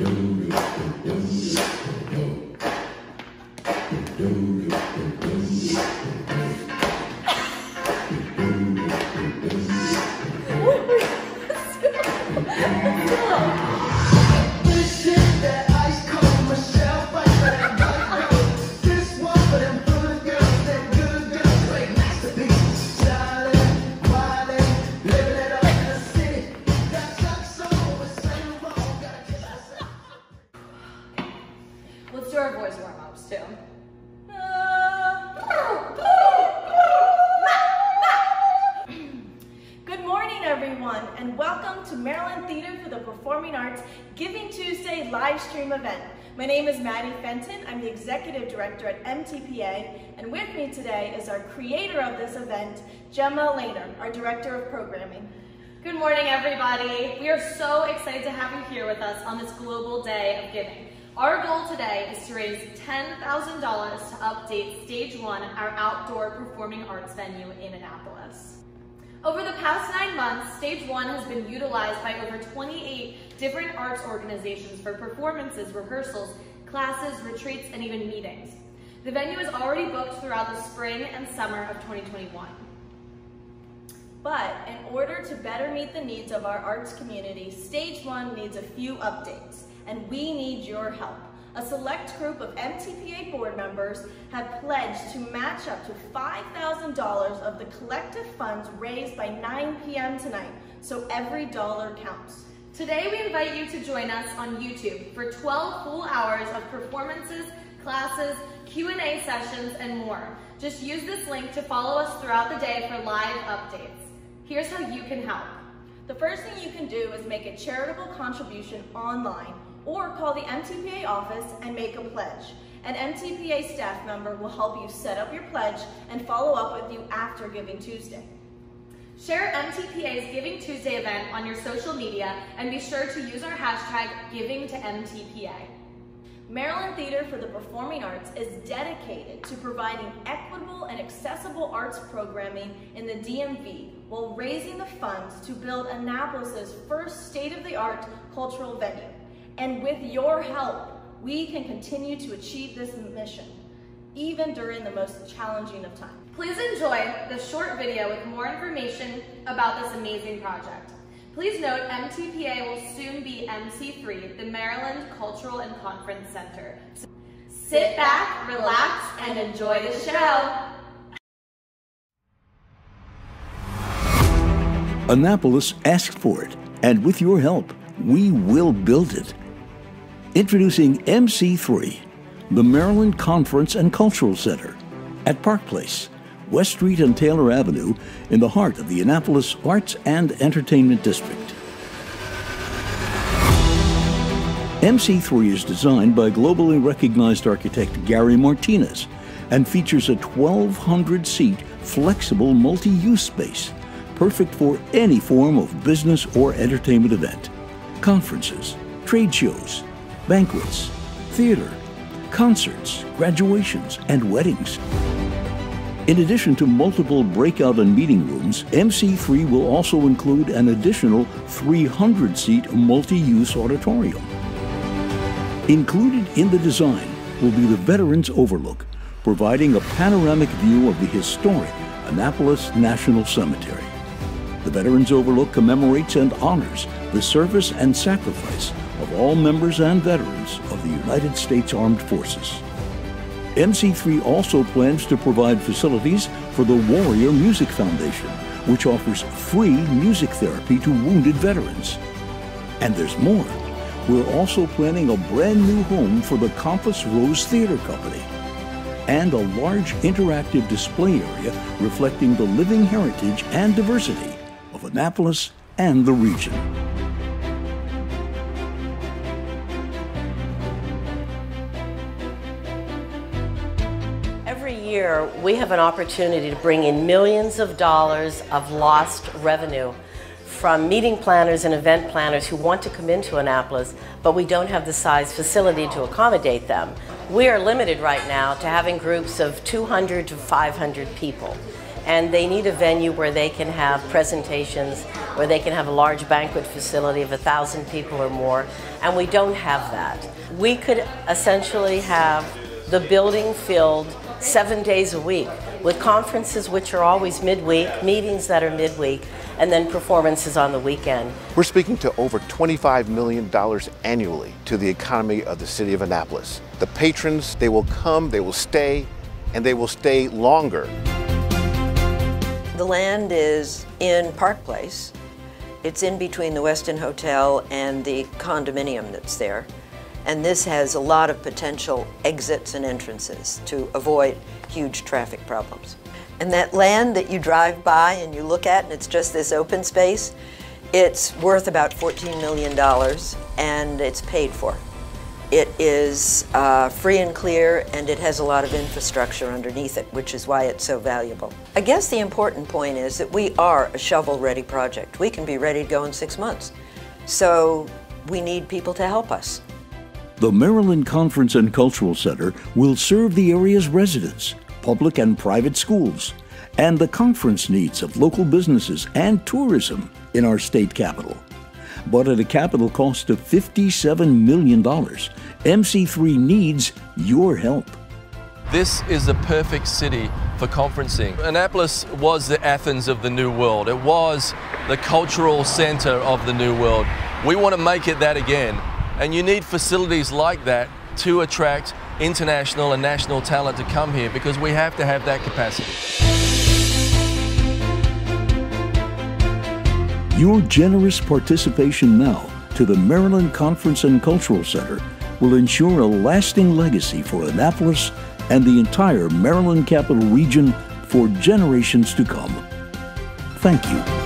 Let's Director at MTPA, and with me today is our creator of this event, Gemma Lehner, our Director of Programming. Good morning, everybody. We are so excited to have you here with us on this Global Day of Giving. Our goal today is to raise $10,000 to update Stage 1, our outdoor performing arts venue in Annapolis. Over the past nine months, Stage 1 has been utilized by over 28 different arts organizations for performances, rehearsals, classes, retreats, and even meetings. The venue is already booked throughout the spring and summer of 2021. But in order to better meet the needs of our arts community, Stage 1 needs a few updates, and we need your help. A select group of MTPA board members have pledged to match up to $5,000 of the collective funds raised by 9 p.m. tonight, so every dollar counts. Today we invite you to join us on YouTube for 12 full hours of performances, classes, Q&A sessions, and more. Just use this link to follow us throughout the day for live updates. Here's how you can help. The first thing you can do is make a charitable contribution online or call the MTPA office and make a pledge. An MTPA staff member will help you set up your pledge and follow up with you after Giving Tuesday. Share MTPA's Giving Tuesday event on your social media and be sure to use our hashtag GivingToMTPA. Maryland Theater for the Performing Arts is dedicated to providing equitable and accessible arts programming in the DMV while raising the funds to build Annapolis' first state-of-the-art cultural venue. And with your help, we can continue to achieve this mission, even during the most challenging of times. Please enjoy this short video with more information about this amazing project. Please note MTPA will soon be MC3, the Maryland Cultural and Conference Center. So sit back, relax, and enjoy the show. Annapolis asked for it, and with your help, we will build it. Introducing MC3, the Maryland Conference and Cultural Center, at Park Place, West Street and Taylor Avenue, in the heart of the Annapolis Arts and Entertainment District. MC3 is designed by globally recognized architect Gary Martinez and features a 1,200 seat flexible multi use space, perfect for any form of business or entertainment event conferences, trade shows, banquets, theater, concerts, graduations, and weddings. In addition to multiple breakout and meeting rooms, MC3 will also include an additional 300 seat multi use auditorium. Included in the design will be the Veterans Overlook, providing a panoramic view of the historic Annapolis National Cemetery. The Veterans Overlook commemorates and honors the service and sacrifice of all members and veterans of the United States Armed Forces. MC3 also plans to provide facilities for the Warrior Music Foundation, which offers free music therapy to wounded veterans. And there's more. We're also planning a brand new home for the Compass Rose Theater Company and a large interactive display area reflecting the living heritage and diversity of Annapolis and the region. Year, we have an opportunity to bring in millions of dollars of lost revenue from meeting planners and event planners who want to come into Annapolis, but we don't have the size facility to accommodate them. We are limited right now to having groups of 200 to 500 people. and they need a venue where they can have presentations, where they can have a large banquet facility of a thousand people or more, and we don't have that. We could essentially have the building filled seven days a week with conferences which are always midweek, meetings that are midweek, and then performances on the weekend. We're speaking to over $25 million annually to the economy of the city of Annapolis. The patrons, they will come, they will stay, and they will stay longer. The land is in Park Place. It's in between the Westin Hotel and the condominium that's there. And this has a lot of potential exits and entrances to avoid huge traffic problems. And that land that you drive by and you look at and it's just this open space, it's worth about $14 million and it's paid for. It is uh, free and clear and it has a lot of infrastructure underneath it, which is why it's so valuable. I guess the important point is that we are a shovel-ready project. We can be ready to go in six months. So we need people to help us. The Maryland Conference and Cultural Center will serve the area's residents, public and private schools, and the conference needs of local businesses and tourism in our state capital. But at a capital cost of $57 million, MC3 needs your help. This is the perfect city for conferencing. Annapolis was the Athens of the New World. It was the cultural center of the New World. We want to make it that again. And you need facilities like that to attract international and national talent to come here because we have to have that capacity. Your generous participation now to the Maryland Conference and Cultural Center will ensure a lasting legacy for Annapolis and the entire Maryland Capital Region for generations to come. Thank you.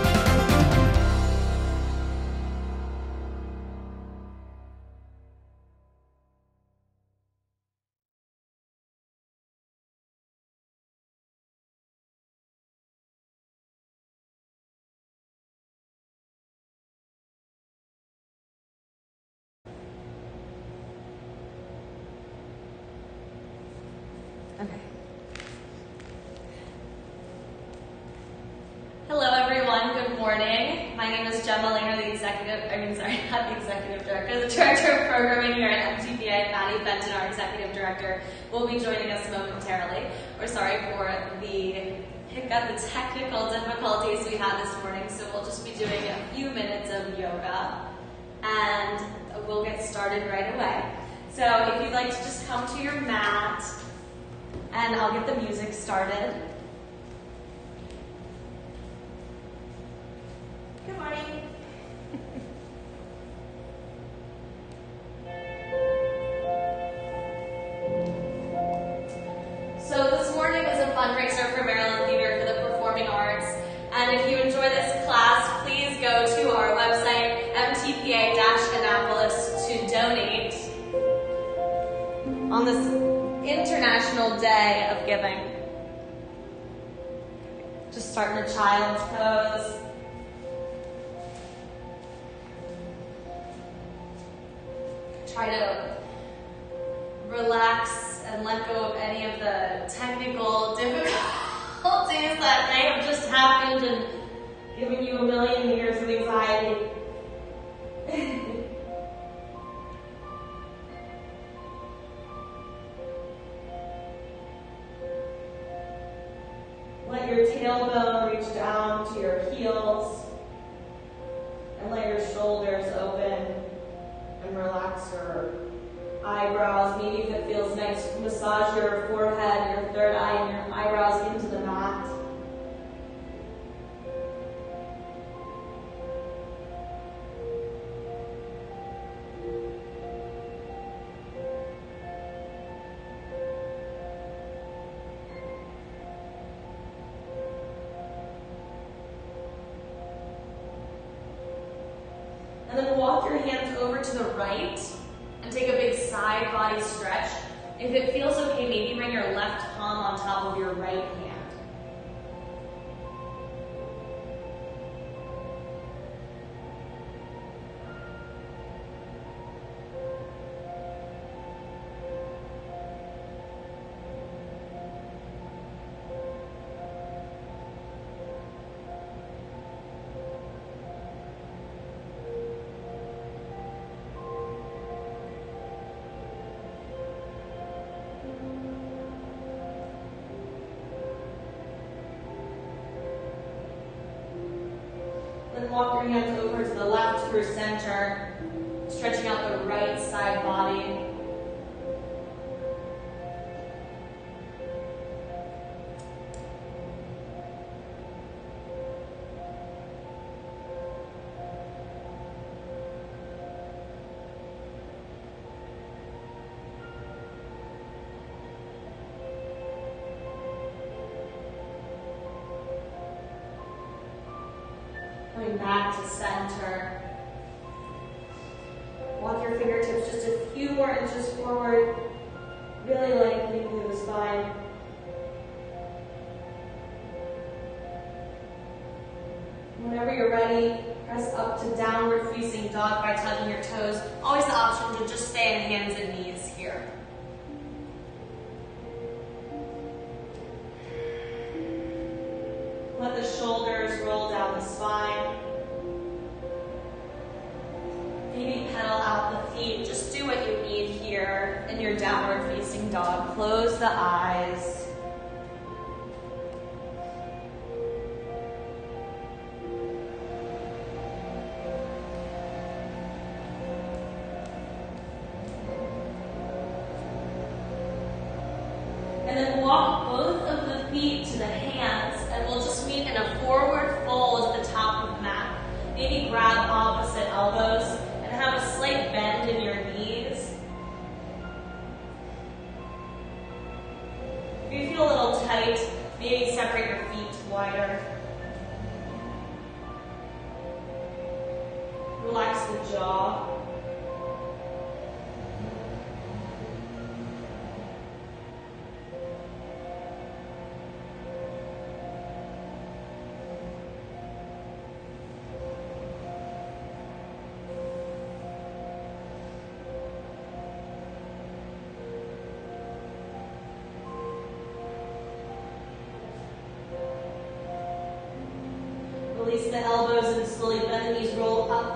over to the left through center.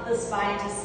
the spine to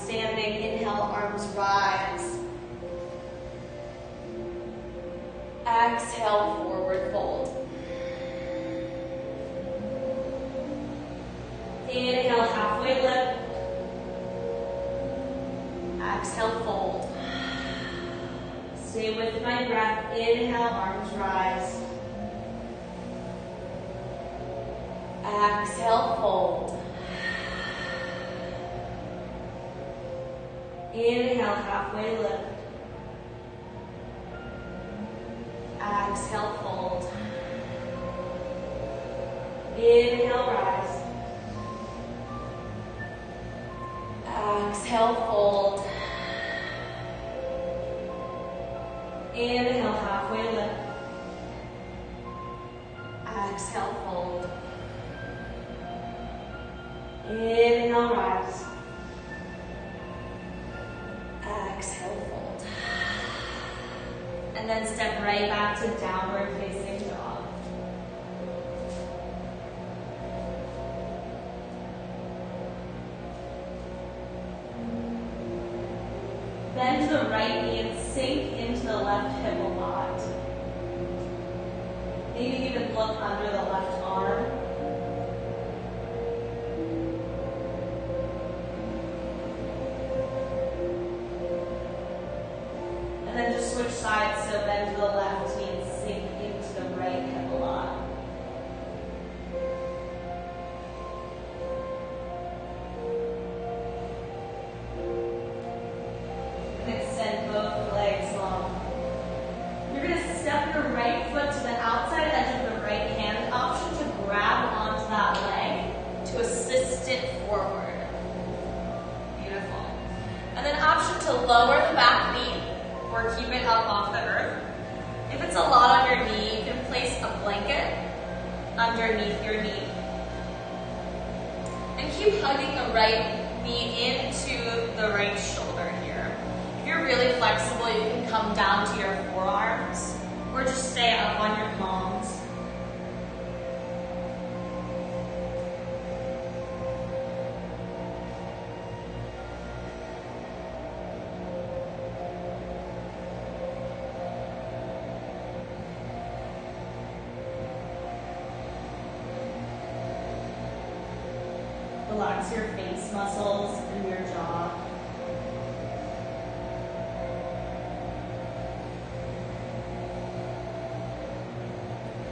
release muscles in your jaw.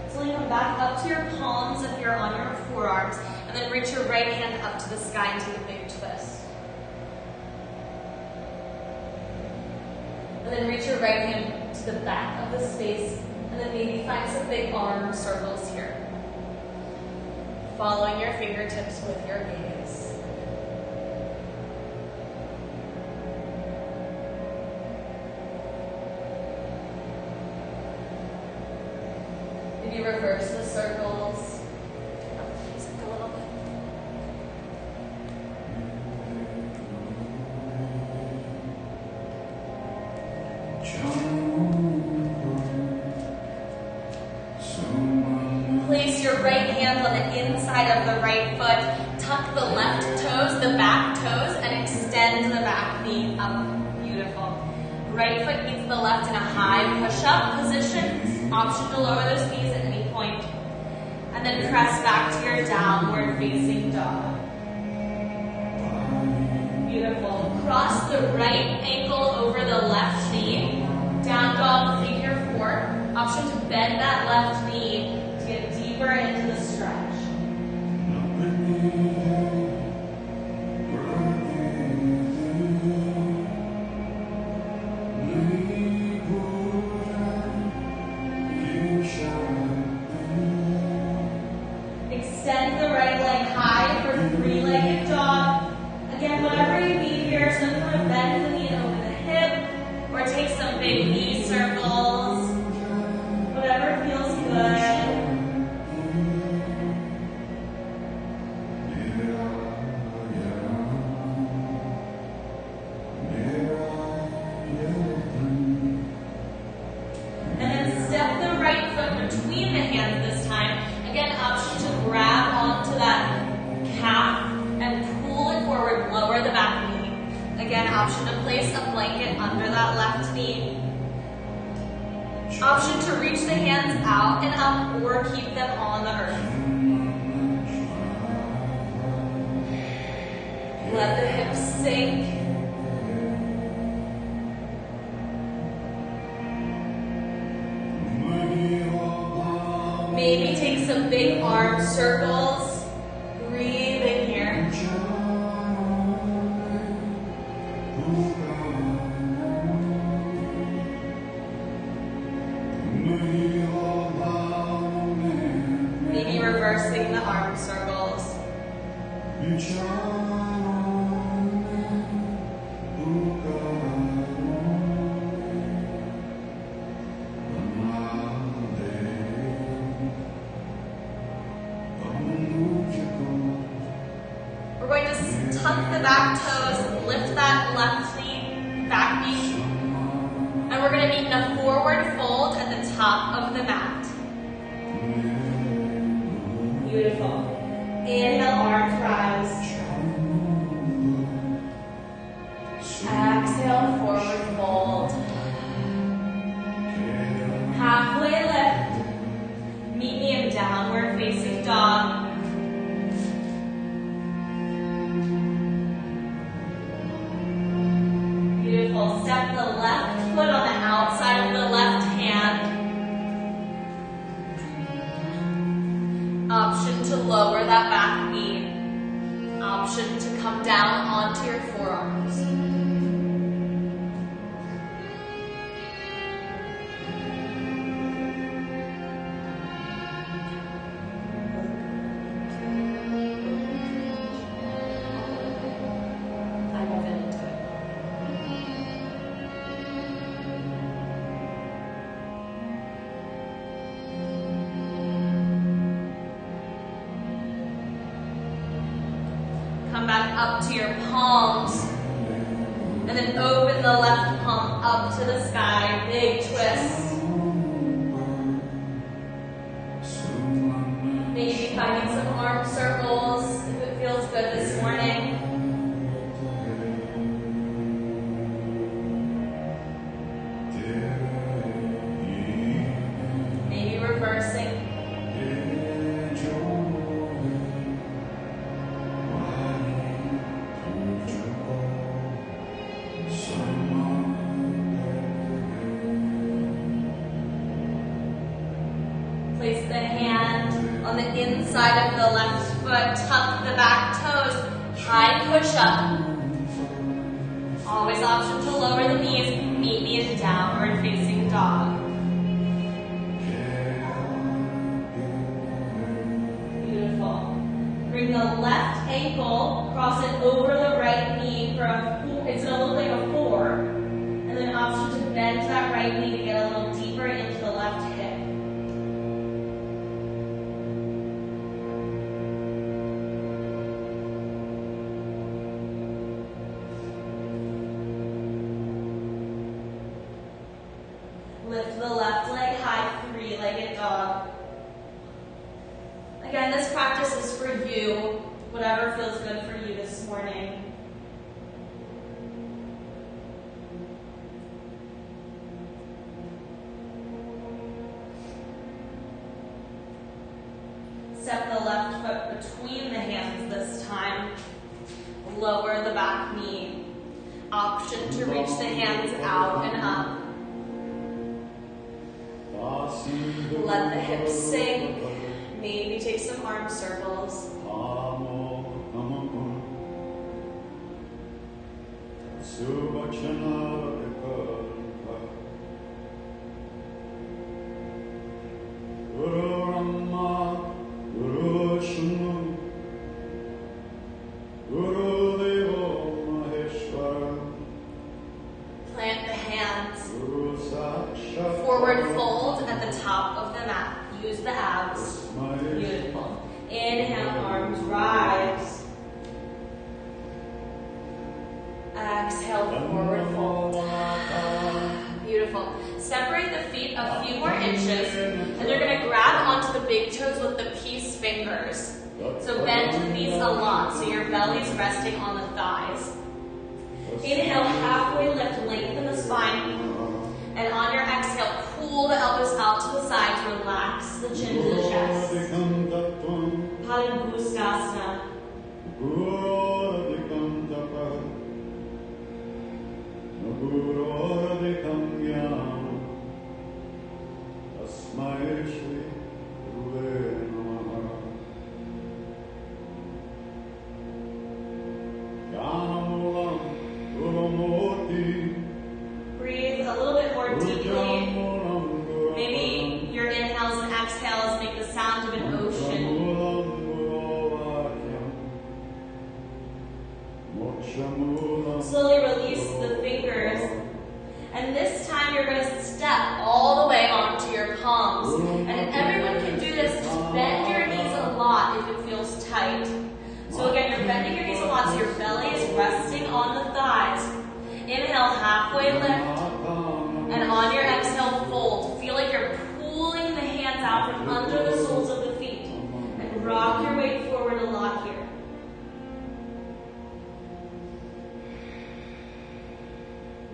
So you come back up to your palms if you're on your forearms, and then reach your right hand up to the sky and take a big twist. And then reach your right hand to the back of the space, and then maybe find some big arm circles here following your fingertips with your gaze.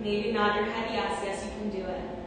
Maybe nod your head yes, yes, you can do it.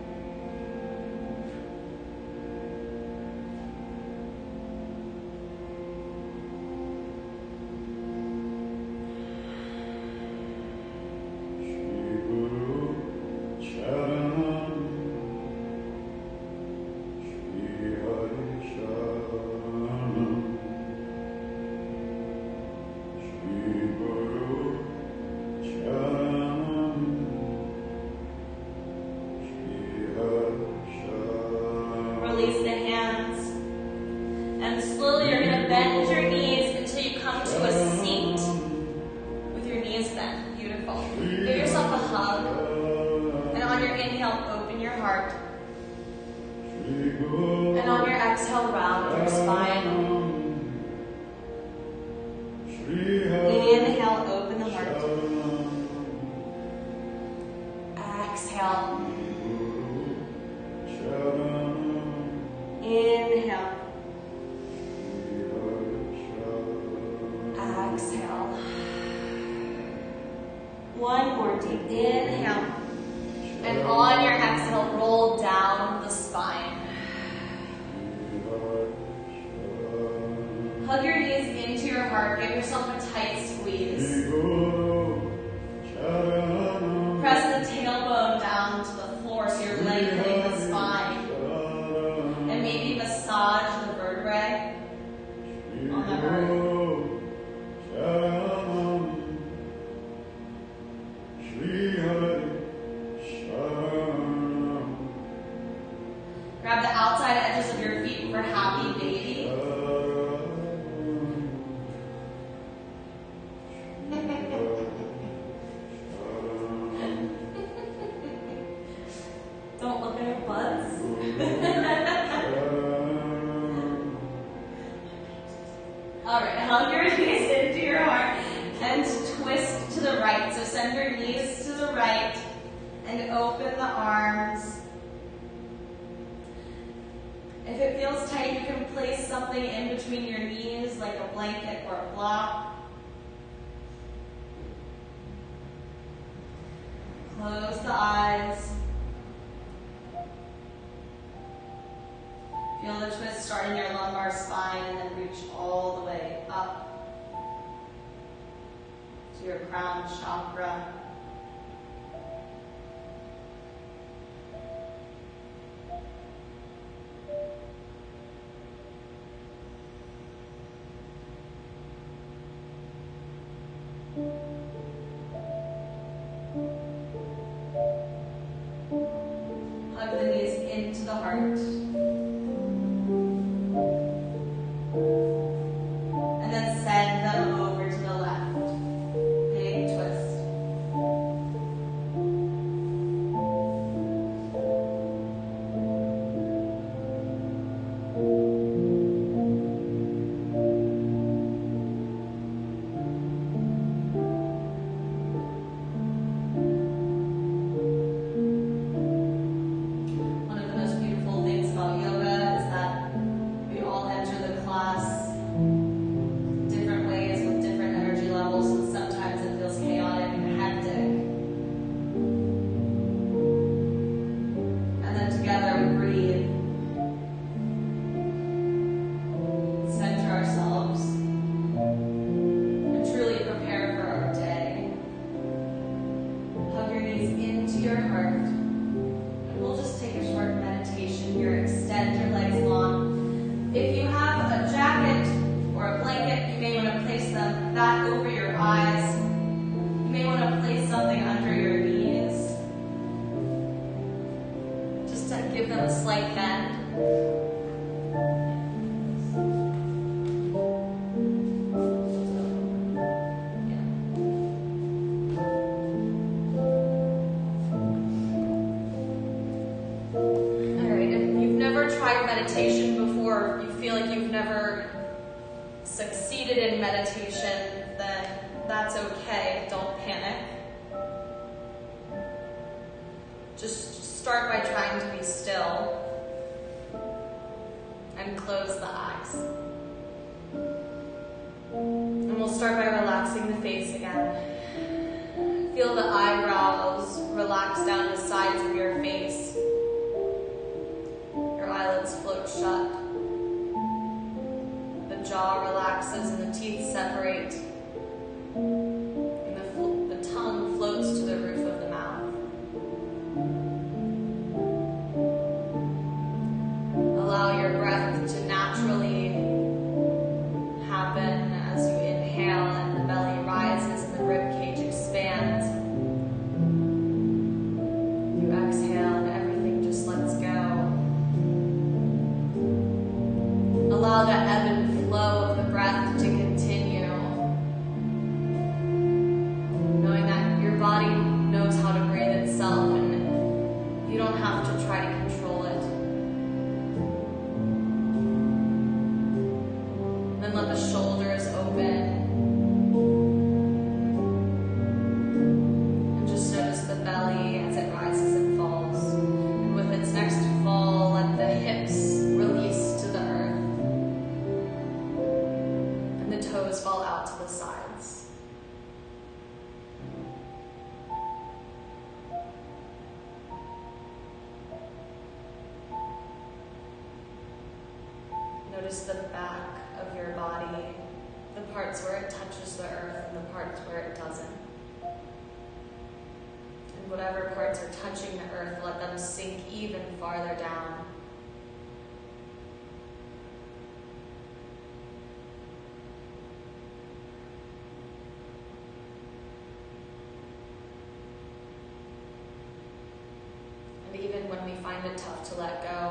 Find it tough to let go,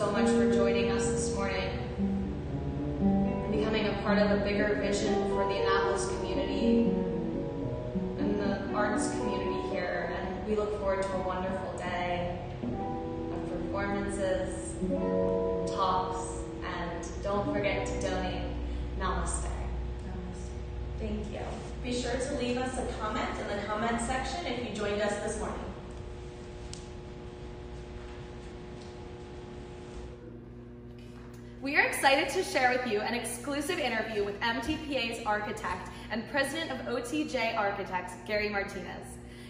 so much for joining us this morning and becoming a part of a bigger vision for the Annapolis community and the arts community here. And we look forward to a wonderful day of performances, talks, and don't forget to donate. Namaste. Thank you. Be sure to leave us a comment in the comment section if you joined us this morning. We are excited to share with you an exclusive interview with MTPA's architect and president of OTJ Architects, Gary Martinez.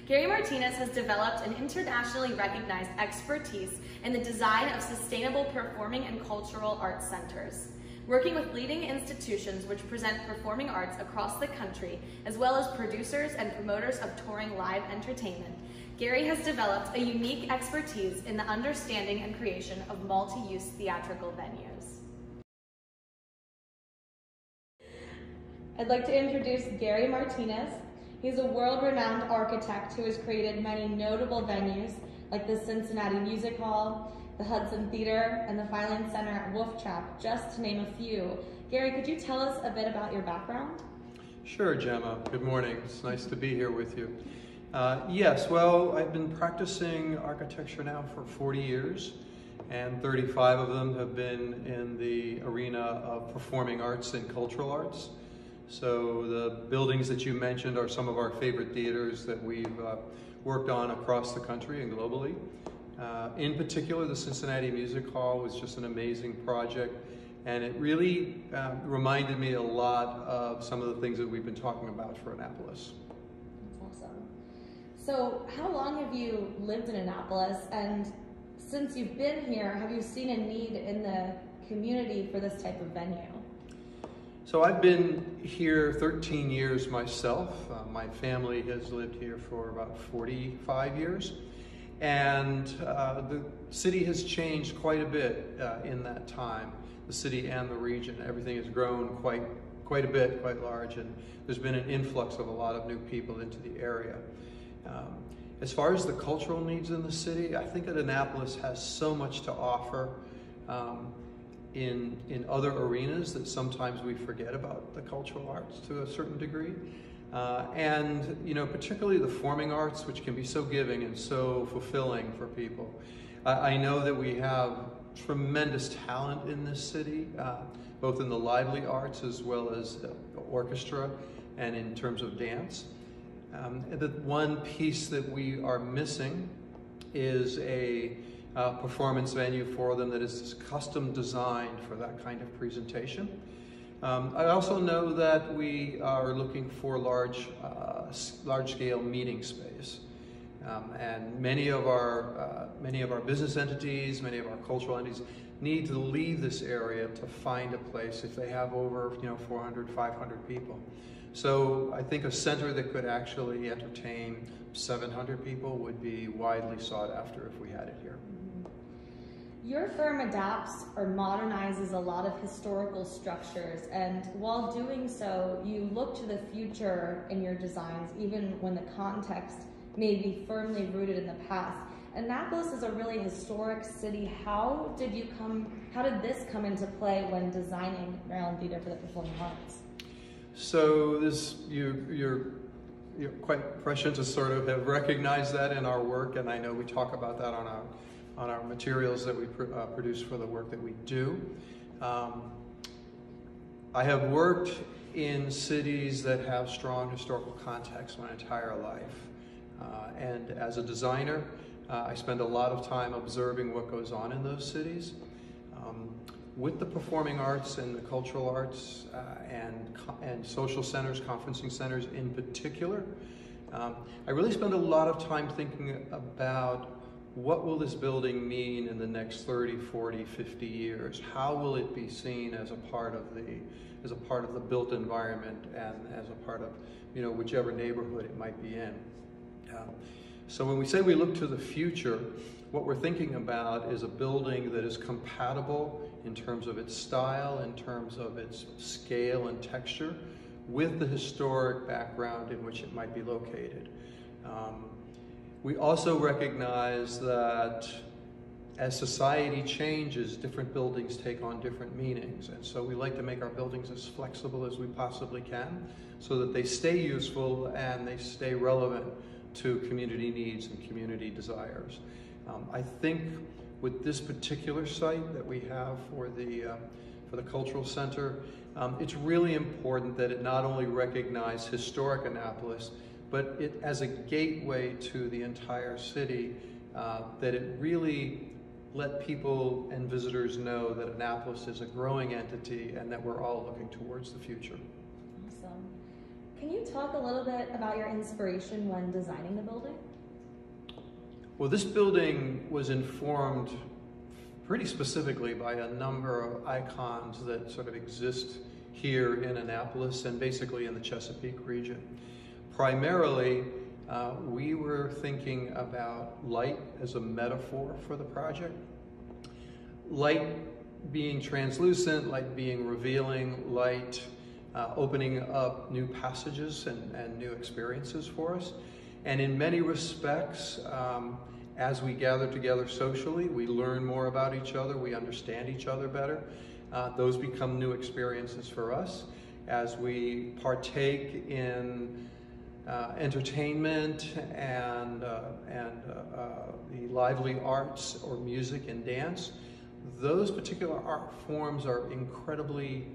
Gary Martinez has developed an internationally recognized expertise in the design of sustainable performing and cultural arts centers. Working with leading institutions which present performing arts across the country, as well as producers and promoters of touring live entertainment, Gary has developed a unique expertise in the understanding and creation of multi-use theatrical venues. I'd like to introduce Gary Martinez. He's a world-renowned architect who has created many notable venues like the Cincinnati Music Hall, the Hudson Theater, and the Filene Center at Wolf Trap, just to name a few. Gary, could you tell us a bit about your background? Sure, Gemma. Good morning. It's nice to be here with you. Uh, yes, well, I've been practicing architecture now for 40 years, and 35 of them have been in the arena of performing arts and cultural arts. So the buildings that you mentioned are some of our favorite theaters that we've uh, worked on across the country and globally. Uh, in particular, the Cincinnati Music Hall was just an amazing project, and it really uh, reminded me a lot of some of the things that we've been talking about for Annapolis. That's awesome. So, how long have you lived in Annapolis? And since you've been here, have you seen a need in the community for this type of venue? So I've been here 13 years myself. Uh, my family has lived here for about 45 years. And uh, the city has changed quite a bit uh, in that time, the city and the region. Everything has grown quite, quite a bit, quite large, and there's been an influx of a lot of new people into the area. Um, as far as the cultural needs in the city, I think that Annapolis has so much to offer. Um, in, in other arenas that sometimes we forget about the cultural arts to a certain degree. Uh, and, you know, particularly the forming arts, which can be so giving and so fulfilling for people. I know that we have tremendous talent in this city, uh, both in the lively arts as well as the orchestra and in terms of dance. Um, the one piece that we are missing is a uh, performance venue for them that is custom designed for that kind of presentation. Um, I also know that we are looking for large, uh, large scale meeting space. Um, and many of our uh, many of our business entities, many of our cultural entities need to leave this area to find a place if they have over you know 400, 500 people. So I think a center that could actually entertain 700 people would be widely sought after if we had it here. Your firm adapts or modernizes a lot of historical structures, and while doing so, you look to the future in your designs, even when the context may be firmly rooted in the past. Annapolis is a really historic city. How did you come, how did this come into play when designing Maryland Theater for the Performing Arts? So this, you, you're, you're quite prescient to sort of have recognized that in our work, and I know we talk about that on our on our materials that we pr uh, produce for the work that we do. Um, I have worked in cities that have strong historical context my entire life. Uh, and as a designer, uh, I spend a lot of time observing what goes on in those cities. Um, with the performing arts and the cultural arts uh, and, and social centers, conferencing centers in particular, um, I really spend a lot of time thinking about what will this building mean in the next 30, 40, 50 years? How will it be seen as a part of the as a part of the built environment and as a part of you know whichever neighborhood it might be in? Um, so when we say we look to the future, what we're thinking about is a building that is compatible in terms of its style, in terms of its scale and texture, with the historic background in which it might be located. Um, we also recognize that as society changes, different buildings take on different meanings. And so we like to make our buildings as flexible as we possibly can so that they stay useful and they stay relevant to community needs and community desires. Um, I think with this particular site that we have for the, uh, for the Cultural Center, um, it's really important that it not only recognize historic Annapolis, but it as a gateway to the entire city, uh, that it really let people and visitors know that Annapolis is a growing entity and that we're all looking towards the future. Awesome. Can you talk a little bit about your inspiration when designing the building? Well, this building was informed pretty specifically by a number of icons that sort of exist here in Annapolis and basically in the Chesapeake region. Primarily, uh, we were thinking about light as a metaphor for the project. Light being translucent, light being revealing, light uh, opening up new passages and, and, new experiences for us. And in many respects, um, as we gather together socially, we learn more about each other, we understand each other better. Uh, those become new experiences for us. As we partake in uh, entertainment and, uh, and uh, uh, the lively arts or music and dance, those particular art forms are incredibly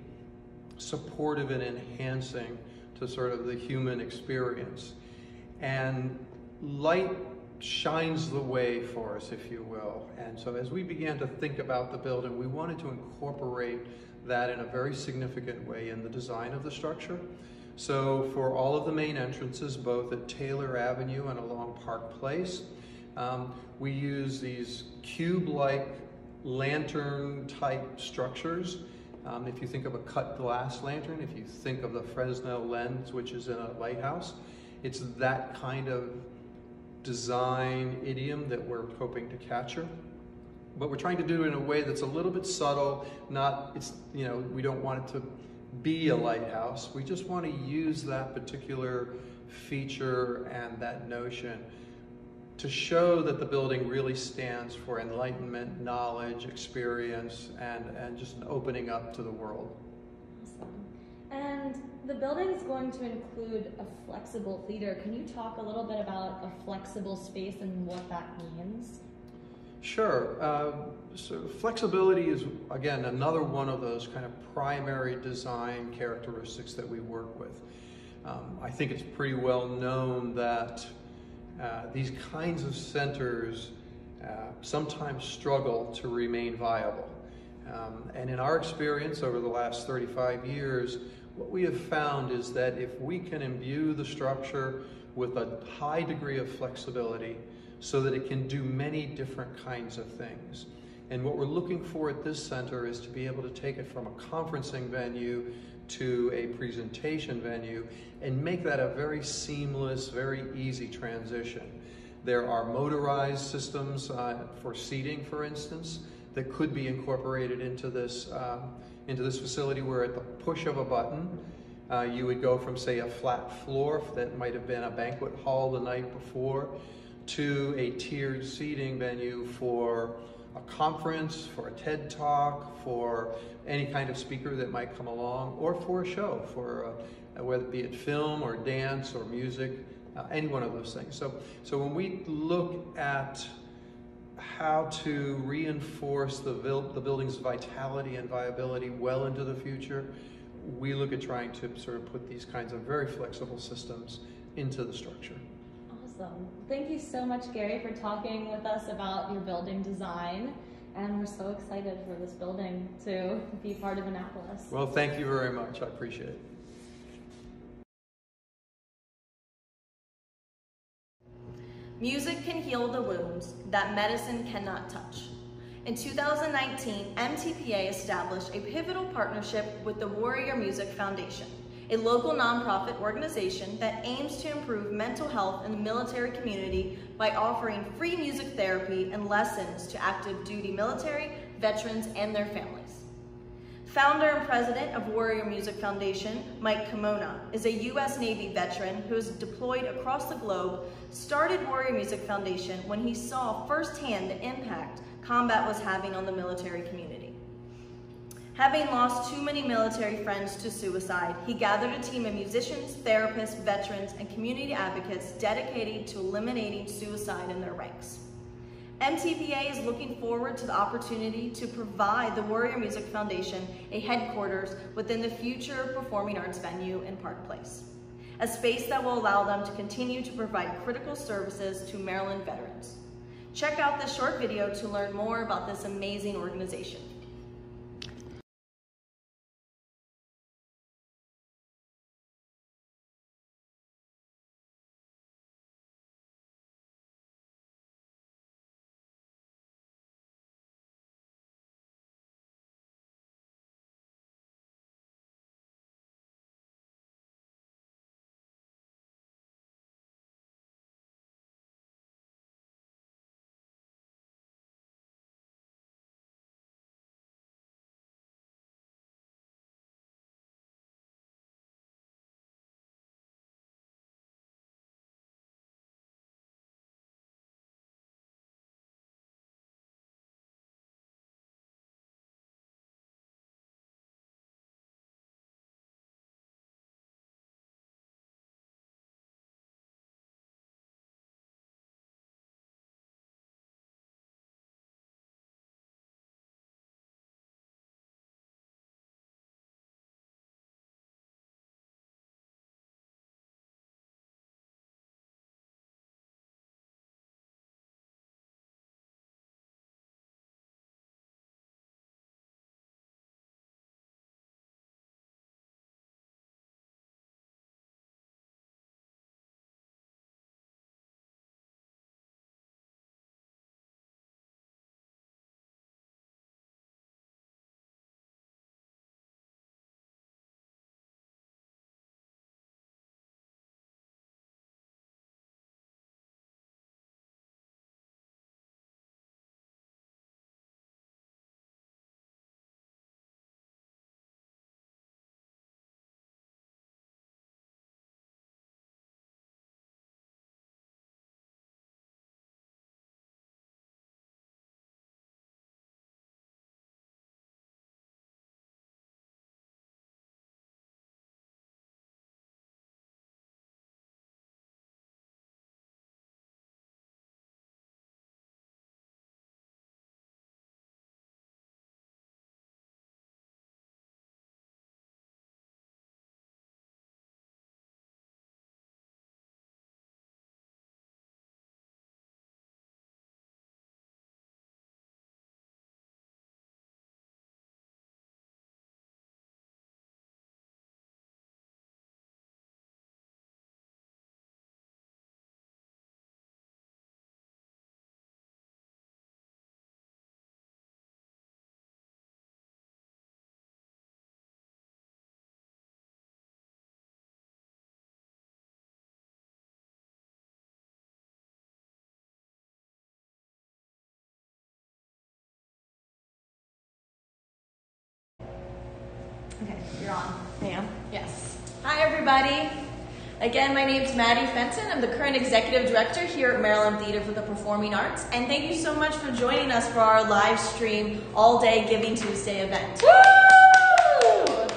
supportive and enhancing to sort of the human experience. And light shines the way for us, if you will. And so as we began to think about the building, we wanted to incorporate that in a very significant way in the design of the structure. So for all of the main entrances, both at Taylor Avenue and along Park Place, um, we use these cube-like lantern-type structures. Um, if you think of a cut glass lantern, if you think of the Fresnel lens, which is in a lighthouse, it's that kind of design idiom that we're hoping to capture. But we're trying to do it in a way that's a little bit subtle, not, it's, you know, we don't want it to be a lighthouse. We just want to use that particular feature and that notion to show that the building really stands for enlightenment, knowledge, experience, and, and just an opening up to the world. Awesome. And the building is going to include a flexible theater. Can you talk a little bit about a flexible space and what that means? Sure. Uh, so flexibility is, again, another one of those kind of primary design characteristics that we work with. Um, I think it's pretty well known that uh, these kinds of centers uh, sometimes struggle to remain viable. Um, and in our experience over the last 35 years, what we have found is that if we can imbue the structure with a high degree of flexibility, so that it can do many different kinds of things. And what we're looking for at this center is to be able to take it from a conferencing venue to a presentation venue and make that a very seamless, very easy transition. There are motorized systems uh, for seating, for instance, that could be incorporated into this, um, into this facility where at the push of a button, uh, you would go from, say, a flat floor that might have been a banquet hall the night before to a tiered seating venue for a conference, for a TED Talk, for any kind of speaker that might come along, or for a show, for uh, whether it be it film or dance or music, uh, any one of those things. So, so when we look at how to reinforce the, the building's vitality and viability well into the future, we look at trying to sort of put these kinds of very flexible systems into the structure. Awesome. Thank you so much, Gary, for talking with us about your building design. And we're so excited for this building to be part of Annapolis. Well, thank you very much. I appreciate it. Music can heal the wounds that medicine cannot touch. In 2019, MTPA established a pivotal partnership with the Warrior Music Foundation, a local nonprofit organization that aims to improve mental health in the military community by offering free music therapy and lessons to active duty military, veterans, and their families. Founder and president of Warrior Music Foundation, Mike Kimona, is a U.S. Navy veteran who is deployed across the globe, started Warrior Music Foundation when he saw firsthand the impact combat was having on the military community. Having lost too many military friends to suicide, he gathered a team of musicians, therapists, veterans, and community advocates dedicated to eliminating suicide in their ranks. MTPA is looking forward to the opportunity to provide the Warrior Music Foundation a headquarters within the future performing arts venue in Park Place, a space that will allow them to continue to provide critical services to Maryland veterans. Check out this short video to learn more about this amazing organization. You're on. Ma'am? Yes. Hi, everybody. Again, my name is Maddie Fenton. I'm the current executive director here at Maryland Theater for the Performing Arts. And thank you so much for joining us for our live stream all day Giving Tuesday event. Woo!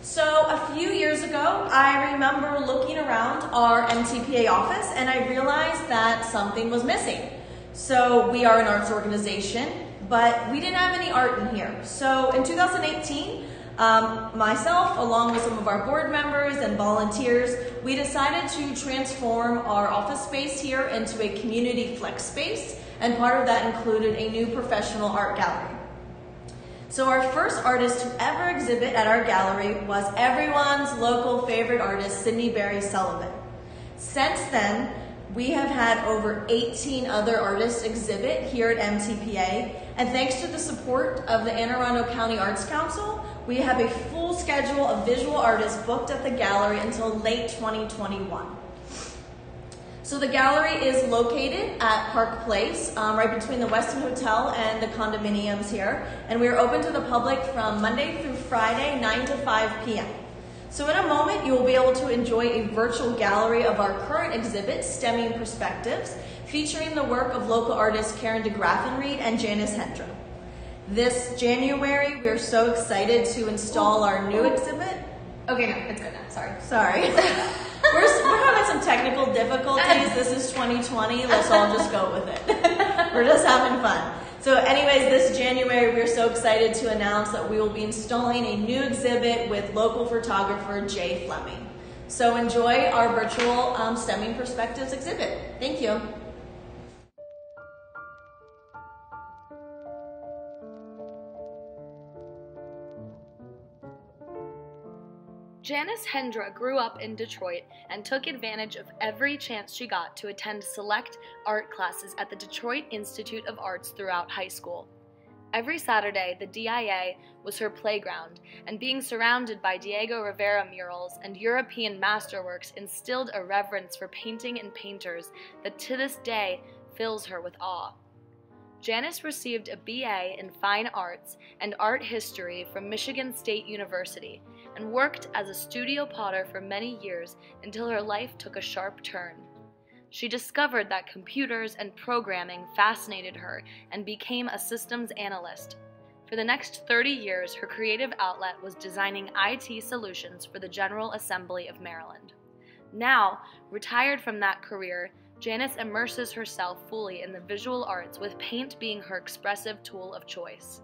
So, a few years ago, I remember looking around our MTPA office and I realized that something was missing. So, we are an arts organization, but we didn't have any art in here. So, in 2018, um, myself, along with some of our board members and volunteers, we decided to transform our office space here into a community flex space, and part of that included a new professional art gallery. So our first artist to ever exhibit at our gallery was everyone's local favorite artist, Sydney Barry Sullivan. Since then, We have had over 18 other artists exhibit here at MTPA, and thanks to the support of the Anne Arundel County Arts Council, we have a full schedule of visual artists booked at the gallery until late 2021. So the gallery is located at Park Place, um, right between the Westin Hotel and the condominiums here, and we are open to the public from Monday through Friday, 9 to 5 p.m. So in a moment, you will be able to enjoy a virtual gallery of our current exhibit, Stemming Perspectives, featuring the work of local artists Karen de Graffenried and Janice Hendra. This January, we're so excited to install our new exhibit. Okay, no, it's good now. Sorry. Sorry. we're, we're having some technical difficulties. This is 2020. Let's all just go with it. we're just having fun. So anyways, this January, we're so excited to announce that we will be installing a new exhibit with local photographer Jay Fleming. So enjoy our virtual um, Stemming Perspectives exhibit. Thank you. Janice Hendra grew up in Detroit and took advantage of every chance she got to attend select art classes at the Detroit Institute of Arts throughout high school. Every Saturday, the DIA was her playground, and being surrounded by Diego Rivera murals and European masterworks instilled a reverence for painting and painters that to this day fills her with awe. Janice received a BA in Fine Arts and Art History from Michigan State University and worked as a studio potter for many years until her life took a sharp turn. She discovered that computers and programming fascinated her and became a systems analyst. For the next 30 years, her creative outlet was designing IT solutions for the General Assembly of Maryland. Now, retired from that career, Janice immerses herself fully in the visual arts, with paint being her expressive tool of choice.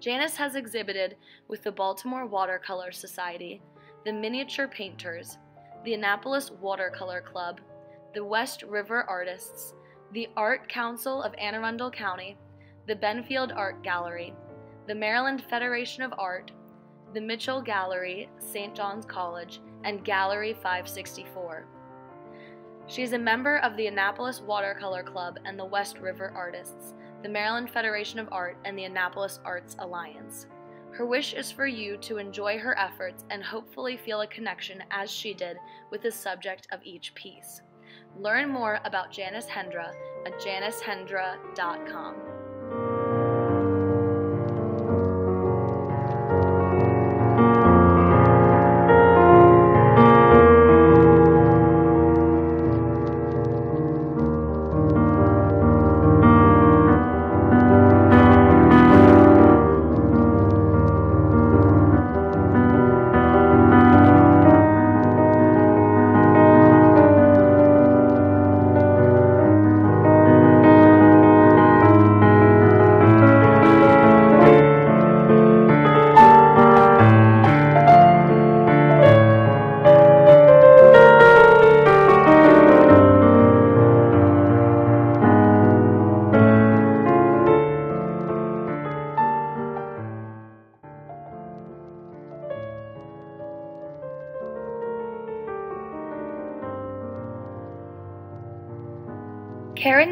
Janice has exhibited with the Baltimore Watercolor Society, the Miniature Painters, the Annapolis Watercolor Club, the West River Artists, the Art Council of Anne Arundel County, the Benfield Art Gallery, the Maryland Federation of Art, the Mitchell Gallery, St. John's College, and Gallery 564. She is a member of the Annapolis Watercolor Club and the West River Artists, the Maryland Federation of Art, and the Annapolis Arts Alliance. Her wish is for you to enjoy her efforts and hopefully feel a connection as she did with the subject of each piece. Learn more about Janice Hendra at janicehendra.com.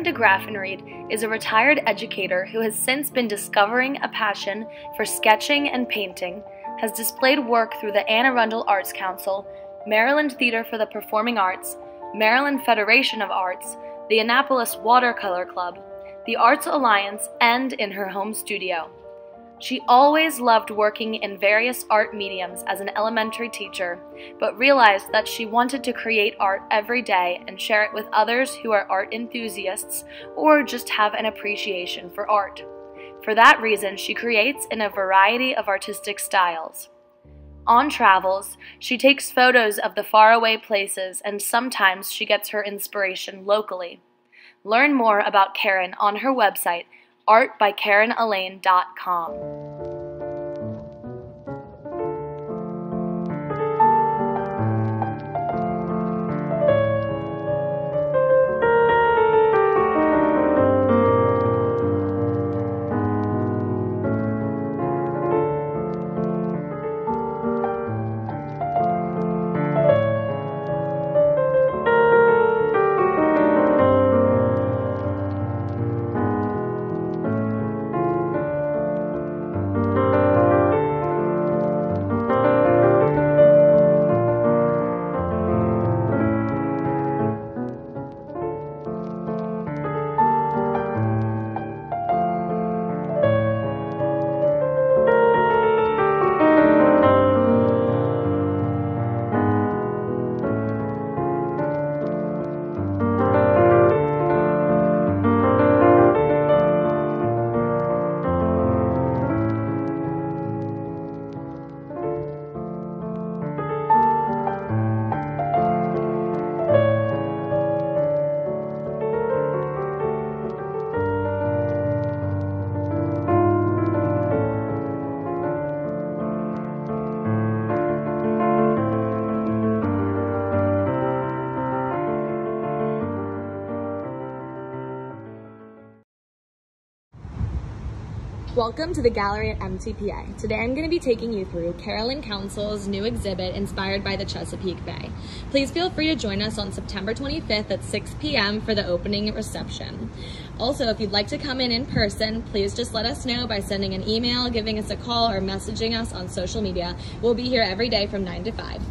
de Graffenried is a retired educator who has since been discovering a passion for sketching and painting, has displayed work through the Anne Arundel Arts Council, Maryland Theater for the Performing Arts, Maryland Federation of Arts, the Annapolis Watercolor Club, the Arts Alliance, and in her home studio. She always loved working in various art mediums as an elementary teacher, but realized that she wanted to create art every day and share it with others who are art enthusiasts or just have an appreciation for art. For that reason, she creates in a variety of artistic styles. On travels, she takes photos of the faraway places and sometimes she gets her inspiration locally. Learn more about Karen on her website artbykarenalaine.com. Welcome to the gallery at MTPA. Today I'm going to be taking you through Carolyn Council's new exhibit inspired by the Chesapeake Bay. Please feel free to join us on September 25th at 6 p.m. for the opening reception. Also, if you'd like to come in in person, please just let us know by sending an email, giving us a call, or messaging us on social media. We'll be here every day from 9 to 5.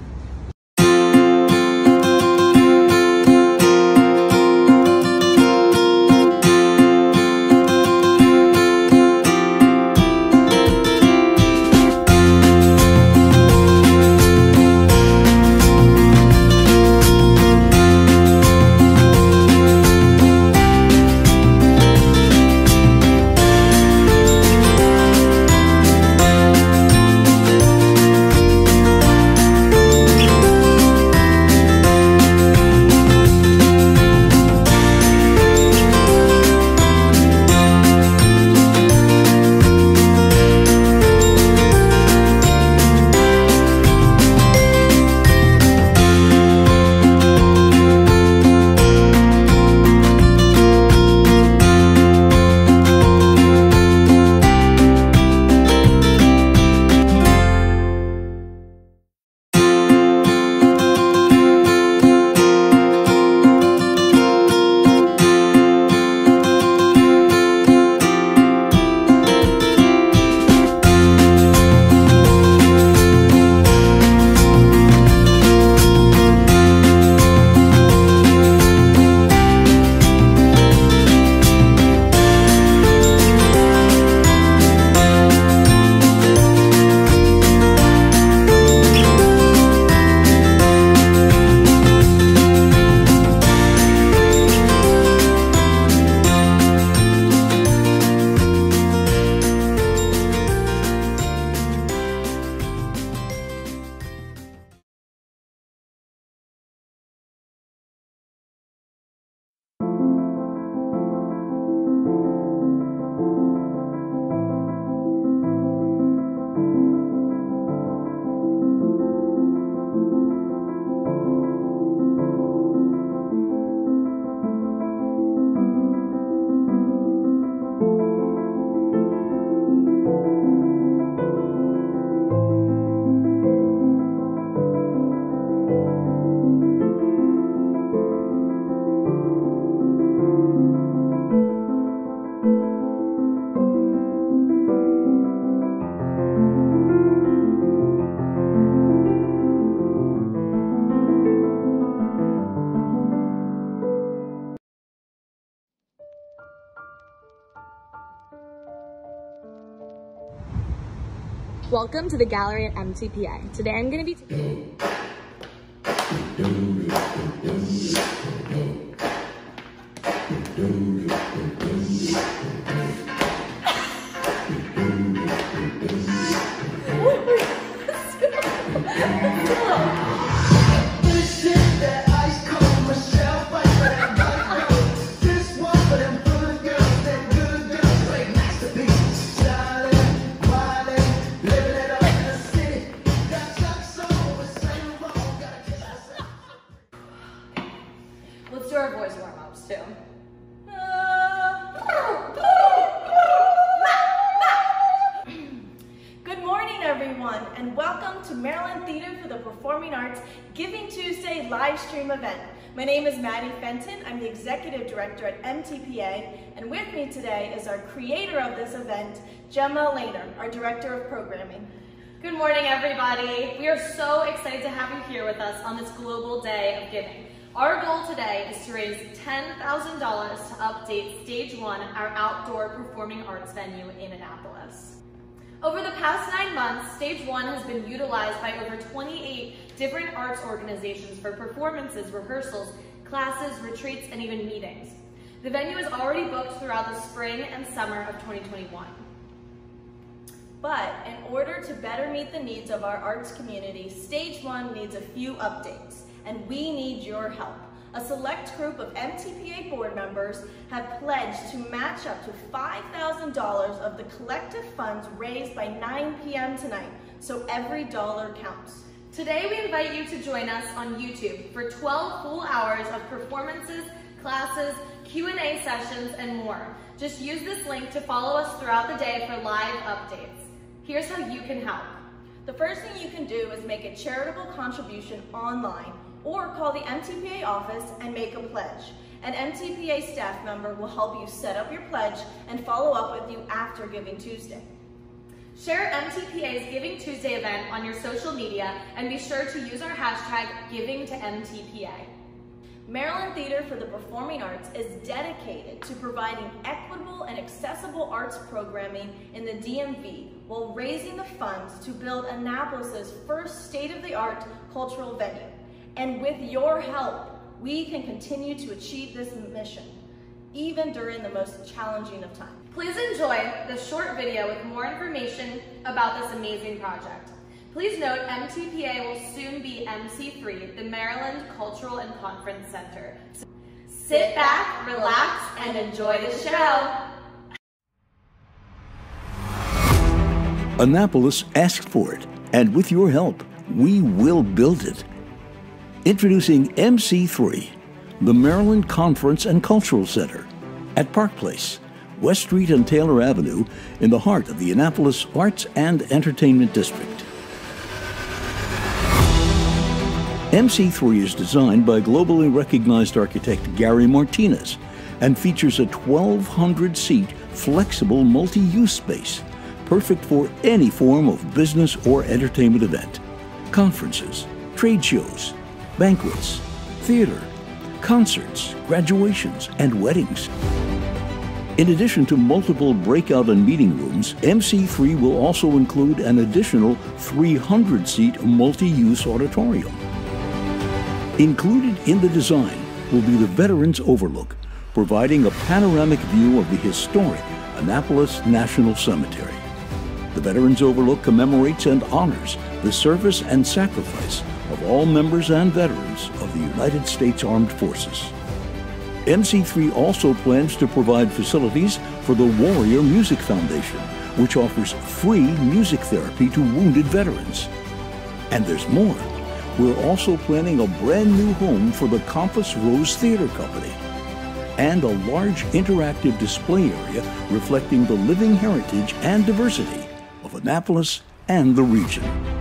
Welcome to the gallery at MTPA. Today I'm going to be... Executive Director at MTPA, and with me today is our creator of this event, Gemma Lehner, our Director of Programming. Good morning, everybody. We are so excited to have you here with us on this global day of giving. Our goal today is to raise $10,000 to update Stage 1, our outdoor performing arts venue in Annapolis. Over the past nine months, Stage 1 has been utilized by over 28 different arts organizations for performances, rehearsals, classes, retreats, and even meetings. The venue is already booked throughout the spring and summer of 2021. But in order to better meet the needs of our arts community, Stage 1 needs a few updates, and we need your help. A select group of MTPA board members have pledged to match up to $5,000 of the collective funds raised by 9 p.m. tonight, so every dollar counts. Today we invite you to join us on YouTube for 12 full hours of performances, classes, Q&A sessions, and more. Just use this link to follow us throughout the day for live updates. Here's how you can help. The first thing you can do is make a charitable contribution online or call the MTPA office and make a pledge. An MTPA staff member will help you set up your pledge and follow up with you after Giving Tuesday. Share MTPA's Giving Tuesday event on your social media and be sure to use our hashtag GivingToMTPA. Maryland Theater for the Performing Arts is dedicated to providing equitable and accessible arts programming in the DMV while raising the funds to build Annapolis's first state-of-the-art cultural venue. And with your help, we can continue to achieve this mission, even during the most challenging of times. Please enjoy the short video with more information about this amazing project. Please note MTPA will soon be MC3, the Maryland Cultural and Conference Center. So sit back, relax, and enjoy the show. Annapolis asked for it, and with your help, we will build it. Introducing MC3, the Maryland Conference and Cultural Center, at Park Place, West Street and Taylor Avenue, in the heart of the Annapolis Arts and Entertainment District. MC3 is designed by globally recognized architect Gary Martinez and features a 1,200 seat flexible multi use space, perfect for any form of business or entertainment event conferences, trade shows, banquets, theater, concerts, graduations, and weddings. In addition to multiple breakout and meeting rooms, MC3 will also include an additional 300 seat multi use auditorium. Included in the design will be the Veterans Overlook, providing a panoramic view of the historic Annapolis National Cemetery. The Veterans Overlook commemorates and honors the service and sacrifice of all members and veterans of the United States Armed Forces. MC3 also plans to provide facilities for the Warrior Music Foundation, which offers free music therapy to wounded veterans. And there's more we're also planning a brand new home for the Compass Rose Theater Company and a large interactive display area reflecting the living heritage and diversity of Annapolis and the region.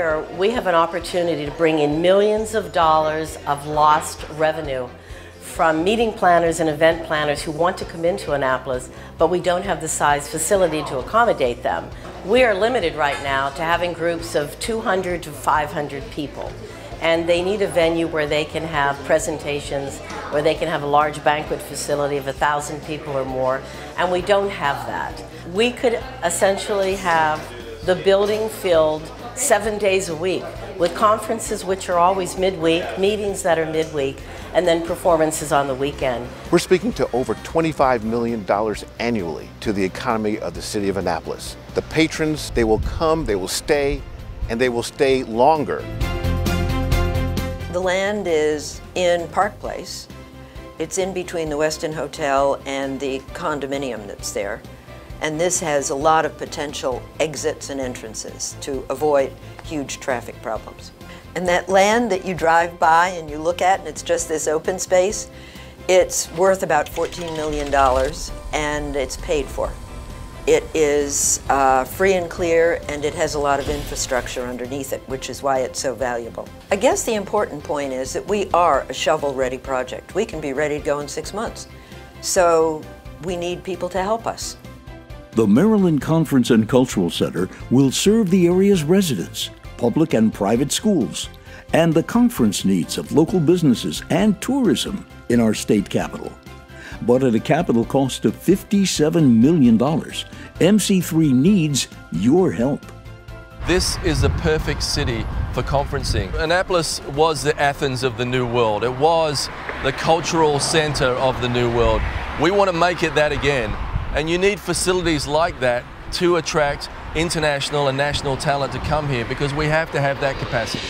Year, we have an opportunity to bring in millions of dollars of lost revenue from meeting planners and event planners who want to come into Annapolis, but we don't have the size facility to accommodate them. We are limited right now to having groups of 200 to 500 people. And they need a venue where they can have presentations, where they can have a large banquet facility of a thousand people or more, and we don't have that. We could essentially have the building filled seven days a week with conferences which are always midweek, meetings that are midweek, and then performances on the weekend. We're speaking to over $25 million annually to the economy of the city of Annapolis. The patrons, they will come, they will stay, and they will stay longer. The land is in Park Place. It's in between the Westin Hotel and the condominium that's there. And this has a lot of potential exits and entrances to avoid huge traffic problems. And that land that you drive by and you look at and it's just this open space, it's worth about $14 million and it's paid for. It is uh, free and clear and it has a lot of infrastructure underneath it, which is why it's so valuable. I guess the important point is that we are a shovel-ready project. We can be ready to go in six months. So we need people to help us. The Maryland Conference and Cultural Center will serve the area's residents, public and private schools, and the conference needs of local businesses and tourism in our state capital. But at a capital cost of $57 million, MC3 needs your help. This is the perfect city for conferencing. Annapolis was the Athens of the New World. It was the cultural center of the New World. We want to make it that again. And you need facilities like that to attract international and national talent to come here because we have to have that capacity.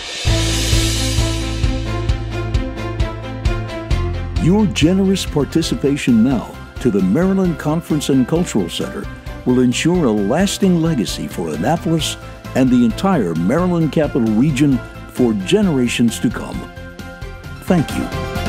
Your generous participation now to the Maryland Conference and Cultural Center will ensure a lasting legacy for Annapolis and the entire Maryland Capital Region for generations to come. Thank you.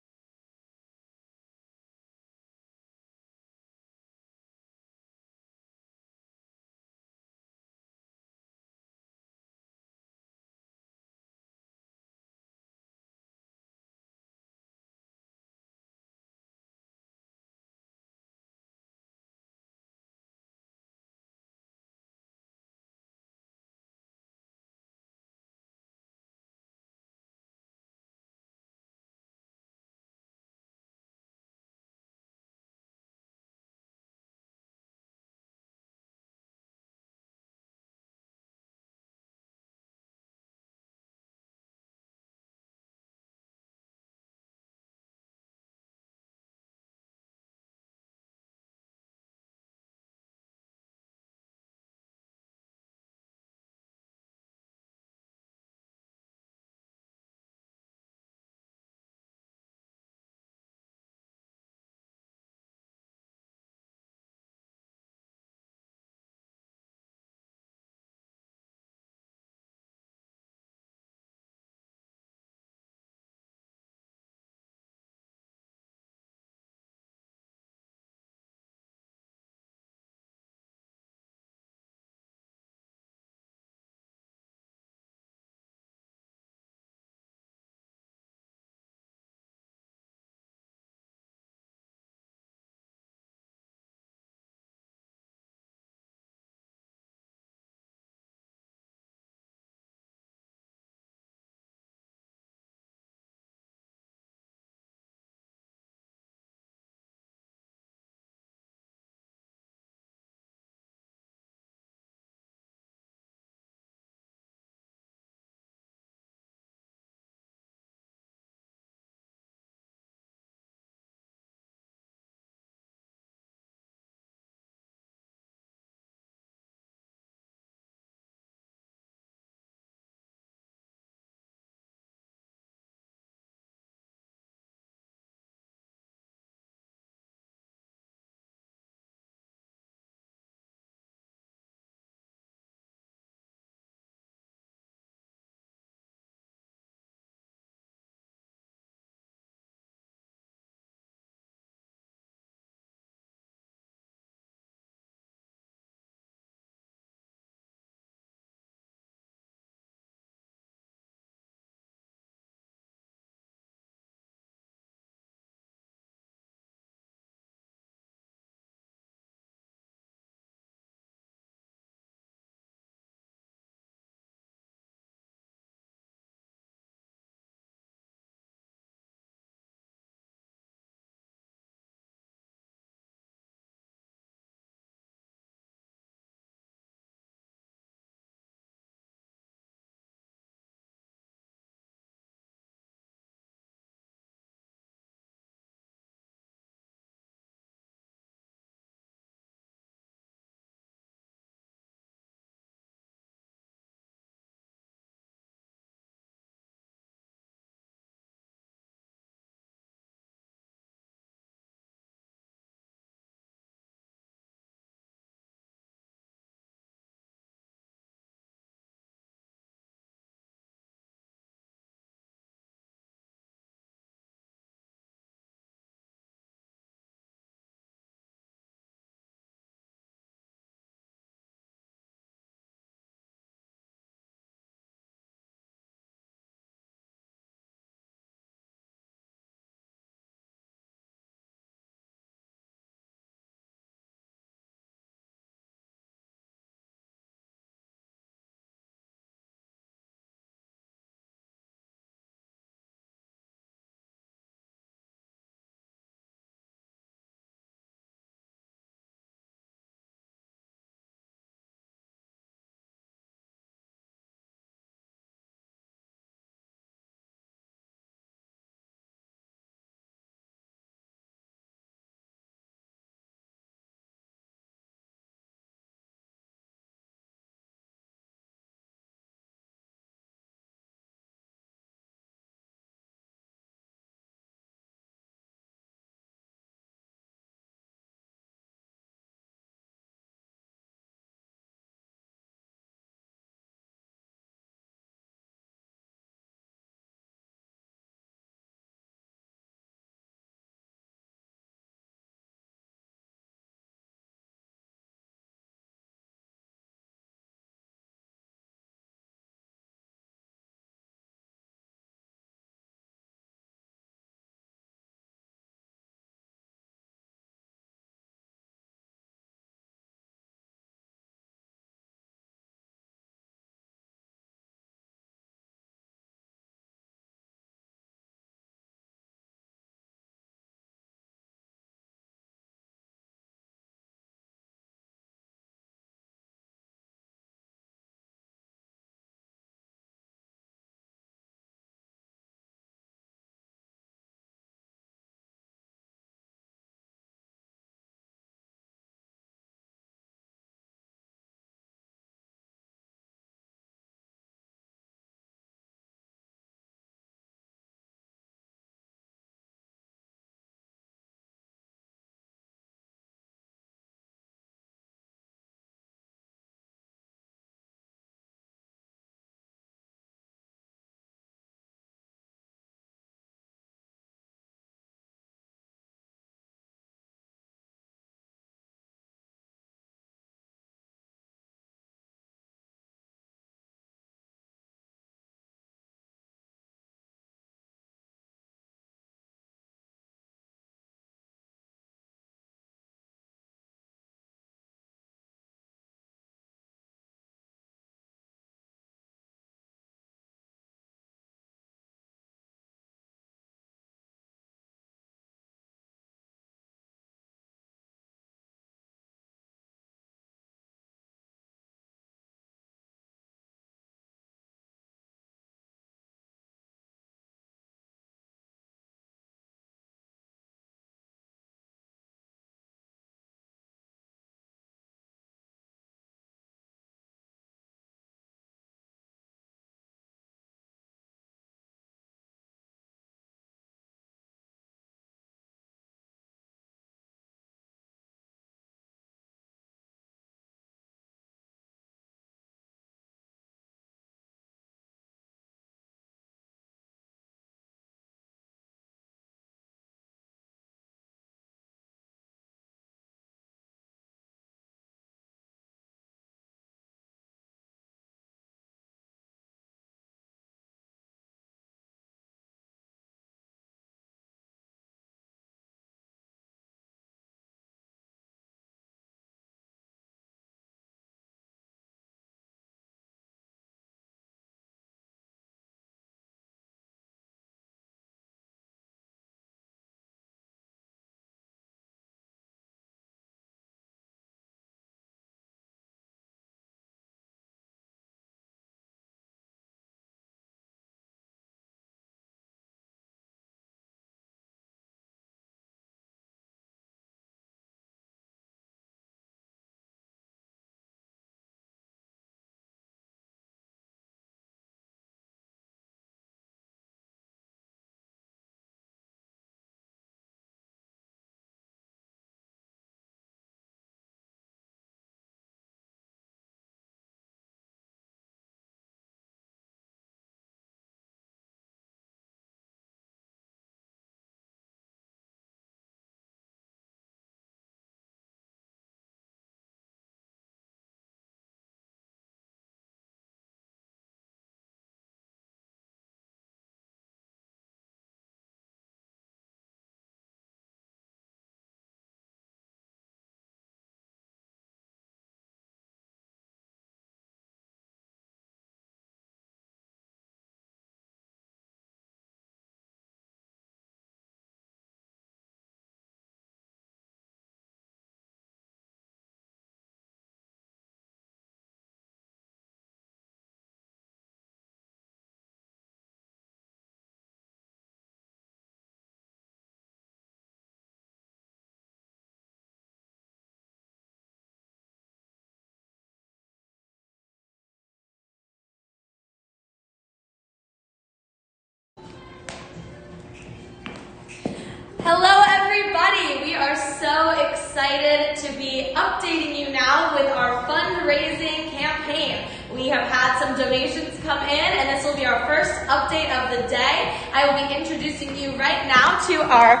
Hello, everybody. We are so excited to be updating you now with our fundraising campaign. We have had some donations come in, and this will be our first update of the day. I will be introducing you right now to our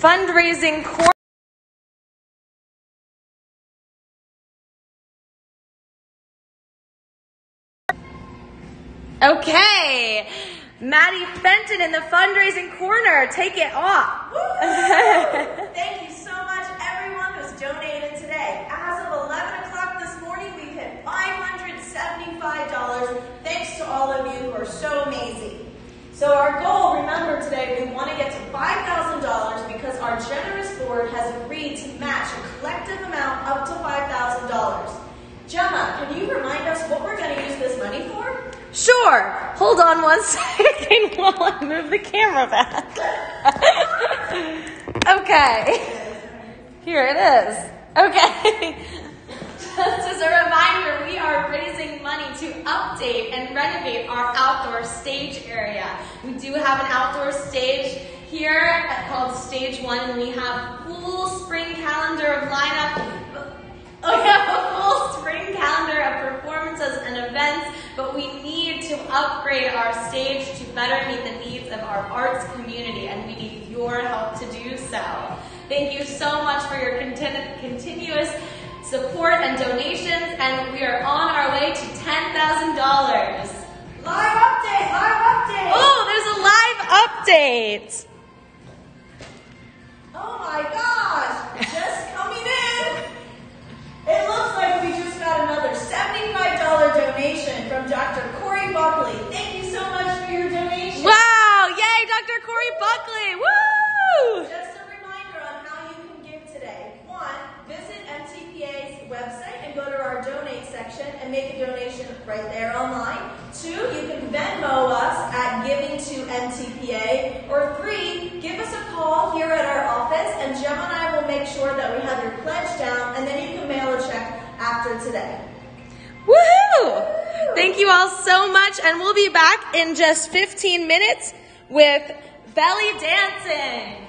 fundraising corner. Okay, Maddie Fenton in the fundraising corner. Take it off. Thank you so much, everyone who's donated today. As of 11 o'clock this morning, we've hit $575 thanks to all of you who are so amazing. So our goal, remember today, we want to get to $5,000 because our generous board has agreed to match a collective amount up to $5,000. Gemma, can you remind us what we're going to use this money for? Sure. Hold on one second while I move the camera back. okay. Here it is. Okay. Just as a reminder, we are raising money to update and renovate our outdoor stage area. We do have an outdoor stage here called Stage One, and we have full spring calendar of lineup. We have a full spring calendar of performances and events, but we need to upgrade our stage to better meet the needs of our arts community, and we need your help to do so. Thank you so much for your contin- continuous support and donations, and we are on our way to $10,000. Live update, live update. Oh, there's a live update. Oh my gosh, just coming in. It looks like we just got another $75 donation from Dr. Corey Buckley. Thank you so much for your donation. Wow, yay, Dr. Corey Buckley. Woo! Just a reminder on how you can give today. One, visit MTPA's website and go to our donate section and make a donation right there online. Two, you can Venmo us at giving to MTPA. Or three, give us a call here at our office and Gemma and I will make sure that we have your pledge down and then you can mail a check after today. Woohoo! Thank you all so much, and we'll be back in just 15 minutes with belly dancing.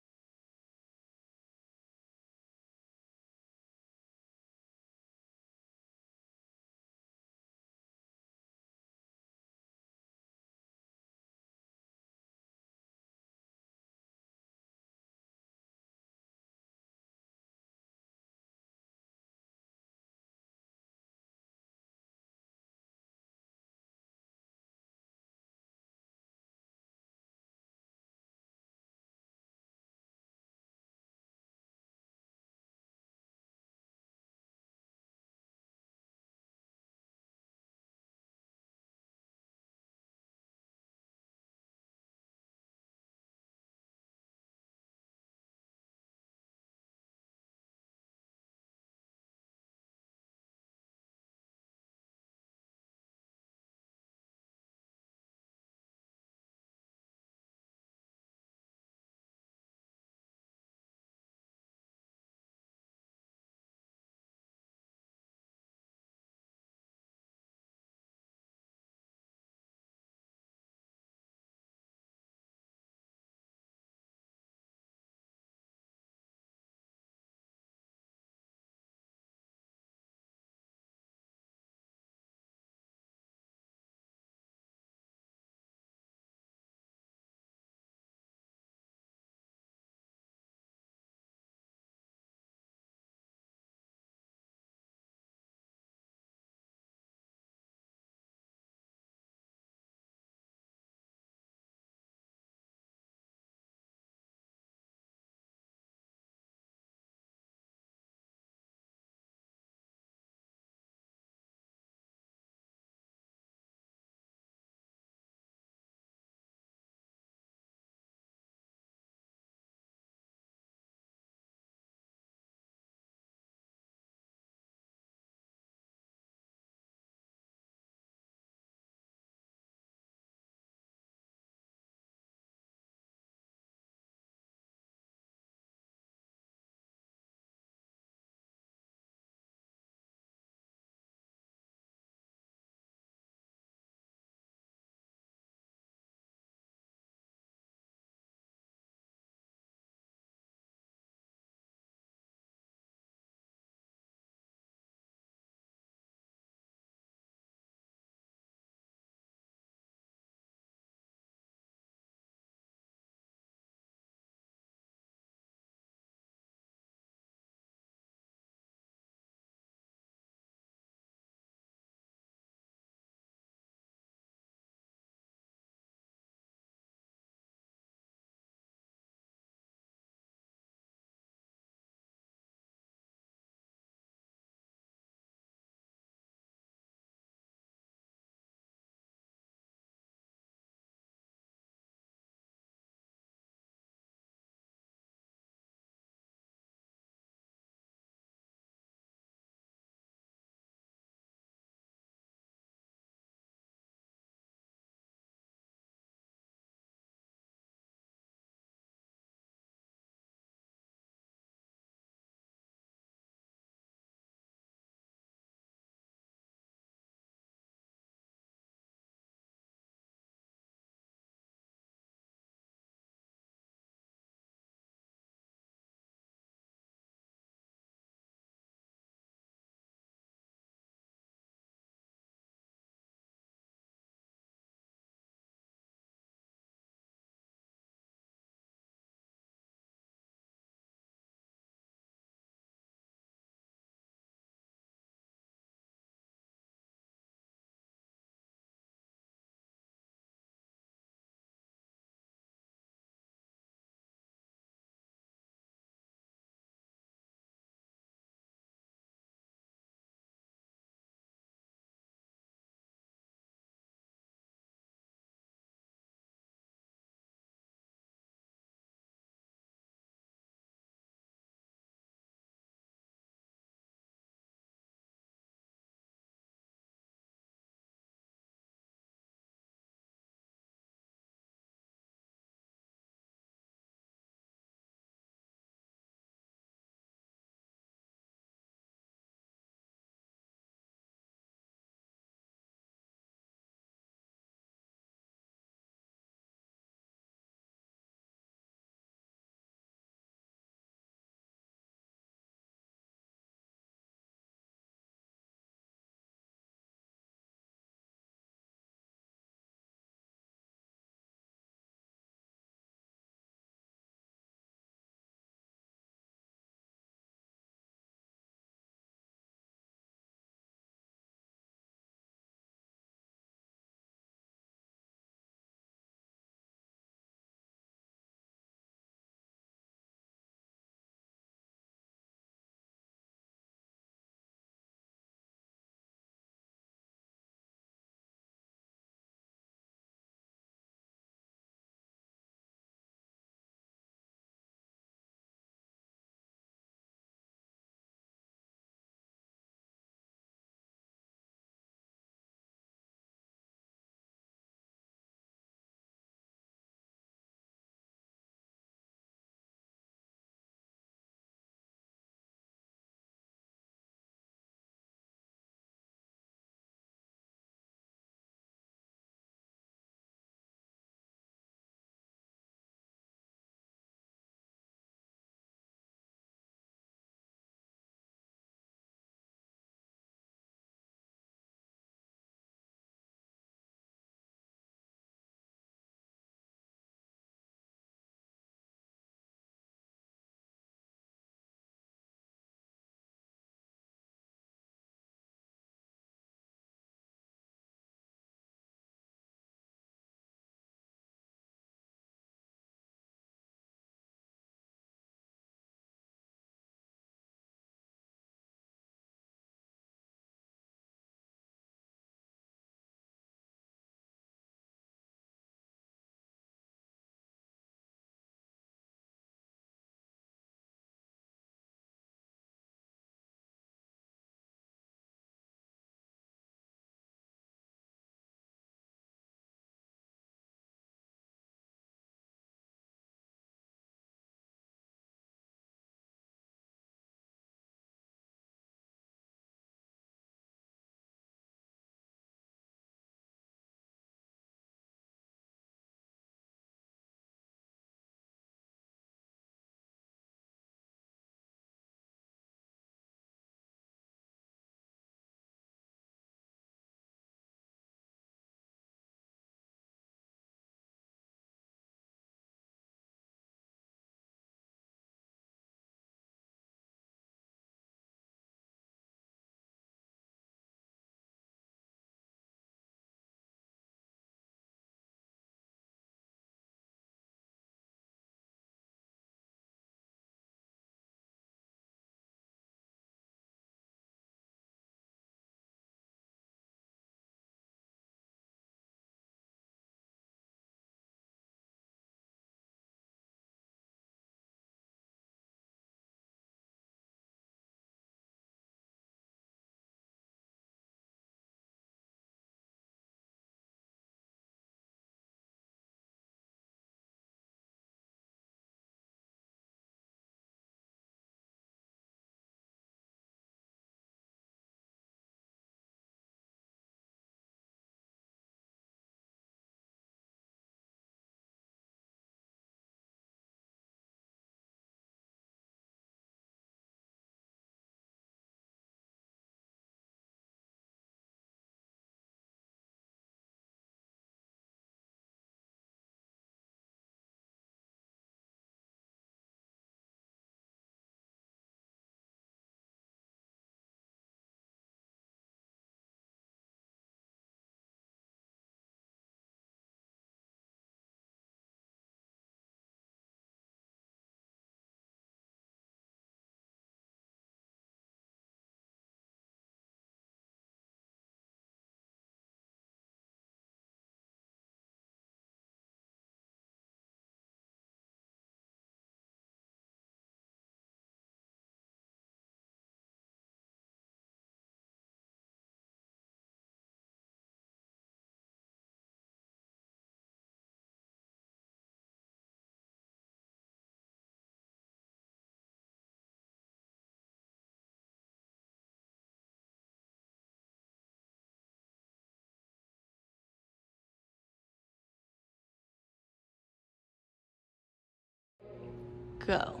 Go.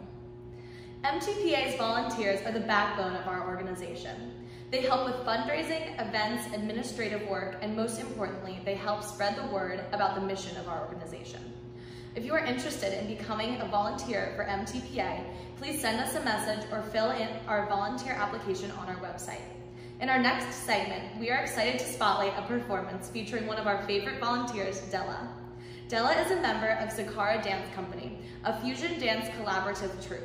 MTPA's volunteers are the backbone of our organization. They help with fundraising, events, administrative work, and most importantly, they help spread the word about the mission of our organization. If you are interested in becoming a volunteer for MTPA, please send us a message or fill in our volunteer application on our website. In our next segment, we are excited to spotlight a performance featuring one of our favorite volunteers, Della. Della is a member of Zhakara Dance Company, a fusion dance collaborative troupe.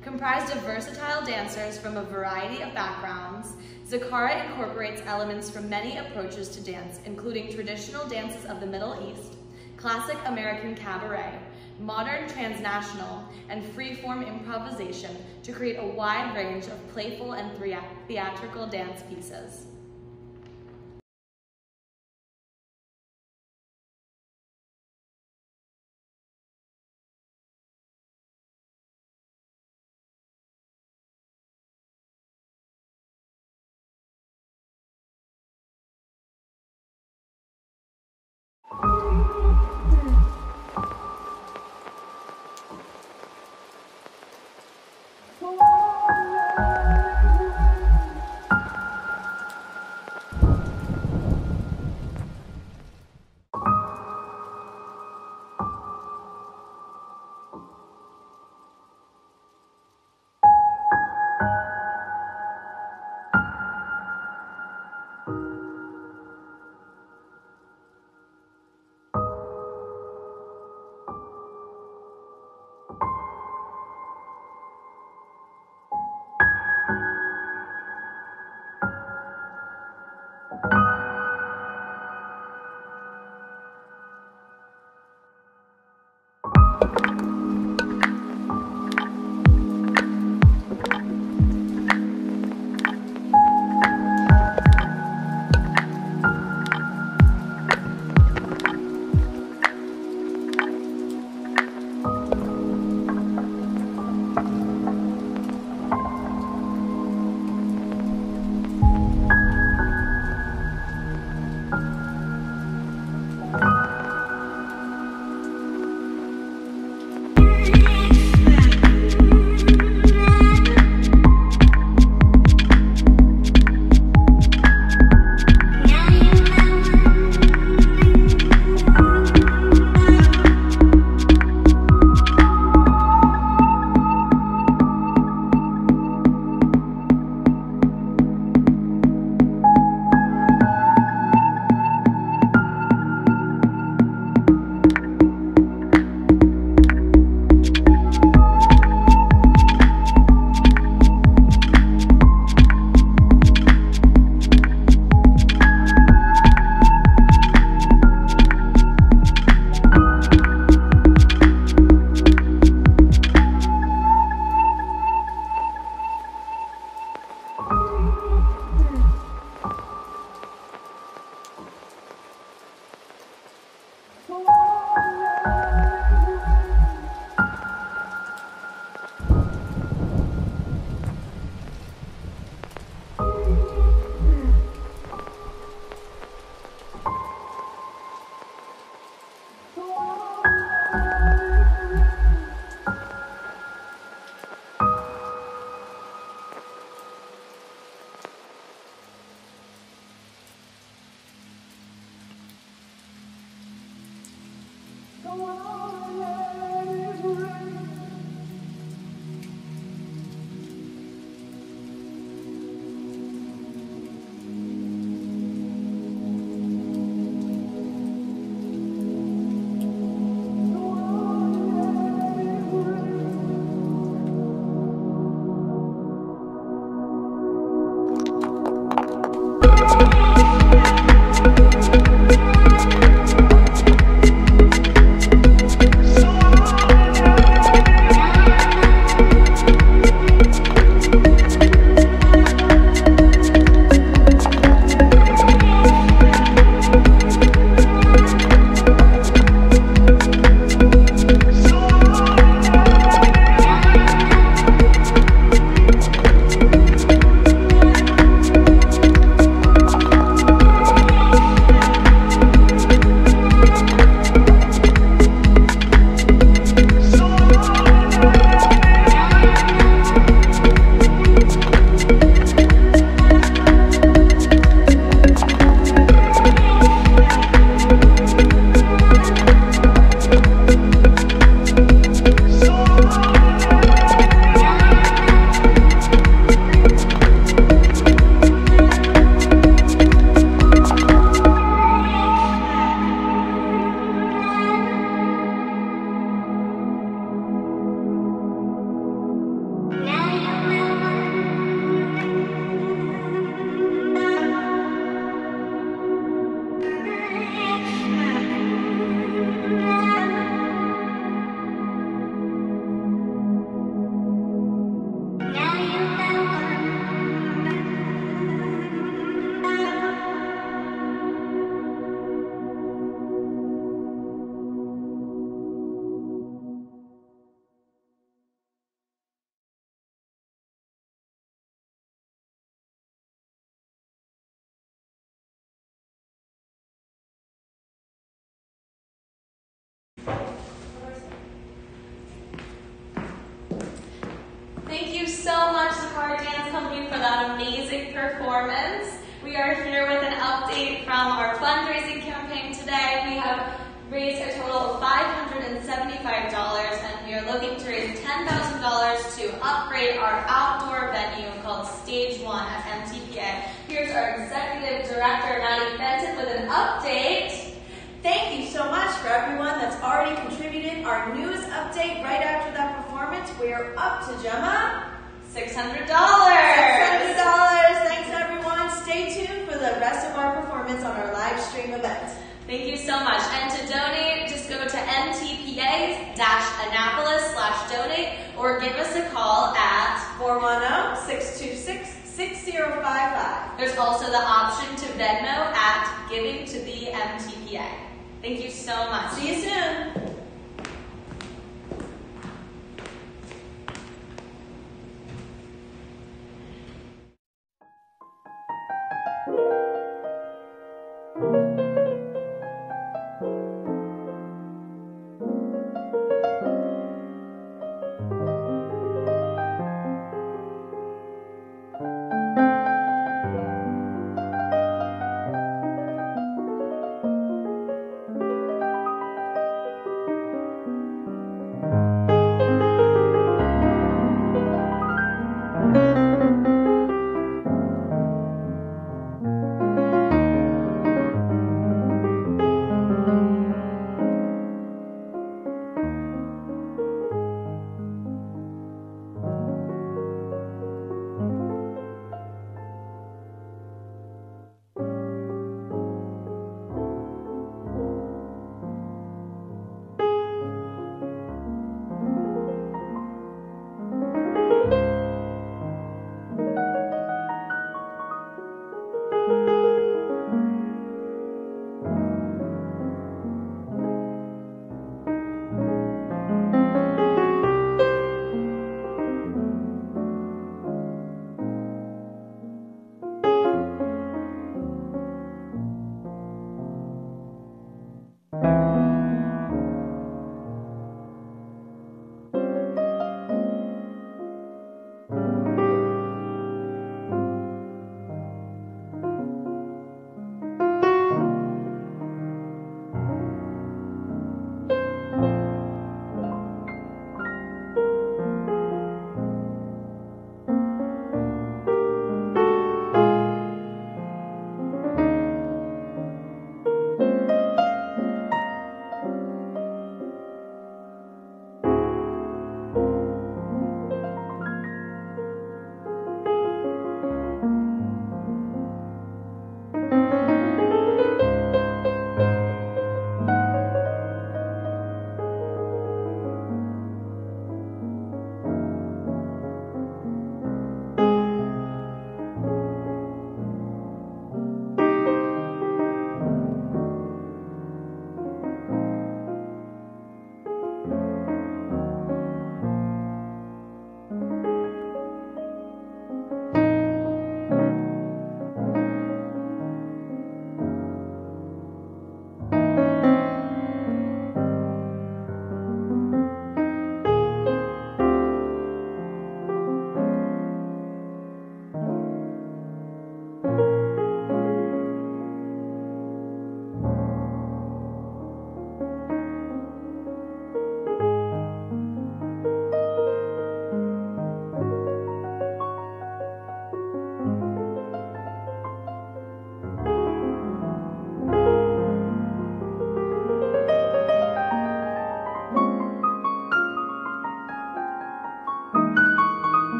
Comprised of versatile dancers from a variety of backgrounds, Zhakara incorporates elements from many approaches to dance, including traditional dances of the Middle East, classic American cabaret, modern transnational, and free-form improvisation to create a wide range of playful and theatrical dance pieces.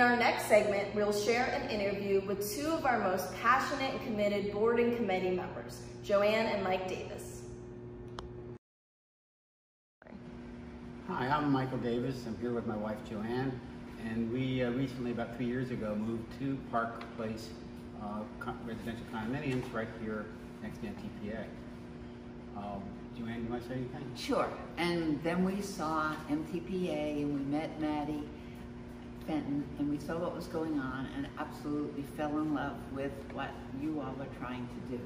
In our next segment, we'll share an interview with two of our most passionate and committed board and committee members, Joanne and Mike Davis. Hi, I'm Michael Davis. I'm here with my wife Joanne, and we uh, recently, about three years ago, moved to Park Place uh, residential condominiums right here next to MTPA. Um, Joanne, you want to say anything? Sure. And then we saw MTPA and we met Maddie Fenton and we saw what was going on and absolutely fell in love with what you all are trying to do.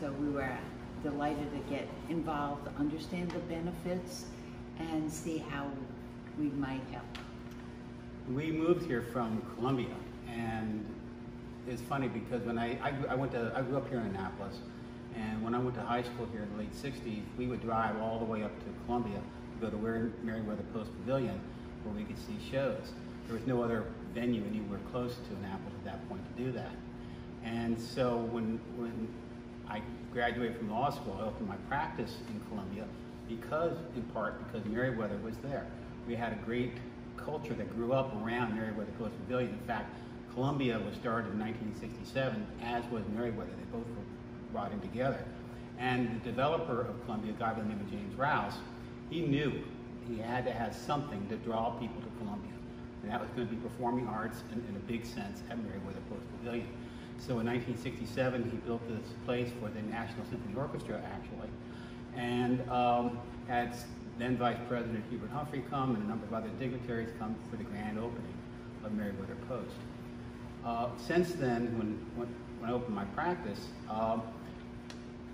So we were delighted to get involved, understand the benefits, and see how we might help. We moved here from Columbia and it's funny because when I, I, I went to, I grew up here in Annapolis and when I went to high school here in the late 60s, we would drive all the way up to Columbia to go to Merriweather Post Pavilion where we could see shows. There was no other venue anywhere close to Annapolis at that point to do that. And so when, when I graduated from law school, I opened my practice in Columbia because, in part, because Merriweather was there. We had a great culture that grew up around Merriweather Post Pavilion. In fact, Columbia was started in 1967, as was Merriweather. They both were brought in together. And the developer of Columbia, a guy by the name of James Rouse, he knew he had to have something to draw people to Columbia. And that was going to be performing arts in, in a big sense at Merriweather Post Pavilion. So in 1967, he built this place for the National Symphony Orchestra, actually, and um, had then Vice President Hubert Humphrey come and a number of other dignitaries come for the grand opening of Merriweather Post. Uh, since then, when, when, when, I opened my practice, uh,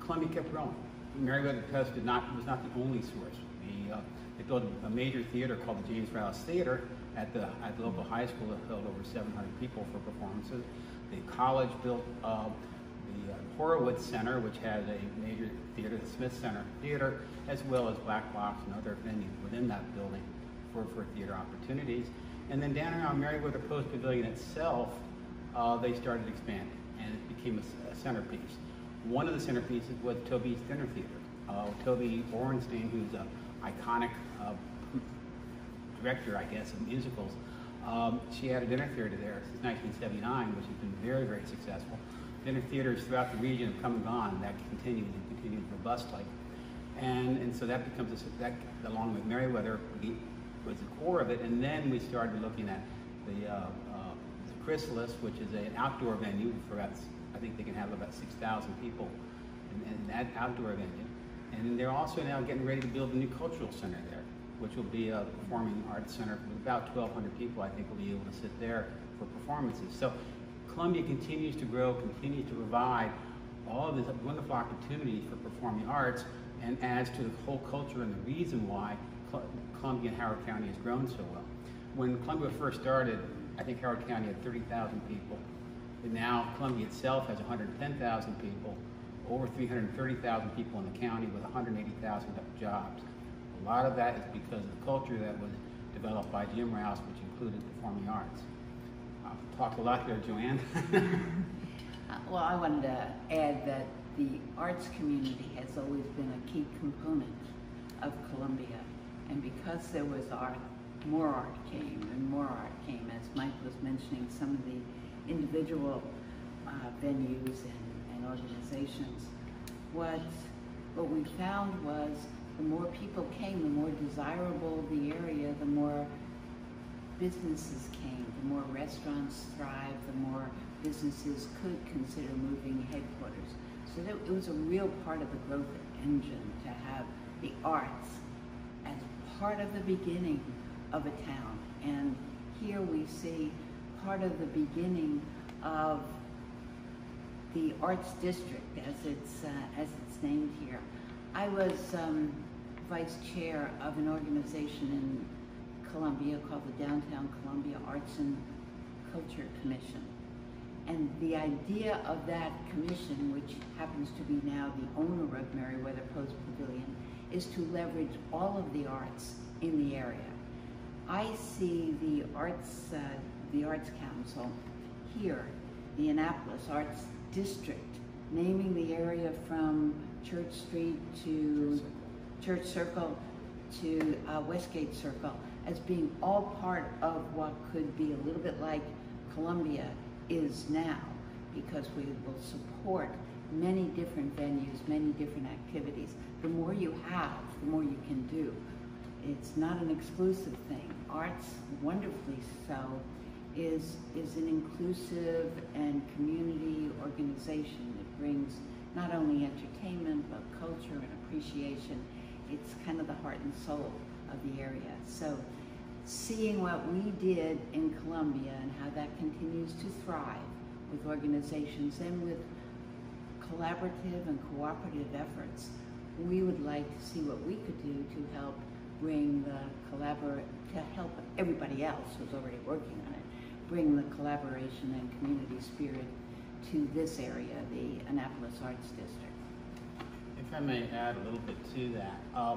Columbia kept growing. Merriweather Post did not, was not the only source. The, uh, they built a major theater called the James Rouse Theater at the, at the local high school that held over 700 people for performances. The college built uh, the uh, Horowitz Center, which has a major theater, the Smith Center Theater, as well as Black Box and other venues within that building for, for theater opportunities. And then down around Merriweather Post Pavilion itself, uh, they started expanding and it became a, a centerpiece. One of the centerpieces was Toby's Dinner Theater. Uh, Toby Orenstein, who's an iconic uh, director, I guess, of musicals, um, she had a dinner theater there since 1979, which has been very, very successful. Dinner theaters throughout the region have come and gone, that continues and continues robustly. And, and so that becomes, a, that, along with Merriweather, was the core of it. And then we started looking at the, uh, uh, the Chrysalis, which is an outdoor venue for about I think they can have about 6,000 people in, in, that outdoor venue. And they're also now getting ready to build a new cultural center there, which will be a performing arts center with about 1,200 people, I think, will be able to sit there for performances. So Columbia continues to grow, continues to provide all of these wonderful opportunities for performing arts and adds to the whole culture and the reason why Columbia and Howard County has grown so well. When Columbia first started, I think Howard County had 30,000 people. And now Columbia itself has 110,000 people, over 330,000 people in the county with 180,000 jobs. A lot of that is because of the culture that was developed by Jim Rouse, which included performing arts. I've talked a lot there, Joanne. Uh, well, I wanted to add that the arts community has always been a key component of Columbia. And because there was art, more art came and more art came, as Mike was mentioning, some of the individual uh, venues and, and organizations. What, what we found was the more people came, the more desirable the area, the more businesses came, the more restaurants thrived, the more businesses could consider moving headquarters. So that, it was a real part of the growth engine to have the arts as part of the beginning of a town. And here we see part of the beginning of the Arts District, as it's, uh, as it's named here. I was um, vice chair of an organization in Columbia called the Downtown Columbia Arts and Culture Commission. And the idea of that commission, which happens to be now the owner of Merriweather Post Pavilion, is to leverage all of the arts in the area. I see the arts uh, the Arts Council here, the Annapolis Arts District, naming the area from Church Street to Church Circle to uh, Westgate Circle as being all part of what could be a little bit like Columbia is now, because we will support many different venues, many different activities. The more you have, the more you can do. It's not an exclusive thing. Arts, wonderfully so, is, is an inclusive and community organization that brings not only entertainment, but culture and appreciation. It's kind of the heart and soul of the area. So seeing what we did in Columbia and how that continues to thrive with organizations and with collaborative and cooperative efforts, we would like to see what we could do to help bring the collaborate to help everybody else who's already working on it, bring the collaboration and community spirit to this area, the Annapolis Arts District. If I may add a little bit to that, uh,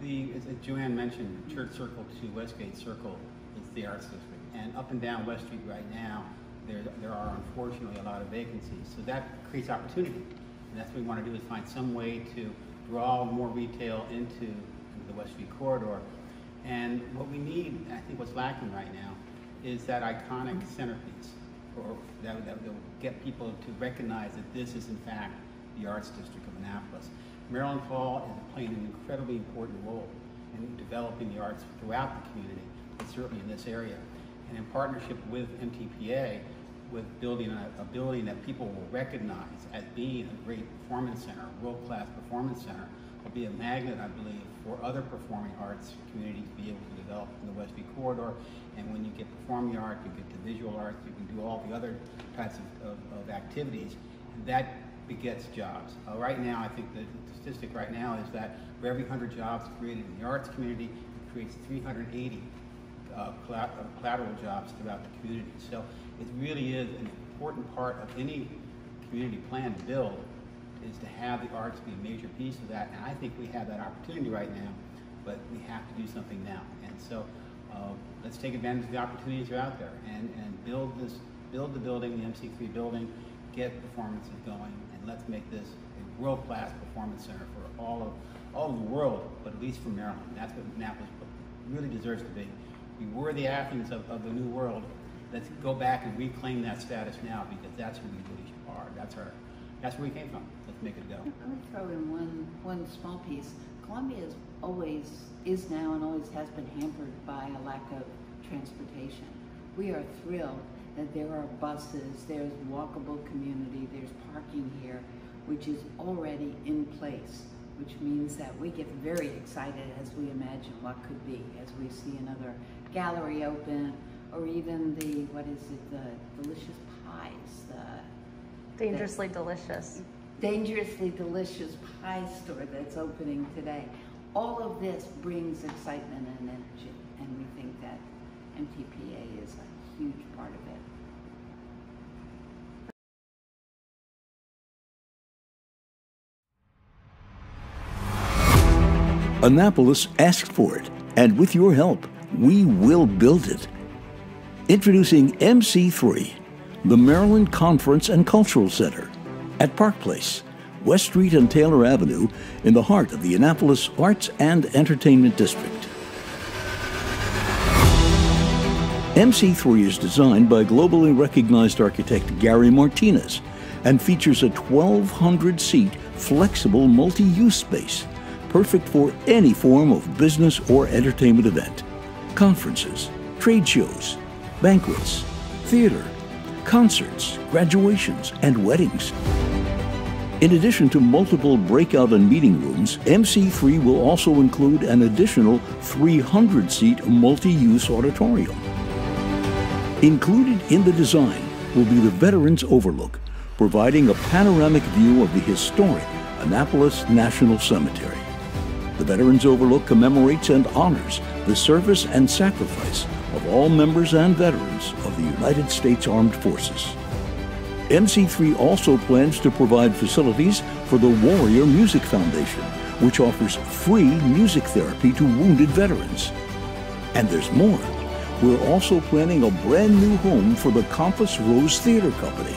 the as Joanne mentioned, Church Circle to Westgate Circle is the arts district, and up and down West Street right now, there there are unfortunately a lot of vacancies. So that creates opportunity, and that's what we want to do is find some way to draw more retail into, the West Street corridor. And what we need, I think what's lacking right now, is that iconic centerpiece, or that, that will get people to recognize that this is in fact the arts district of Annapolis. Maryland Hall is playing an incredibly important role in developing the arts throughout the community, but certainly in this area. And in partnership with MTPA, with building a, a building that people will recognize as being a great performance center, world-class performance center, will be a magnet, I believe, for other performing arts communities to be able to develop in the Westby corridor. And when you get performing art, you get to visual arts, you can do all the other types of, of, of activities. And that begets jobs. Uh, right now, I think the statistic right now is that for every 100 jobs created in the arts community, it creates 380 uh, collateral jobs throughout the community. So it really is an important part of any community plan to build is to have the arts be a major piece of that. And I think we have that opportunity right now, but we have to do something now. And so uh, let's take advantage of the opportunities that are out there and, and build this, build the building, the MC3 building, get performances going, let's make this a world-class performance center for all of all of the world, but at least for Maryland. That's what Annapolis really deserves to be. We were the Athens of, of the New World. Let's go back and reclaim that status now because that's who we really are. That's our, that's where we came from. Let's make it go. Let me throw in one one small piece. Columbia is always is now and always has been hampered by a lack of transportation. We are thrilled that there are buses, there's walkable community, there's parking here, which is already in place, which means that we get very excited as we imagine what could be, as we see another gallery open, or even the, what is it, the delicious pies, the Dangerously delicious. dangerously delicious pie store that's opening today. All of this brings excitement and energy, and we think that MTPA is a huge part of Annapolis asked for it, and with your help, we will build it. Introducing MC3, the Maryland Conference and Cultural Center, at Park Place, West Street and Taylor Avenue, in the heart of the Annapolis Arts and Entertainment District. MC3 is designed by globally recognized architect Gary Martinez and features a 1,200 seat flexible multi use space, perfect for any form of business or entertainment event conferences, trade shows, banquets, theater, concerts, graduations, and weddings. In addition to multiple breakout and meeting rooms, MC3 will also include an additional 300 seat multi use auditorium. Included in the design will be the Veterans Overlook, providing a panoramic view of the historic Annapolis National Cemetery. The Veterans Overlook commemorates and honors the service and sacrifice of all members and veterans of the United States Armed Forces. MC3 also plans to provide facilities for the Warrior Music Foundation, which offers free music therapy to wounded veterans. And there's more. We're also planning a brand new home for the Compass Rose Theater Company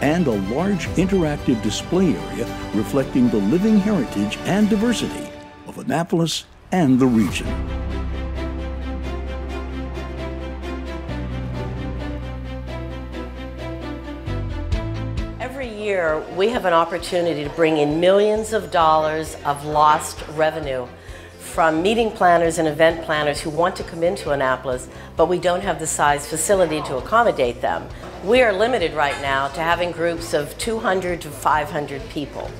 and a large interactive display area reflecting the living heritage and diversity of Annapolis and the region. Every year, we have an opportunity to bring in millions of dollars of lost revenue from meeting planners and event planners who want to come into Annapolis, but we don't have the size facility to accommodate them. We are limited right now to having groups of 200 to 500 people.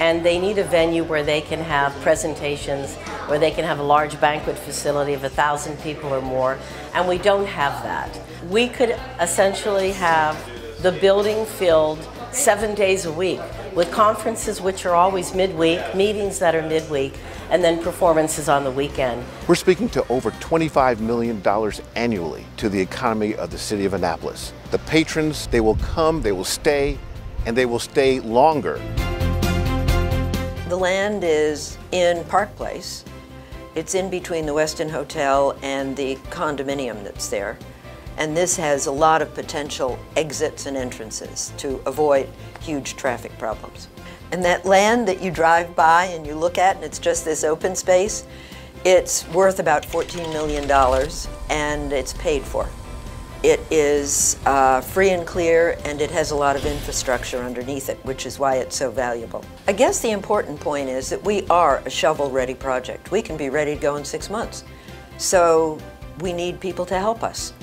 And they need a venue where they can have presentations, where they can have a large banquet facility of a 1,000 people or more, and we don't have that. We could essentially have the building filled seven days a week with conferences which are always midweek, meetings that are midweek, and then performances on the weekend. We're speaking to over $25 million annually to the economy of the city of Annapolis. The patrons, they will come, they will stay, and they will stay longer. The land is in Park Place. It's in between the Westin Hotel and the condominium that's there. And this has a lot of potential exits and entrances to avoid huge traffic problems. And that land that you drive by and you look at and it's just this open space, it's worth about $14 million and it's paid for. It is uh, free and clear and it has a lot of infrastructure underneath it, which is why it's so valuable. I guess the important point is that we are a shovel-ready project. We can be ready to go in six months. So we need people to help us.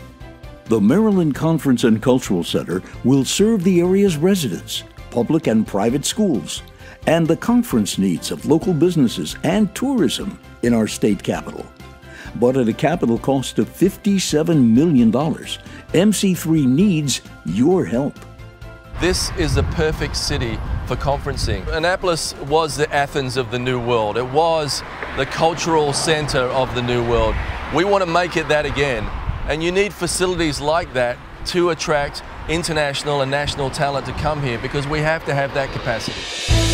The Maryland Conference and Cultural Center will serve the area's residents public and private schools, and the conference needs of local businesses and tourism in our state capital. But at a capital cost of $57 million, MC3 needs your help. This is the perfect city for conferencing. Annapolis was the Athens of the New World. It was the cultural center of the New World. We want to make it that again. And you need facilities like that to attract international and national talent to come here because we have to have that capacity.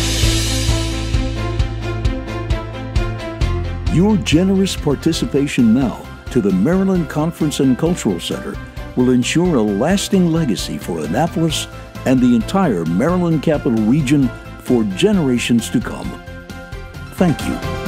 Your generous participation now to the Maryland Conference and Cultural Center will ensure a lasting legacy for Annapolis and the entire Maryland Capital Region for generations to come. Thank you.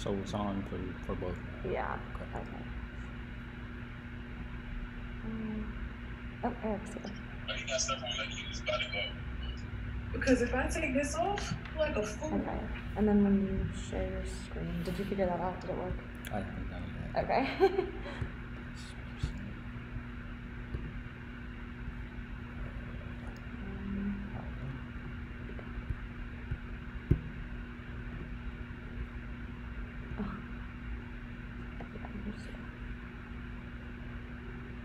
So it's on for, for both. Yeah. Okay. Um, oh, Eric's here. Because if I take this off, I'm like a fool. Okay. And then when you share your screen, did you figure that out? Did it work? I haven't done it yet. Okay.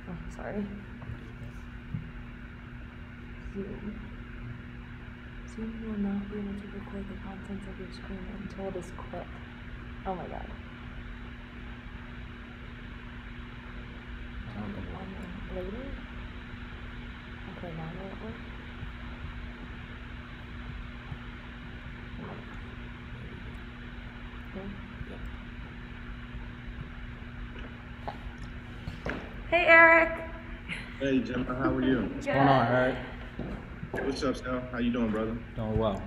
Oh, sorry. Zoom. Zoom will not be able to record the contents of your screen until it is quit. Oh my god. I don't know. One minute later? Okay, now will it work? Hmm? Hey Eric! Hey, Gemma, how are you? What's going on, Eric? What's up, Sal? How you doing, brother? Doing well.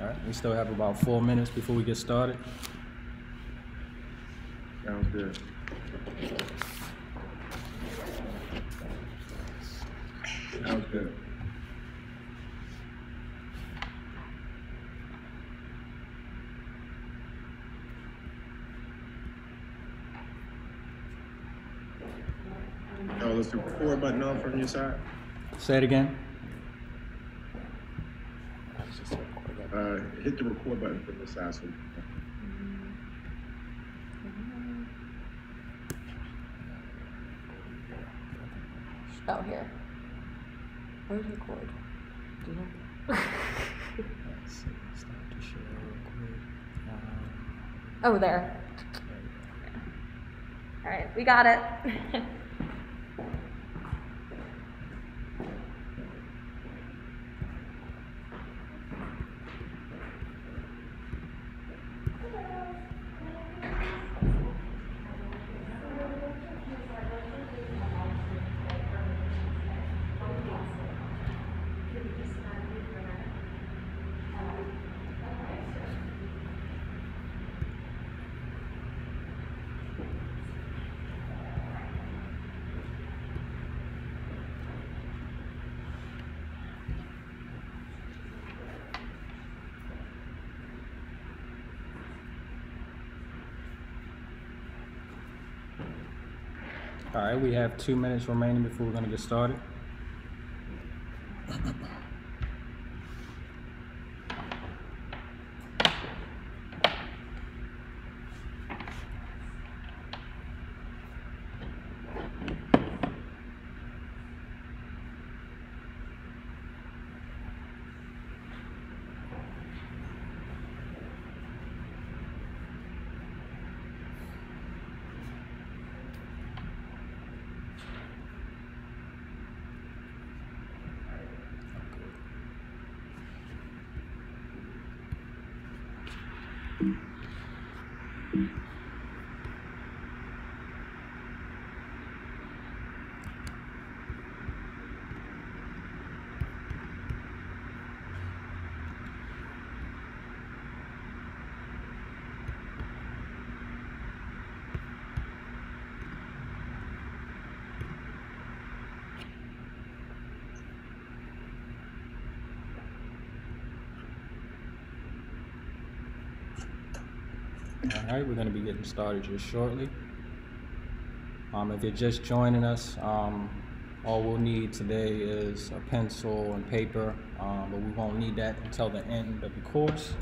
All right, we still have about four minutes before we get started. Sounds good. Sounds good. Oh, is the record button on from your side? Say it again. Uh, hit the record button for the side. So Oh, here. Where's record? Do you know? Let's see, start to share real quick. Um, Oh, there. All right, we got it. All right, we have two minutes remaining before we're gonna get started. All right, we're going to be getting started just shortly. Um, if you're just joining us, um, all we'll need today is a pencil and paper, um, but we won't need that until the end of the course.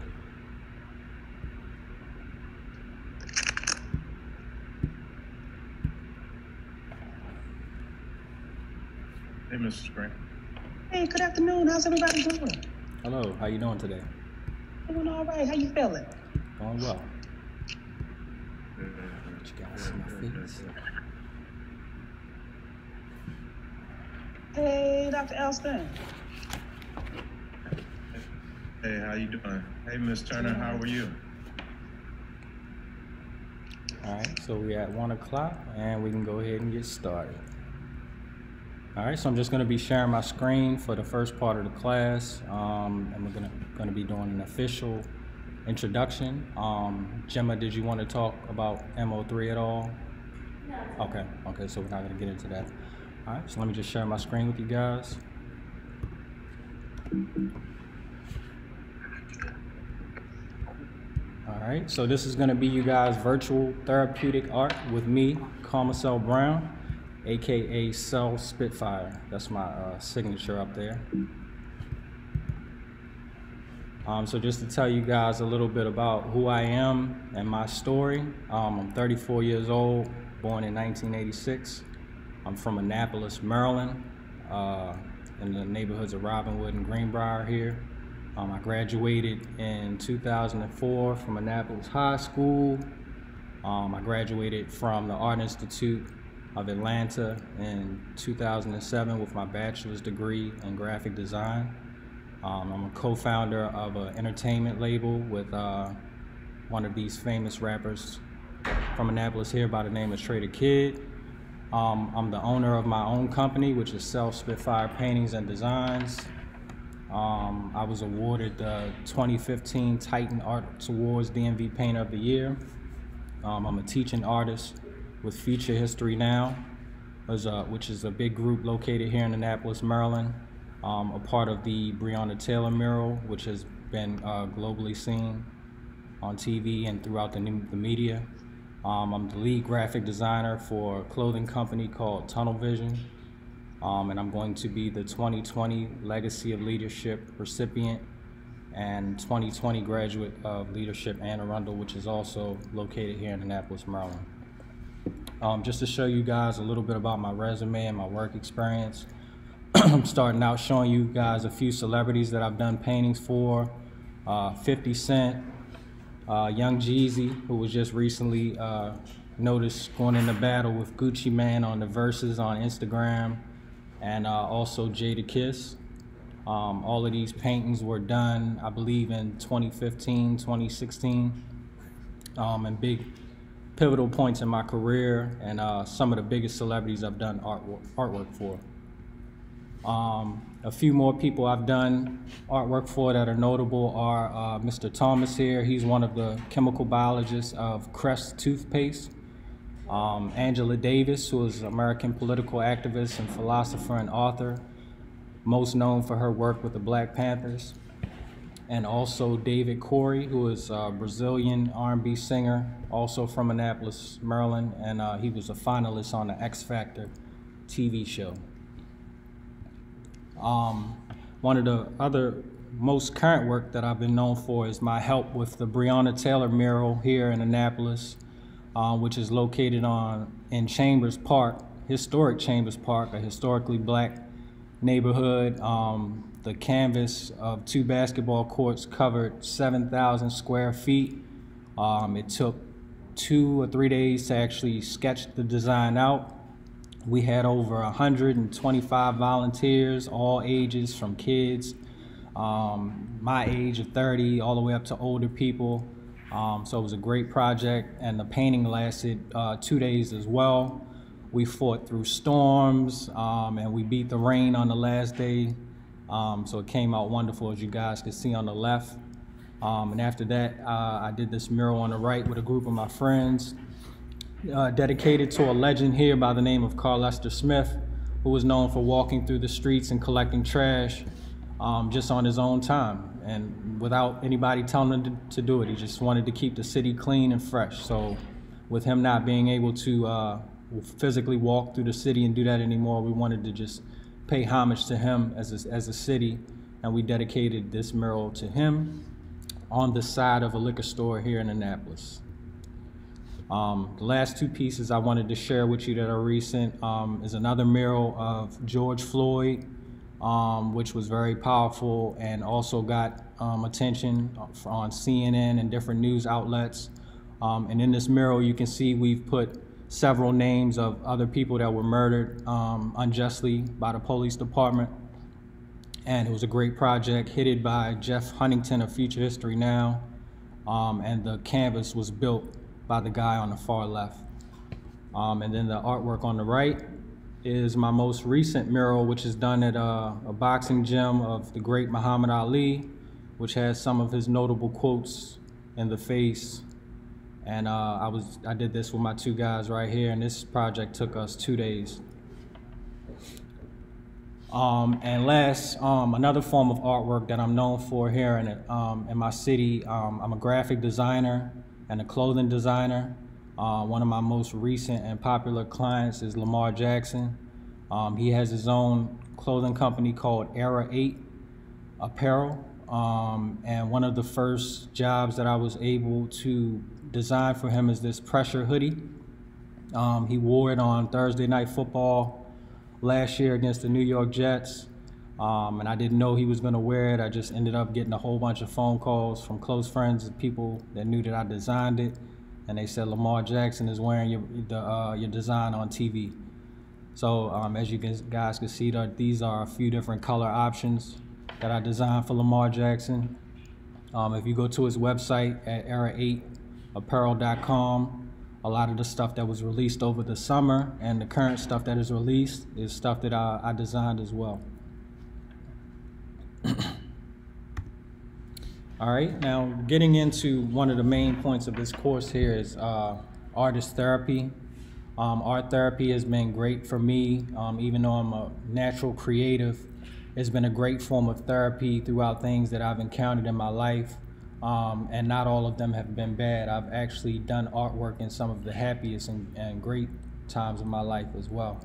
Hey, Mrs. Grant. Hey, good afternoon. How's everybody doing? Hello, how you doing today? Doing all right. How you feeling? Going well. You guys see my face? Hey, Dr. Elston. Hey, how you doing? Hey, Miss Turner, how are you? All right, so we're at one o'clock and we can go ahead and get started. All right, so I'm just gonna be sharing my screen for the first part of the class. Um, and we're gonna, gonna be doing an official introduction. Um, Gemma, did you wanna talk about MC3 at all? No. Okay, okay, so we're not gonna get into that. All right, so let me just share my screen with you guys. All right, so this is gonna be you guys' virtual therapeutic art with me, Carmacel Brown, AKA Cell Spitfire. That's my uh, signature up there. Um, so just to tell you guys a little bit about who I am and my story, um, I'm 34 years old, born in 1986. I'm from Annapolis, Maryland, uh, in the neighborhoods of Robinwood and Greenbrier here. Um, I graduated in 2004 from Annapolis High School. Um, I graduated from the Art Institute of Atlanta in 2007 with my bachelor's degree in graphic design. Um, I'm a co-founder of an entertainment label with uh, one of these famous rappers from Annapolis here by the name of Trader Kid. Um, I'm the owner of my own company, which is Cell Spitfire Paintings and Designs. Um, I was awarded the 2015 Titan Arts Awards DMV Painter of the Year. Um, I'm a teaching artist with Future History Now, a, which is a big group located here in Annapolis, Maryland. Um, a part of the Breonna Taylor mural, which has been uh, globally seen on TV and throughout the, the media. Um, I'm the lead graphic designer for a clothing company called Tunnel Vision. Um, and I'm going to be the 2020 Legacy of Leadership recipient and 2020 graduate of Leadership Anne Arundel, which is also located here in Annapolis, Maryland. Um, just to show you guys a little bit about my resume and my work experience, starting out showing you guys a few celebrities that I've done paintings for. Uh, 50 Cent, uh, Young Jeezy, who was just recently uh, noticed going into battle with Gucci Mane on the Verzuz on Instagram and uh, also Jadakiss. Um, all of these paintings were done, I believe, in 2015, 2016, um, and big pivotal points in my career and uh, some of the biggest celebrities I've done artwork, artwork for. Um, a few more people I've done artwork for that are notable are uh, Mr. Thomas here. He's one of the chemical biologists of Crest toothpaste. Um, Angela Davis, who is an American political activist and philosopher and author, most known for her work with the Black Panthers. And also David Correy, who is a Brazilian R&B singer, also from Annapolis, Maryland, and uh, he was a finalist on the X Factor TV show. Um, one of the other most current work that I've been known for is my help with the Breonna Taylor mural here in Annapolis uh, which is located on in Chambers Park, historic Chambers Park, a historically black neighborhood. Um, the canvas of two basketball courts covered 7,000 square feet. Um, it took two or three days to actually sketch the design out. We had over 125 volunteers, all ages from kids, um, my age of 30, all the way up to older people. Um, so it was a great project, and the painting lasted uh, two days as well. We fought through storms, um, and we beat the rain on the last day. Um, so it came out wonderful, as you guys can see on the left. Um, and after that, uh, I did this mural on the right with a group of my friends, uh, dedicated to a legend here by the name of Carl Lester Smith, who was known for walking through the streets and collecting trash um, just on his own time and without anybody telling him to, to, do it. He just wanted to keep the city clean and fresh. So, with him not being able to uh, physically walk through the city and do that anymore, we wanted to just pay homage to him as a, as a city, and we dedicated this mural to him on the side of a liquor store here in Annapolis. Um, the last two pieces I wanted to share with you that are recent um, is another mural of George Floyd um, which was very powerful and also got um, attention on CNN and different news outlets. Um, and in this mural, you can see we've put several names of other people that were murdered um, unjustly by the police department. and it was a great project headed by Jeff Huntington of Future History Now, and the canvas was built by the guy on the far left. Um, and then the artwork on the right is my most recent mural, which is done at a, a boxing gym of the great Muhammad Ali, which has some of his notable quotes in the face. And uh, I was I did this with my two guys right here, and this project took us two days. Um, and last, um, another form of artwork that I'm known for here in, um, in my city, um, I'm a graphic designer and a clothing designer. Uh, one of my most recent and popular clients is Lamar Jackson. Um, he has his own clothing company called Era 8 Apparel. Um, and one of the first jobs that I was able to design for him is this pressure hoodie. Um, he wore it on Thursday Night Football last year against the New York Jets. Um, and I didn't know he was going to wear it. I just ended up getting a whole bunch of phone calls from close friends and people that knew that I designed it and they said Lamar Jackson is wearing your the, uh, your design on TV. So um, as you guys can see, these are a few different color options that I designed for Lamar Jackson. Um, if you go to his website at era8apparel.com, a lot of the stuff that was released over the summer and the current stuff that is released is stuff that I, I designed as well. All right, now getting into one of the main points of this course here is uh, artist therapy. Um, art therapy has been great for me, um, even though I'm a natural creative. It's been a great form of therapy throughout things that I've encountered in my life, um, and not all of them have been bad. I've actually done artwork in some of the happiest and, and great times of my life as well.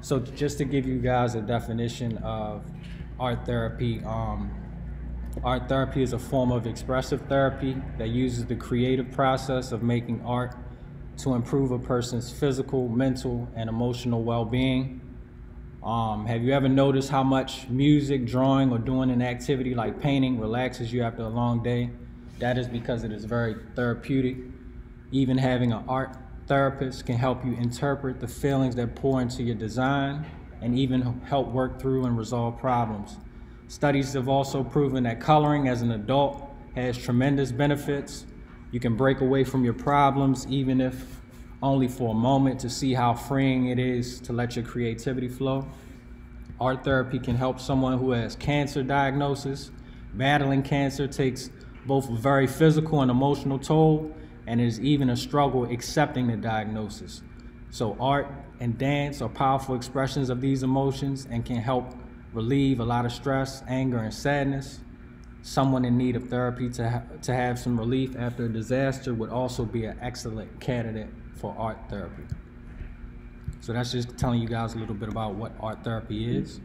So just to give you guys a definition of art therapy, um, Art therapy is a form of expressive therapy that uses the creative process of making art to improve a person's physical, mental, and emotional well-being. Um, have you ever noticed how much music, drawing, or doing an activity like painting relaxes you after a long day? That is because it is very therapeutic. Even having an art therapist can help you interpret the feelings that pour into your design and even help work through and resolve problems. Studies have also proven that coloring as an adult has tremendous benefits. You can break away from your problems, even if only for a moment, to see how freeing it is to let your creativity flow. Art therapy can help someone who has cancer diagnosis. Battling cancer takes both a very physical and emotional toll, and it is even a struggle accepting the diagnosis. So, art and dance are powerful expressions of these emotions and can help relieve a lot of stress, anger, and sadness. Someone in need of therapy to, ha to have some relief after a disaster would also be an excellent candidate for art therapy. So that's just telling you guys a little bit about what art therapy is.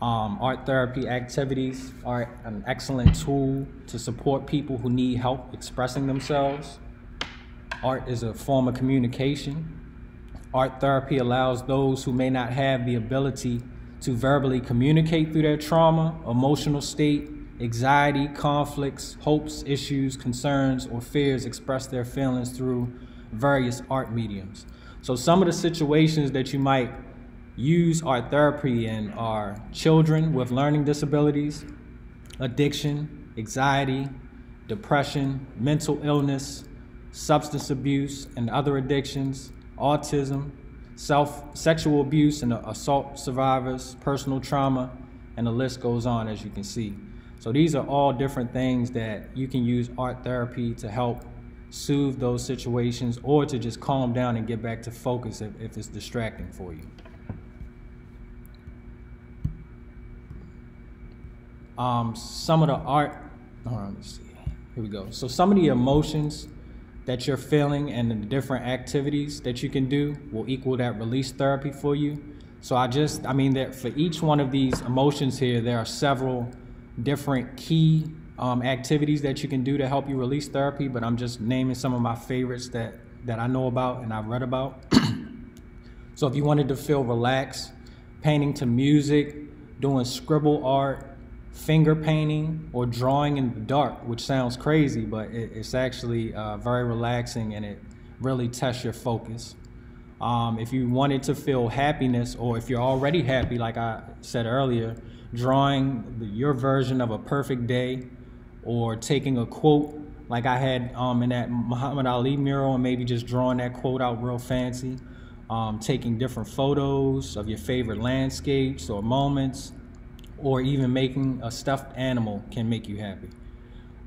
Um, art therapy activities are an excellent tool to support people who need help expressing themselves. Art is a form of communication Art therapy allows those who may not have the ability to verbally communicate through their trauma, emotional state, anxiety, conflicts, hopes, issues, concerns, or fears express their feelings through various art mediums. So some of the situations that you might use art therapy in are children with learning disabilities, addiction, anxiety, depression, mental illness, substance abuse, and other addictions, autism, self sexual abuse and assault survivors, personal trauma, and the list goes on as you can see. So these are all different things that you can use art therapy to help soothe those situations or to just calm down and get back to focus if, if it's distracting for you. Um, some of the art, on, let's see. Here we go. So some of the emotions that you're feeling and the different activities that you can do will equal that release therapy for you. So I just, I mean that for each one of these emotions here, there are several different key um, activities that you can do to help you release therapy, but I'm just naming some of my favorites that, that I know about and I've read about. so if you wanted to feel relaxed, painting to music, doing scribble art, finger painting or drawing in the dark, which sounds crazy, but it, it's actually uh, very relaxing and it really tests your focus. Um, if you wanted to feel happiness, or if you're already happy, like I said earlier, drawing the, your version of a perfect day, or taking a quote like I had um, in that Muhammad Ali mural, and maybe just drawing that quote out real fancy. Um, taking different photos of your favorite landscapes or moments, or even making a stuffed animal can make you happy.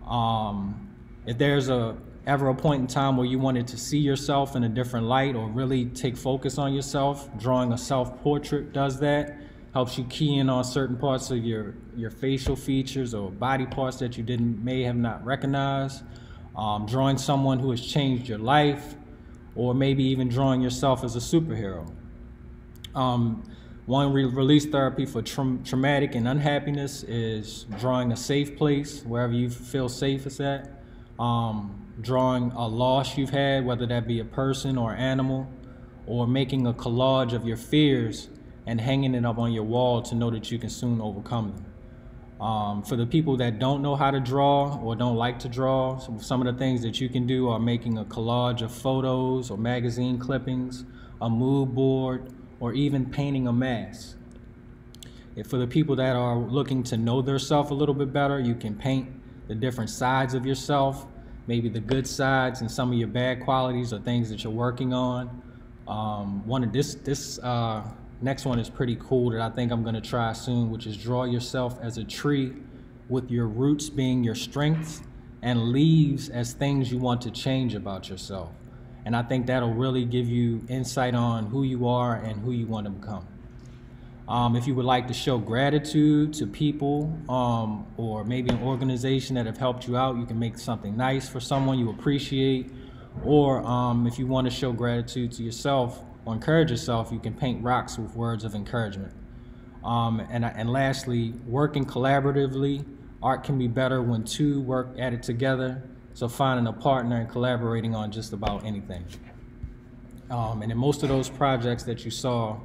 Um, if there's a ever a point in time where you wanted to see yourself in a different light or really take focus on yourself, drawing a self-portrait does that. Helps you key in on certain parts of your, your facial features or body parts that you didn't may have not recognized. Um, drawing someone who has changed your life, or maybe even drawing yourself as a superhero. Um, one re release therapy for tra traumatic and unhappiness is drawing a safe place wherever you feel safe is at. Um, drawing a loss you've had, whether that be a person or animal, or making a collage of your fears and hanging it up on your wall to know that you can soon overcome them. Um, for the people that don't know how to draw or don't like to draw, some of the things that you can do are making a collage of photos or magazine clippings, a mood board, or even painting a mask. If for the people that are looking to know their self a little bit better, you can paint the different sides of yourself, maybe the good sides and some of your bad qualities or things that you're working on. Um, one of this this uh, next one is pretty cool that I think I'm gonna try soon, which is draw yourself as a tree with your roots being your strengths and leaves as things you want to change about yourself. And I think that'll really give you insight on who you are and who you want to become. Um, if you would like to show gratitude to people um, or maybe an organization that have helped you out, you can make something nice for someone you appreciate. Or um, if you want to show gratitude to yourself or encourage yourself, you can paint rocks with words of encouragement. Um, and, and lastly, working collaboratively. Art can be better when two work at it together. So finding a partner and collaborating on just about anything. Um, and in most of those projects that you saw,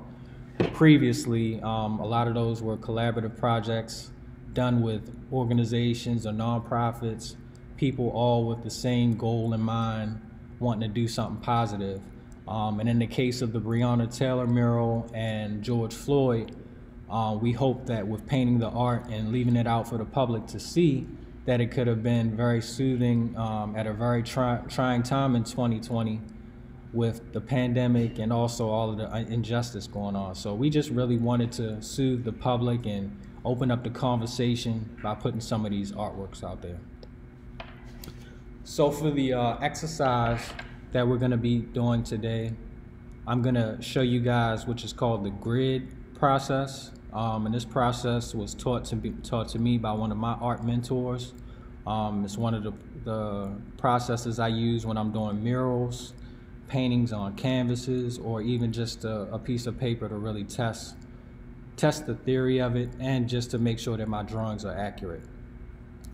previously, um, a lot of those were collaborative projects done with organizations or nonprofits, people all with the same goal in mind, wanting to do something positive. Um, and in the case of the Breonna Taylor mural and George Floyd, uh, we hope that with painting the art and leaving it out for the public to see, that it could have been very soothing um, at a very try trying time in 2020 with the pandemic and also all of the uh, injustice going on. So we just really wanted to soothe the public and open up the conversation by putting some of these artworks out there. So for the uh, exercise that we're gonna be doing today, I'm gonna show you guys which is called the grid process. Um, and this process was taught to be taught to me by one of my art mentors. Um, it's one of the, the processes I use when I'm doing murals, paintings on canvases or even just a, a, piece of paper to really test test the theory of it and just to make sure that my drawings are accurate.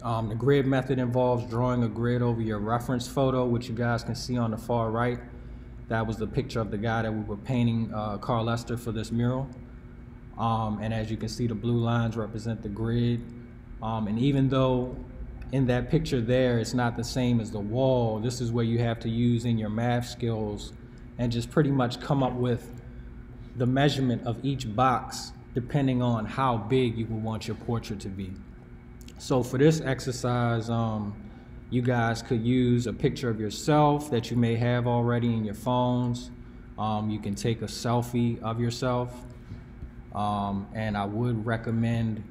Um, the grid method involves drawing a grid over your reference photo, which you guys can see on the far right. That was the picture of the guy that we were painting, uh, Carl Lester, for this mural. Um, and as you can see, the blue lines represent the grid. Um, and even though in that picture there, it's not the same as the wall. This is where you have to use in your math skills and just pretty much come up with the measurement of each box depending on how big you would want your portrait to be. So for this exercise, um, you guys could use a picture of yourself that you may have already in your phones. Um, you can take a selfie of yourself. Um, and I would recommend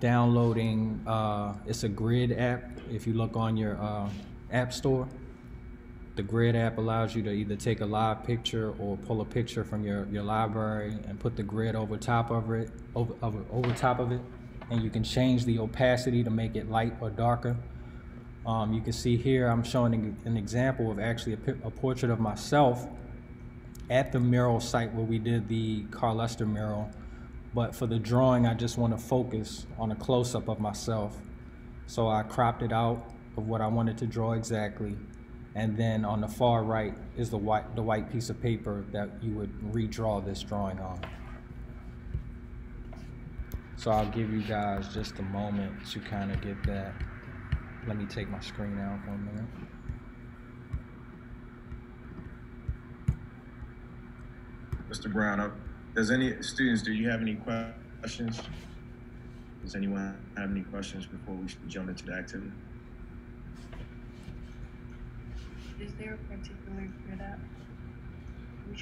downloading, uh, it's a grid app. If you look on your uh, app store, the grid app allows you to either take a live picture or pull a picture from your, your library and put the grid over top of it, over, over, over top of it. And you can change the opacity to make it light or darker. Um, you can see here I'm showing an example of actually a, a, portrait of myself at the mural site where we did the Carl Lester mural but for the drawing, I just want to focus on a close-up of myself. So I cropped it out of what I wanted to draw exactly. And then on the far right is the white, the white piece of paper that you would redraw this drawing on. So I'll give you guys just a moment to kind of get that. Let me take my screen out for a minute. Mr. Brown, uh, does any students, do you have any questions? Does anyone have any questions before we jump into the activity? Is there a particular grid app?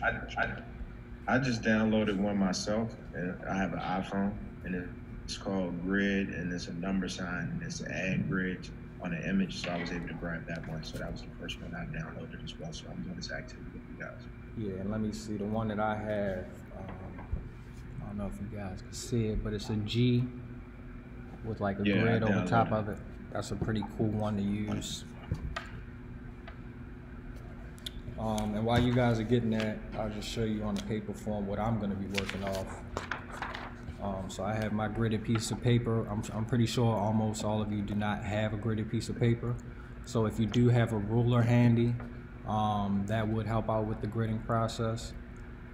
I, I, I just downloaded one myself, and I have an iPhone, and it's called Grid, and it's a number sign, and it's an add grid on an image, so I was able to grab that one. So that was the first one I downloaded as well. So I'm doing this activity with you guys. Yeah, and let me see the one that I have. Um, I don't know if you guys can see it, but it's a G with like a Yeah, grid over top of it. That's a pretty cool one to use. Um, and while you guys are getting that, I'll just show you on the paper form what I'm going to be working off. Um, so I have my gridded piece of paper. I'm, I'm pretty sure almost all of you do not have a gridded piece of paper. So if you do have a ruler handy, um, that would help out with the gridding process.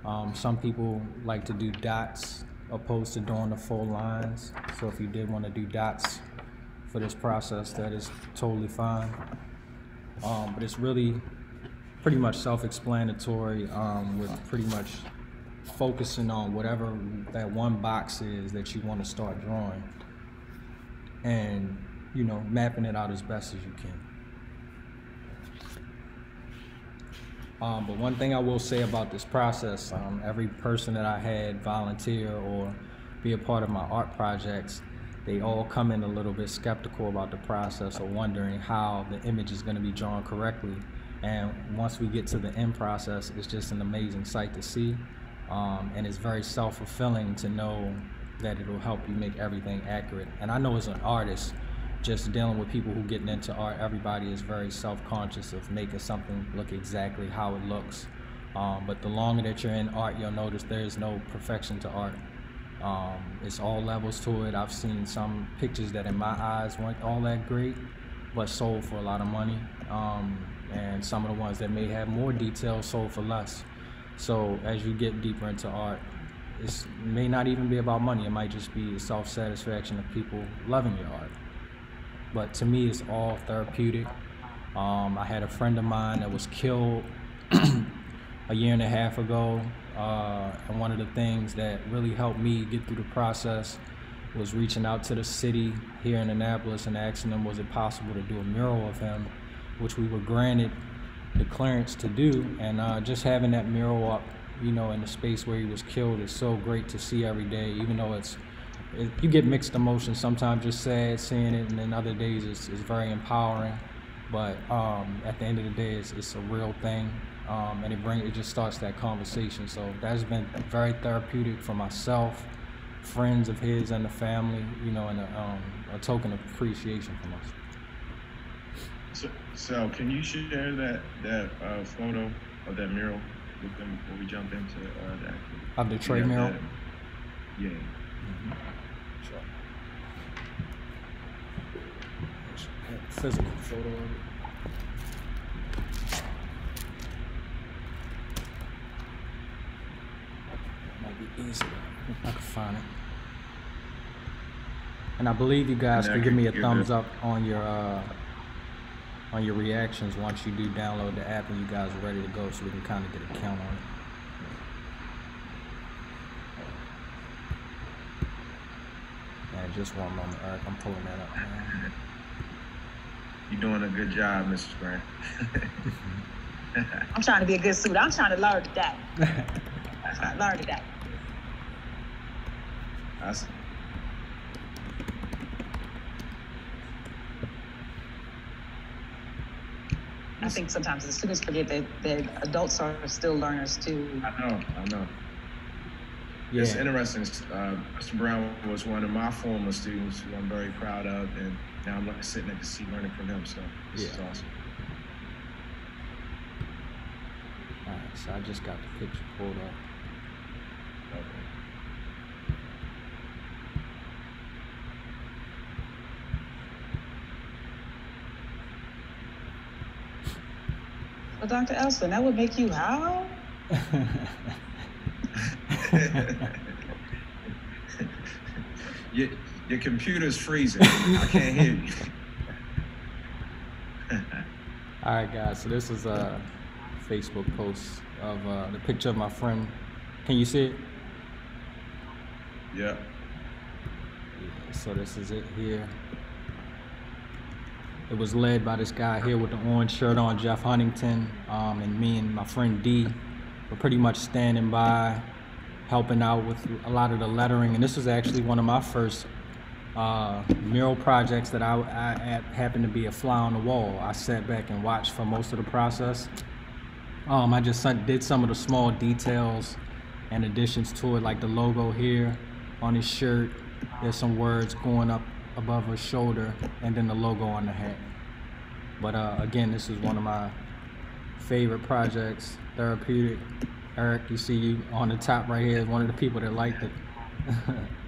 Um, some people like to do dots opposed to doing the full lines. So if you did want to do dots for this process, that is totally fine. Um, but it's really pretty much self-explanatory um, with pretty much focusing on whatever that one box is that you want to start drawing and you know mapping it out as best as you can um, but one thing I will say about this process um, every person that I had volunteer or be a part of my art projects they all come in a little bit skeptical about the process or wondering how the image is going to be drawn correctly. And once we get to the end process it's just an amazing sight to see um, and it's very self-fulfilling to know that it'll help you make everything accurate. And i know as an artist just dealing with people who getting into art everybody is very self-conscious of making something look exactly how it looks. Um, but the longer that you're in art you'll notice there is no perfection to art. Um, it's all levels to it. I've seen some pictures that in my eyes weren't all that great but sold for a lot of money. Um, and some of the ones that may have more detail sold for less. So as you get deeper into art, it may not even be about money. It might just be self-satisfaction of people loving your art. But to me, it's all therapeutic. Um, I had a friend of mine that was killed a year and a half ago, uh, and one of the things that really helped me get through the process was reaching out to the city here in Annapolis and asking them was it possible to do a mural of him, which we were granted the clearance to do and uh, just having that mural up you know in the space where he was killed is so great to see every day even though it's it, you get mixed emotions sometimes just sad seeing it and then other days it's, it's very empowering but um, at the end of the day it's, it's a real thing um, and it bring it just starts that conversation so that's been very therapeutic for myself friends of his and the family you know and a, um, a token of appreciation from us So, so can you share that that uh, photo of that mural with them before we jump into uh, the? Of the trade mural? that? Yeah. Sure. Physical photo of it. Might be easier. I can find it. And I believe you guys And I can give me a thumbs it- up on your uh, on your reactions once you do download the app and you guys are ready to go, so we can kind of get a count on it. Yeah, just one moment, Eric. I'm pulling that up. Man. You're doing a good job, Mrs. Grant. I'm trying to be a good student. I'm trying to learn today. I'm trying to learn today. That's, I think sometimes the students forget that, that adults are still learners too. I know, I know. It's interesting. Uh, Mr. Brown was one of my former students who I'm very proud of, and now I'm like sitting at the seat learning from him. So this is awesome. Alright, so I just got the picture pulled up. Well, Dr. Elson, that would make you how? your, your computer's freezing. I can't hear you. All right, guys. So this is a Facebook post of uh, the picture of my friend Can you see it? Yeah. So this is it here. It was led by this guy here with the orange shirt on, Jeff Huntington, um, and me and my friend D were pretty much standing by, helping out with a lot of the lettering. And this was actually one of my first uh, mural projects that I, I, happened to be a fly on the wall. I sat back and watched for most of the process. Um, I just did some of the small details and additions to it, like the logo here on his shirt. There's some words going up above her shoulder, and then the logo on the hat. But uh, again, this is one of my favorite projects, therapeutic. Eric, you see you on the top right here one of the people that liked it.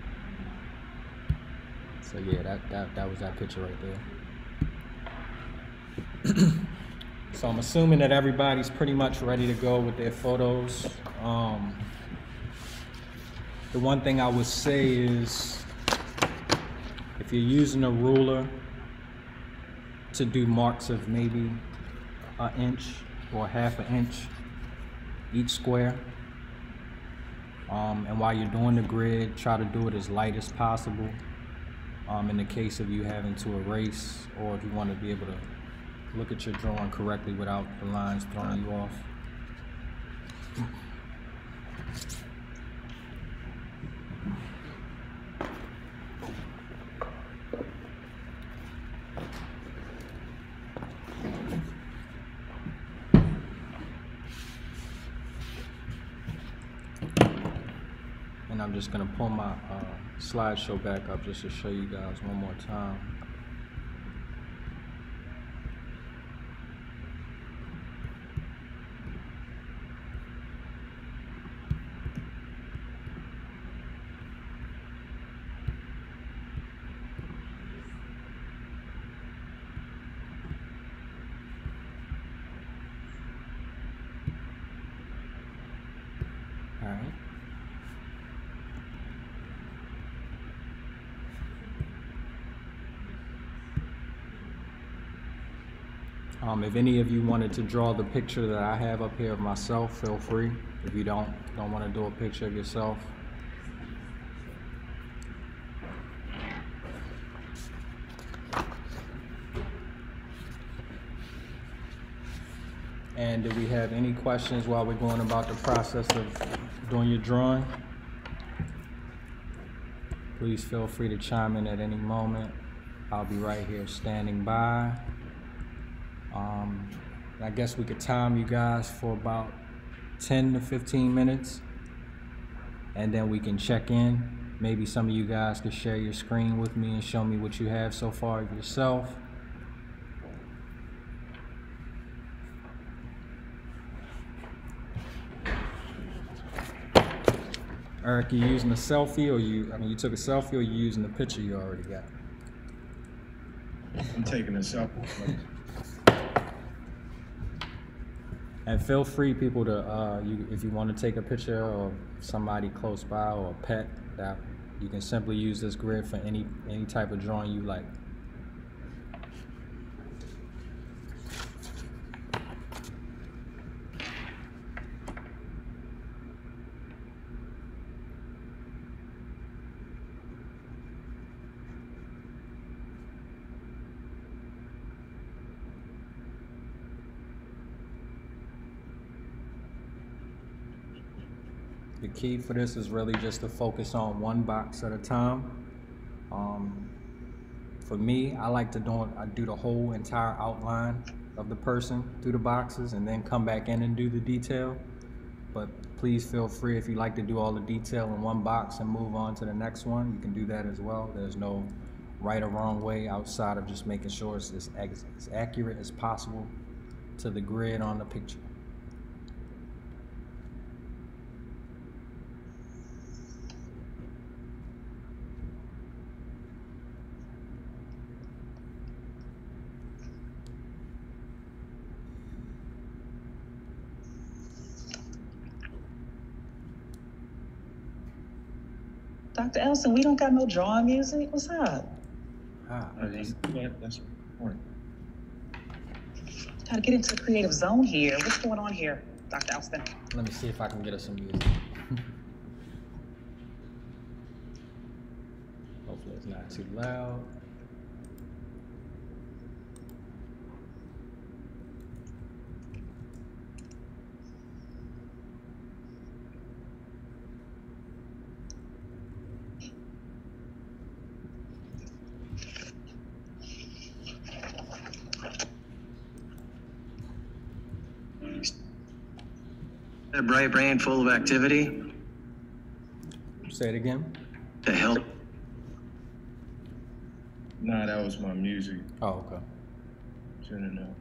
so yeah, that, that, that was that picture right there. so I'm assuming that everybody's pretty much ready to go with their photos. Um, the one thing I would say is if you're using a ruler to do marks of maybe an inch or half an inch each square, um, and while you're doing the grid, try to do it as light as possible. Um, in the case of you having to erase or if you want to be able to look at your drawing correctly without the lines throwing you off. And I'm just gonna pull my uh, slideshow back up just to show you guys one more time. All right. Um, if any of you wanted to draw the picture that I have up here of myself, feel free. If you don't don't want to do a picture of yourself. And do we have any questions while we're going about the process of doing your drawing? Please feel free to chime in at any moment. I'll be right here standing by. Um, I guess we could time you guys for about 10 to 15 minutes and then we can check in. Maybe some of you guys could share your screen with me and show me what you have so far of yourself. Eric, you using a selfie or you, I mean, you took a selfie or you using the picture you already got? I'm taking a selfie. And feel free, people, to uh, you if you want to take a picture of somebody close by or a pet, that you can simply use this grid for any any type of drawing you like. The key for this is really just to focus on one box at a time. Um, for me, I like to do I do the whole entire outline of the person through the boxes and then come back in and do the detail. But please feel free if you like to do all the detail in one box and move on to the next one, you can do that as well. There's no right or wrong way outside of just making sure it's as, as accurate as possible to the grid on the picture. Dr. Elson, we don't got no drawing music. What's up? Ah, that's, that's important. Got to get into the creative zone here. What's going on here? Dr. Alston. Let me see if I can get us some music. Hopefully it's not too loud. A bright brain full of activity Say it again. to help. Nah, that was my music. Oh, okay. Shouldn't know.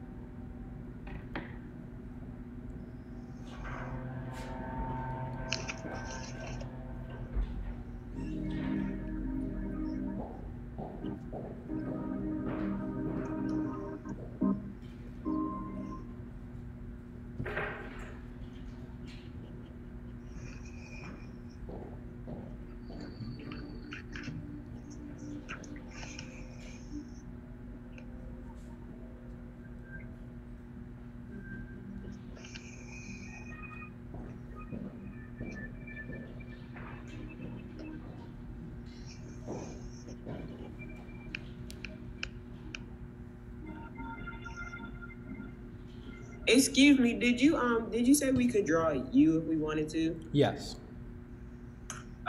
Excuse me, did you um did you say we could draw you if we wanted to? Yes.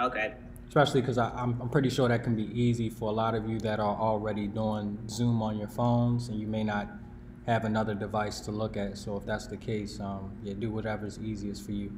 Okay. Especially because I'm, I'm pretty sure that can be easy for a lot of you that are already doing Zoom on your phones and you may not have another device to look at. So if that's the case, um, yeah, do whatever's easiest for you.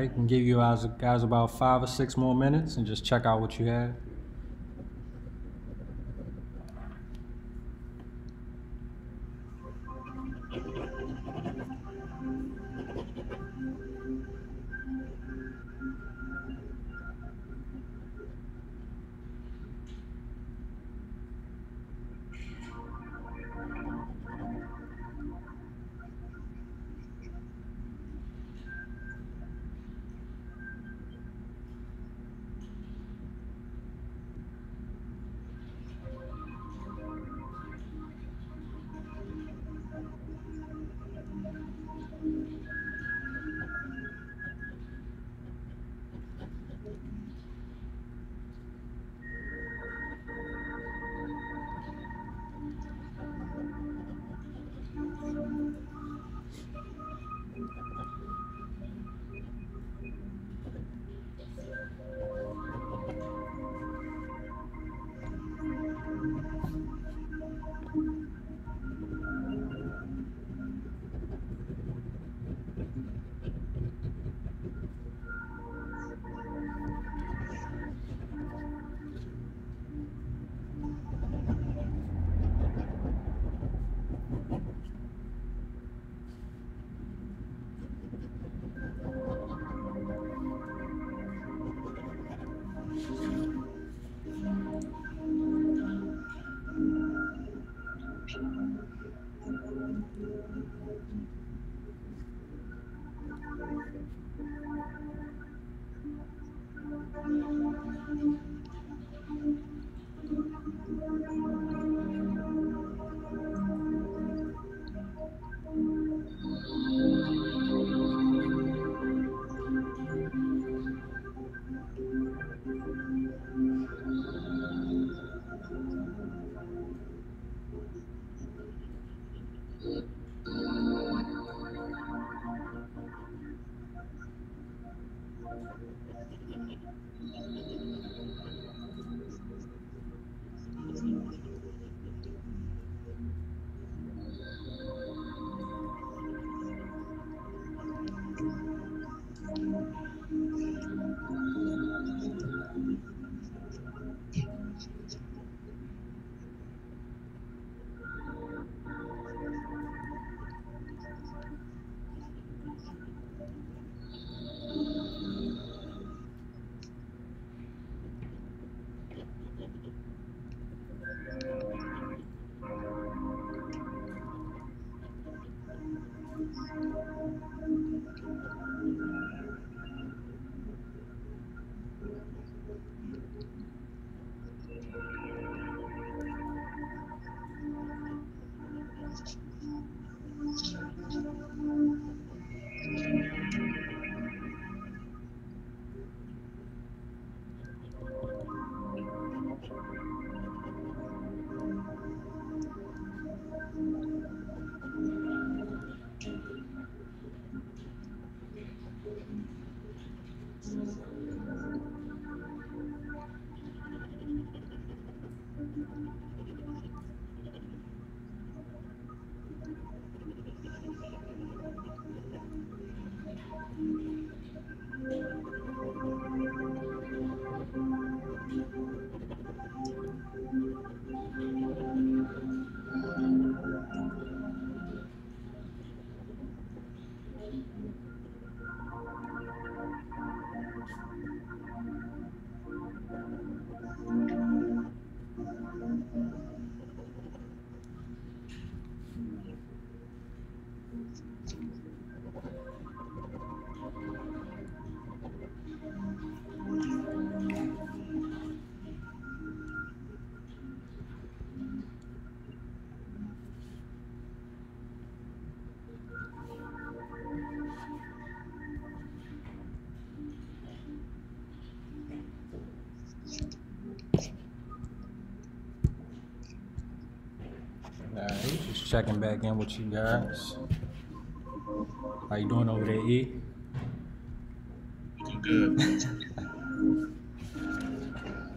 Right, can give you guys, guys about five or six more minutes and just check out what you have. Checking back in with you guys. How you doing over there, E? Looking good.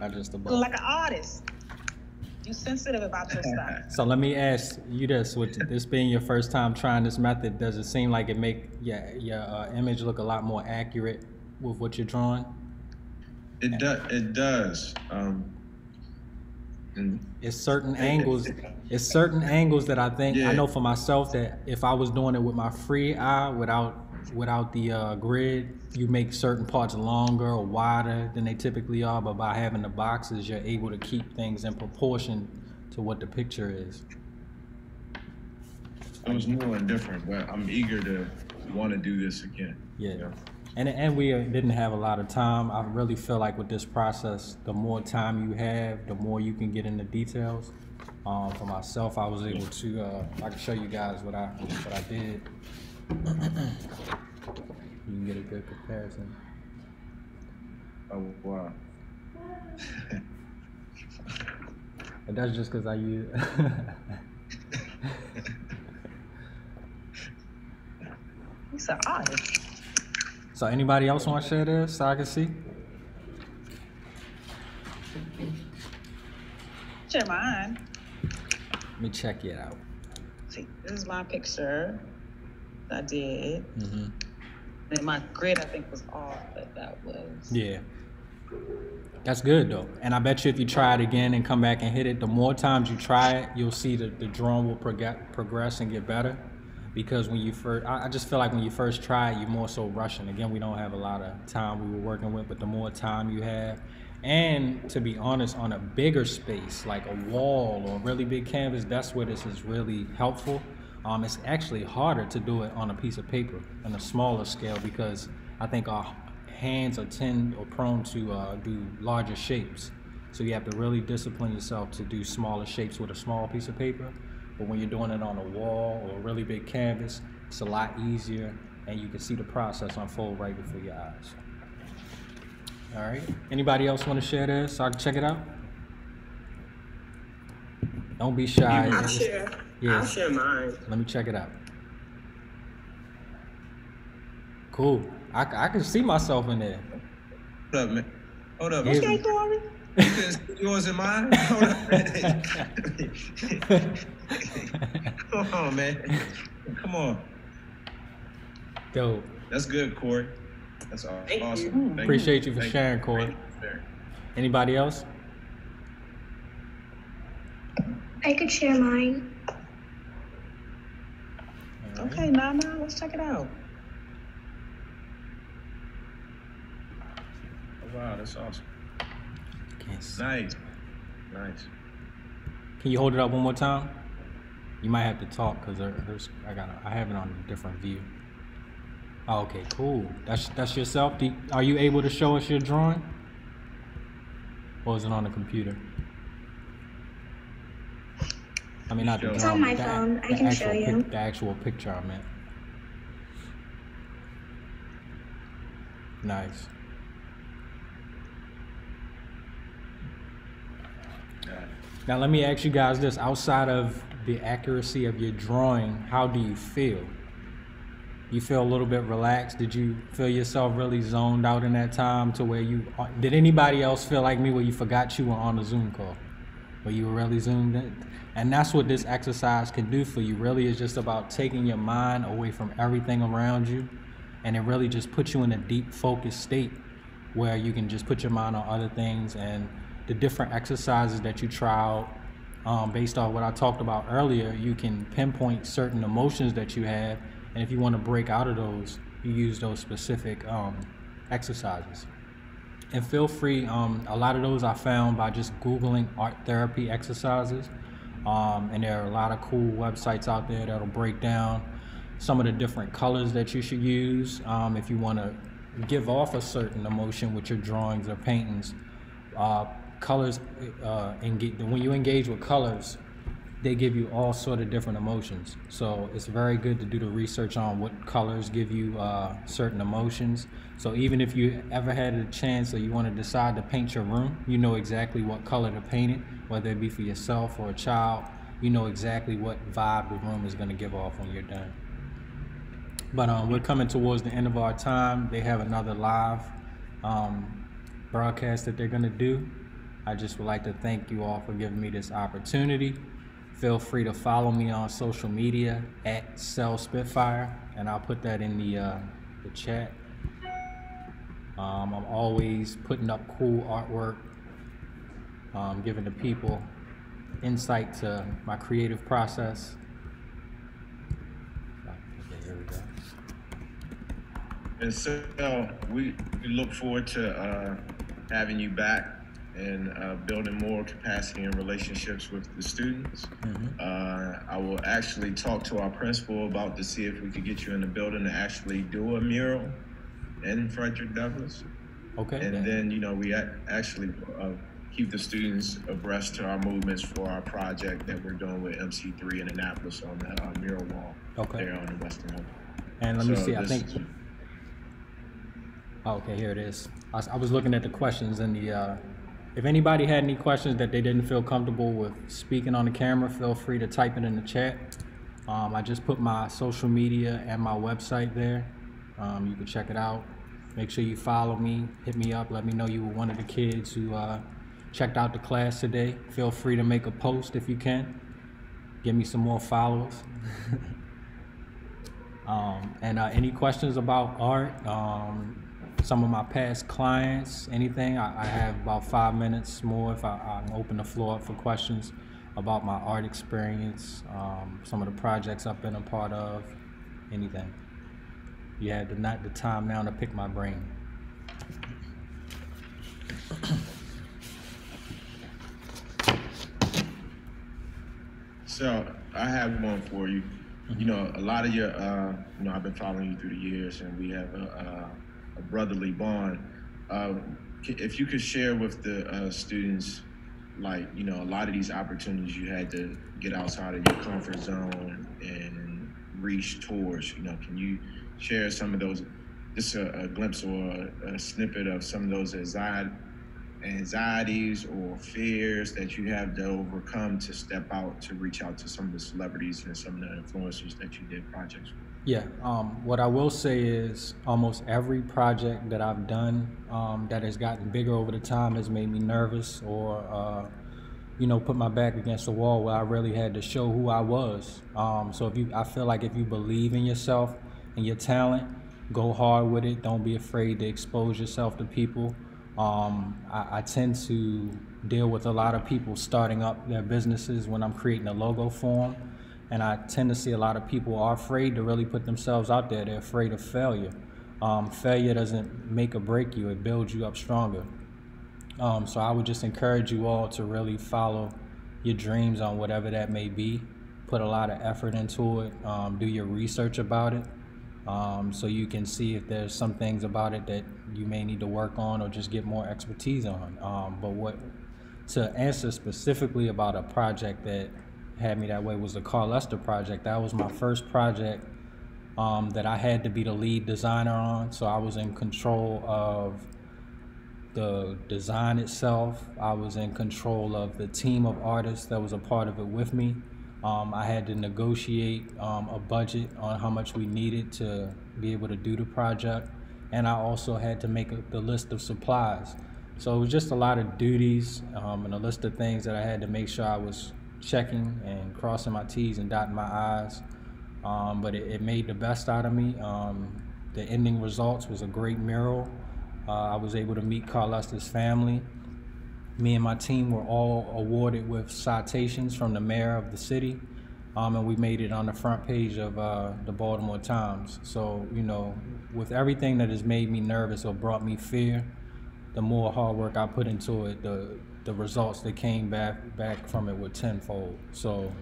I just about. Like an artist. You sensitive about your stuff. So let me ask you this: With this being your first time trying this method, does it seem like it make your your uh, image look a lot more accurate with what you're drawing? It does. It does. Um, and It's certain angles. It's certain angles that I think I know for myself that if I was doing it with my free eye without without the uh, grid, you make certain parts longer or wider than they typically are. But by having the boxes, you're able to keep things in proportion to what the picture is. it was new and different, but I'm eager to want to do this again. Yeah. And, and we uh, didn't have a lot of time. I really feel like with this process, the more time you have, the more you can get into the details. Um, for myself, I was able to, uh, I can show you guys what I, what I did. You can get a good comparison. Oh wow. And that's just because I use. He's an artist. so anybody else want to share this so I can see? Share mine. Let me check it out. See, this is my picture. I did. hmm And my grid, I think, was off, but that was. Yeah. That's good though. And I bet you if you try it again and come back and hit it, the more times you try it, you'll see that the drone will prog- progress and get better. Because when you first, I I just feel like when you first try it, you're more so rushing. Again, we don't have a lot of time we were working with, but the more time you have, and to be honest, on a bigger space like a wall or a really big canvas, that's where this is really helpful. Um, it's actually harder to do it on a piece of paper on a smaller scale because I think our hands are tend or prone to uh, do larger shapes. So you have to really discipline yourself to do smaller shapes with a small piece of paper. But when you're doing it on a wall or a really big canvas, it's a lot easier and you can see the process unfold right before your eyes. All right. Anybody else want to share this so I can check it out? Don't be shy. I'll share. Yeah. I'll share mine. Let me check it out. Cool. I, I can see myself in there. Hold up, man. Hold up. Yeah. Okay, Corey. You can see yours and mine. Hold up. Come on, man. Come on. Dope. That's good, Corey. That's aw- Thank you. awesome. Hmm. Thank Appreciate you for Thank sharing, Corey. Anybody else? I could share mine. Okay, now, now, let's check it out. Oh, wow, that's awesome. Yes. Nice. Nice. Can you hold it up one more time? You might have to talk because I got I have it on a different view. Oh, okay, cool. That's that's yourself. Do, are you able to show us your drawing? Or is it on the computer? I mean, not the It's on my phone. I can show you. the actual picture I meant. Nice. Now let me ask you guys this: outside of the accuracy of your drawing, how do you feel? You feel a little bit relaxed? Did you feel yourself really zoned out in that time to where you? Did anybody else feel like me where you forgot you were on a Zoom call, where you were really zoomed in? And that's what this exercise can do for you. Really, is just about taking your mind away from everything around you, and it really just puts you in a deep focused state where you can just put your mind on other things and the different exercises that you try out um, based off what I talked about earlier, you can pinpoint certain emotions that you have, and if you want to break out of those, you use those specific um, exercises. And feel free, um, a lot of those I found by just Googling art therapy exercises. Um, and there are a lot of cool websites out there that'll break down some of the different colors that you should use um, if you want to give off a certain emotion with your drawings or paintings. Uh, colors, uh, when you engage with colors, they give you all sort of different emotions. So it's very good to do the research on what colors give you uh, certain emotions. So even if you ever had a chance or you want to decide to paint your room, you know exactly what color to paint it, whether it be for yourself or a child. You know exactly what vibe the room is going to give off when you're done. But um, we're coming towards the end of our time. They have another live um, broadcast that they're going to do. I just would like to thank you all for giving me this opportunity. Feel free to follow me on social media at Cell Spitfire, and I'll put that in the, uh, the chat. Um, I'm always putting up cool artwork, um, giving the people insight to my creative process. Okay, here we go. And so we, we look forward to uh, having you back and uh, building more capacity and relationships with the students. Uh, I will actually talk to our principal about to see if we could get you in the building to actually do a mural in Frederick Douglass. Okay. And then, you know, we actually uh, keep the students abreast to our movements for our project that we're doing with MC3 in Annapolis on the uh, mural wall Okay. there on the Western Hill. And let me see, I think, oh, okay, here it is. I was, I was looking at the questions and the, uh, if anybody had any questions that they didn't feel comfortable with speaking on the camera, feel free to type it in the chat. Um, I just put my social media and my website there. Um, you can check it out. Make sure you follow me, hit me up, let me know you were one of the kids who uh, checked out the class today. Feel free to make a post if you can. Give me some more followers. um, and uh, any questions about art, um, some of my past clients, anything, I, I have about five minutes more if I, I can open the floor up for questions about my art experience, um, some of the projects I've been a part of, anything. You had the, not the time now to pick my brain. So I have one for you. You know, a lot of your, uh, you know, I've been following you through the years, and we have a, a, a brotherly bond. Uh, if you could share with the uh, students, like, you know, a lot of these opportunities you had to get outside of your comfort zone and reach towards, you know, can you share some of those, just a, a glimpse or a, a snippet of some of those anxiety, anxieties or fears that you have to overcome to step out to reach out to some of the celebrities and some of the influencers that you did projects with? Yeah, um, what I will say is almost every project that I've done um, that has gotten bigger over the time has made me nervous or, uh, you know, put my back against the wall where I really had to show who I was. Um, so if you, I feel like if you believe in yourself and your talent, go hard with it. Don't be afraid to expose yourself to people. Um, I, I tend to deal with a lot of people starting up their businesses when I'm creating a logo for them. And I tend to see a lot of people are afraid to really put themselves out there. They're afraid of failure. Um, failure doesn't make or break you, it builds you up stronger. Um, so I would just encourage you all to really follow your dreams on whatever that may be. Put a lot of effort into it. Um, do your research about it um, so you can see if there's some things about it that you may need to work on or just get more expertise on. Um, but what to answer specifically about a project that had me that way was the Carl Lester project. That was my first project um, that I had to be the lead designer on. So I was in control of the design itself. I was in control of the team of artists that was a part of it with me. Um, I had to negotiate um, a budget on how much we needed to be able to do the project. And I also had to make a, the list of supplies. So it was just a lot of duties um, and a list of things that I had to make sure I was checking and crossing my T's and dotting my I's. Um, but it, it made the best out of me. Um, the ending results was a great mural. Uh, I was able to meet Carl Lester's family. Me and my team were all awarded with citations from the mayor of the city, um, and we made it on the front page of uh, the Baltimore Times. So, you know, with everything that has made me nervous or brought me fear, the more hard work I put into it, the the results that came back back from it were tenfold. So,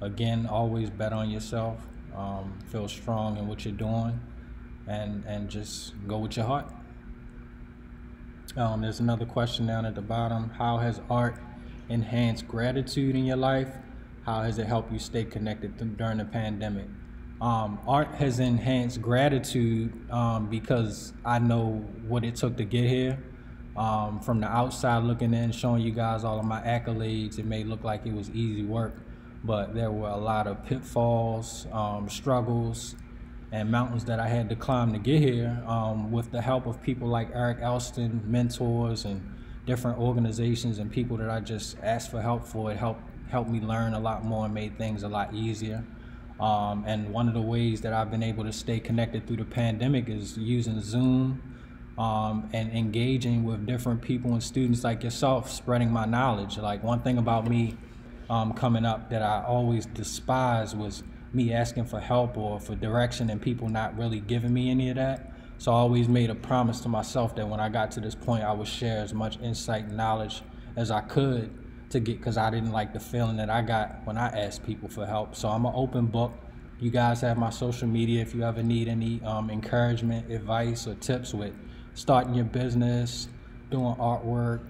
again, always bet on yourself. Um, feel strong in what you're doing, and and just go with your heart. Um, there's another question down at the bottom. How has art enhanced gratitude in your life? How has it helped you stay connected th- during the pandemic? Um, art has enhanced gratitude um, because I know what it took to get here. Um, from the outside looking in, showing you guys all of my accolades, it may look like it was easy work, but there were a lot of pitfalls, um, struggles, and mountains that I had to climb to get here um, with the help of people like Eric Elston, mentors and different organizations and people that I just asked for help for. It helped helped me learn a lot more and made things a lot easier. Um, and one of the ways that I've been able to stay connected through the pandemic is using Zoom um, and engaging with different people and students like yourself, spreading my knowledge. Like one thing about me um, coming up that I always despised was me asking for help or for direction and people not really giving me any of that. So I always made a promise to myself that when I got to this point, I would share as much insight and knowledge as I could to get, because I didn't like the feeling that I got when I asked people for help. So I'm an open book. You guys have my social media if you ever need any um, encouragement, advice, or tips with starting your business, doing artwork,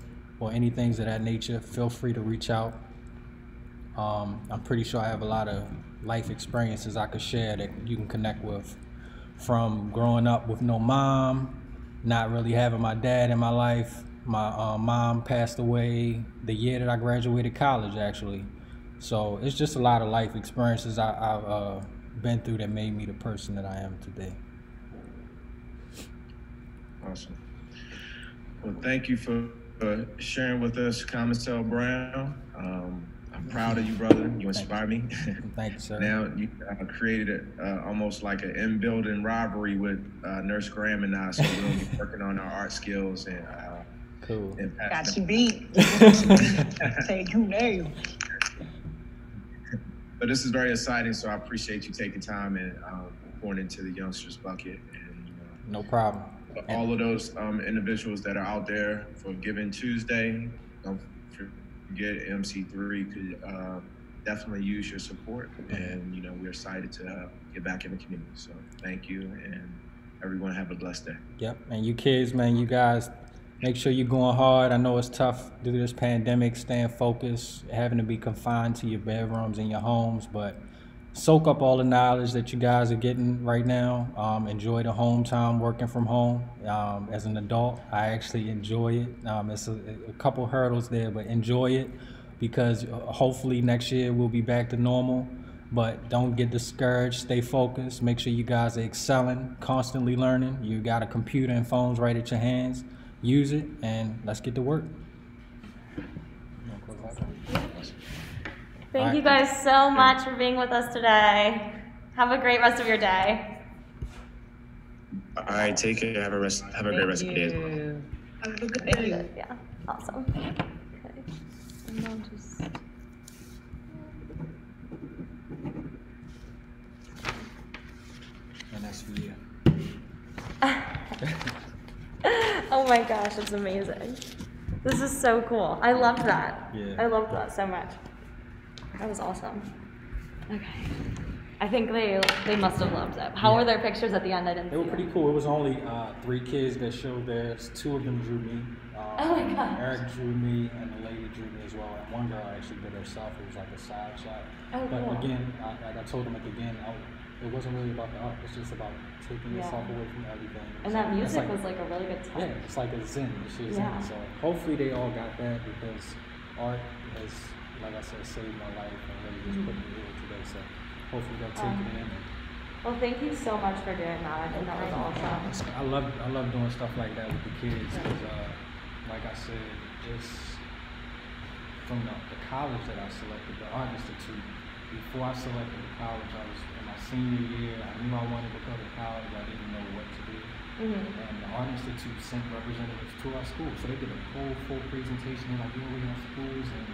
or any things of that nature. Feel free to reach out. Um, I'm pretty sure I have a lot of life experiences I could share that you can connect with. From growing up with no mom, not really having my dad in my life. My uh, mom passed away the year that I graduated college, actually. So it's just a lot of life experiences I, have uh, been through that made me the person that I am today. Awesome. Well, thank you for uh, sharing with us, Commissar Brown. Um, I'm proud of you, brother. You inspire me. Thank you, sir. now you uh, created a, uh, almost like an in-building rivalry with uh, Nurse Graham and I, so we're gonna be working on our art skills and. Uh, cool. And Got you beat. Say you name. But this is very exciting, so I appreciate you taking time and um, pouring into the youngsters bucket. And, you know, no problem. All of those um, individuals that are out there for Giving Tuesday, don't get MC3 could uh, definitely use your support. And, you know, we're excited to uh, get back in the community. So thank you. And everyone have a blessed day. Yep. And you kids, man, you guys make sure you're going hard. I know it's tough due to this pandemic, staying focused, having to be confined to your bedrooms and your homes, but soak up all the knowledge that you guys are getting right now. Um, enjoy the home time working from home. Um, as an adult, I actually enjoy it. Um, it's a, a, couple hurdles there, but enjoy it because uh, hopefully next year we'll be back to normal. But don't get discouraged. Stay focused. Make sure you guys are excelling, constantly learning. You got a computer and phones right at your hands. Use it, and let's get to work. Thank you guys so much for being with us today. Have a great rest of your day. All right, take care. Have a rest. Have a great rest of your day. Have a good day. Yeah, awesome. Okay. And then just. And that's for you. oh my gosh, it's amazing. This is so cool. I love that. Yeah. I love that so much. That was awesome. Okay. I think they they must have loved it. How Yeah. were their pictures at the end? I didn't They were pretty them. cool. It was only uh, three kids that showed theirs. Two of them drew me. Um, Oh my gosh. Eric drew me, and the lady drew me as well. And one girl actually did herself. It was like a side shot. Oh, but cool. again, I, like I told them at the beginning, I, it wasn't really about the art. It's just about taking Yeah. yourself away from everything. And So that music was like a really good touch. Yeah, it's like a zen. It's Yeah. zen. So hopefully they all got that because art has, like I said, saved my life and really just put me here today. So hopefully they'll take Um, it in. Well, thank you so much for doing that. I think that was awesome. I love I love doing stuff like that with the kids because, uh, like I said, just from the, the college that I selected, the Art Institute. Before I selected the college, I was in my senior year. I knew I wanted to go to college. I didn't know what to do. Mhm. And the Art Institute sent representatives to our school, so they did a whole full presentation. We have schools in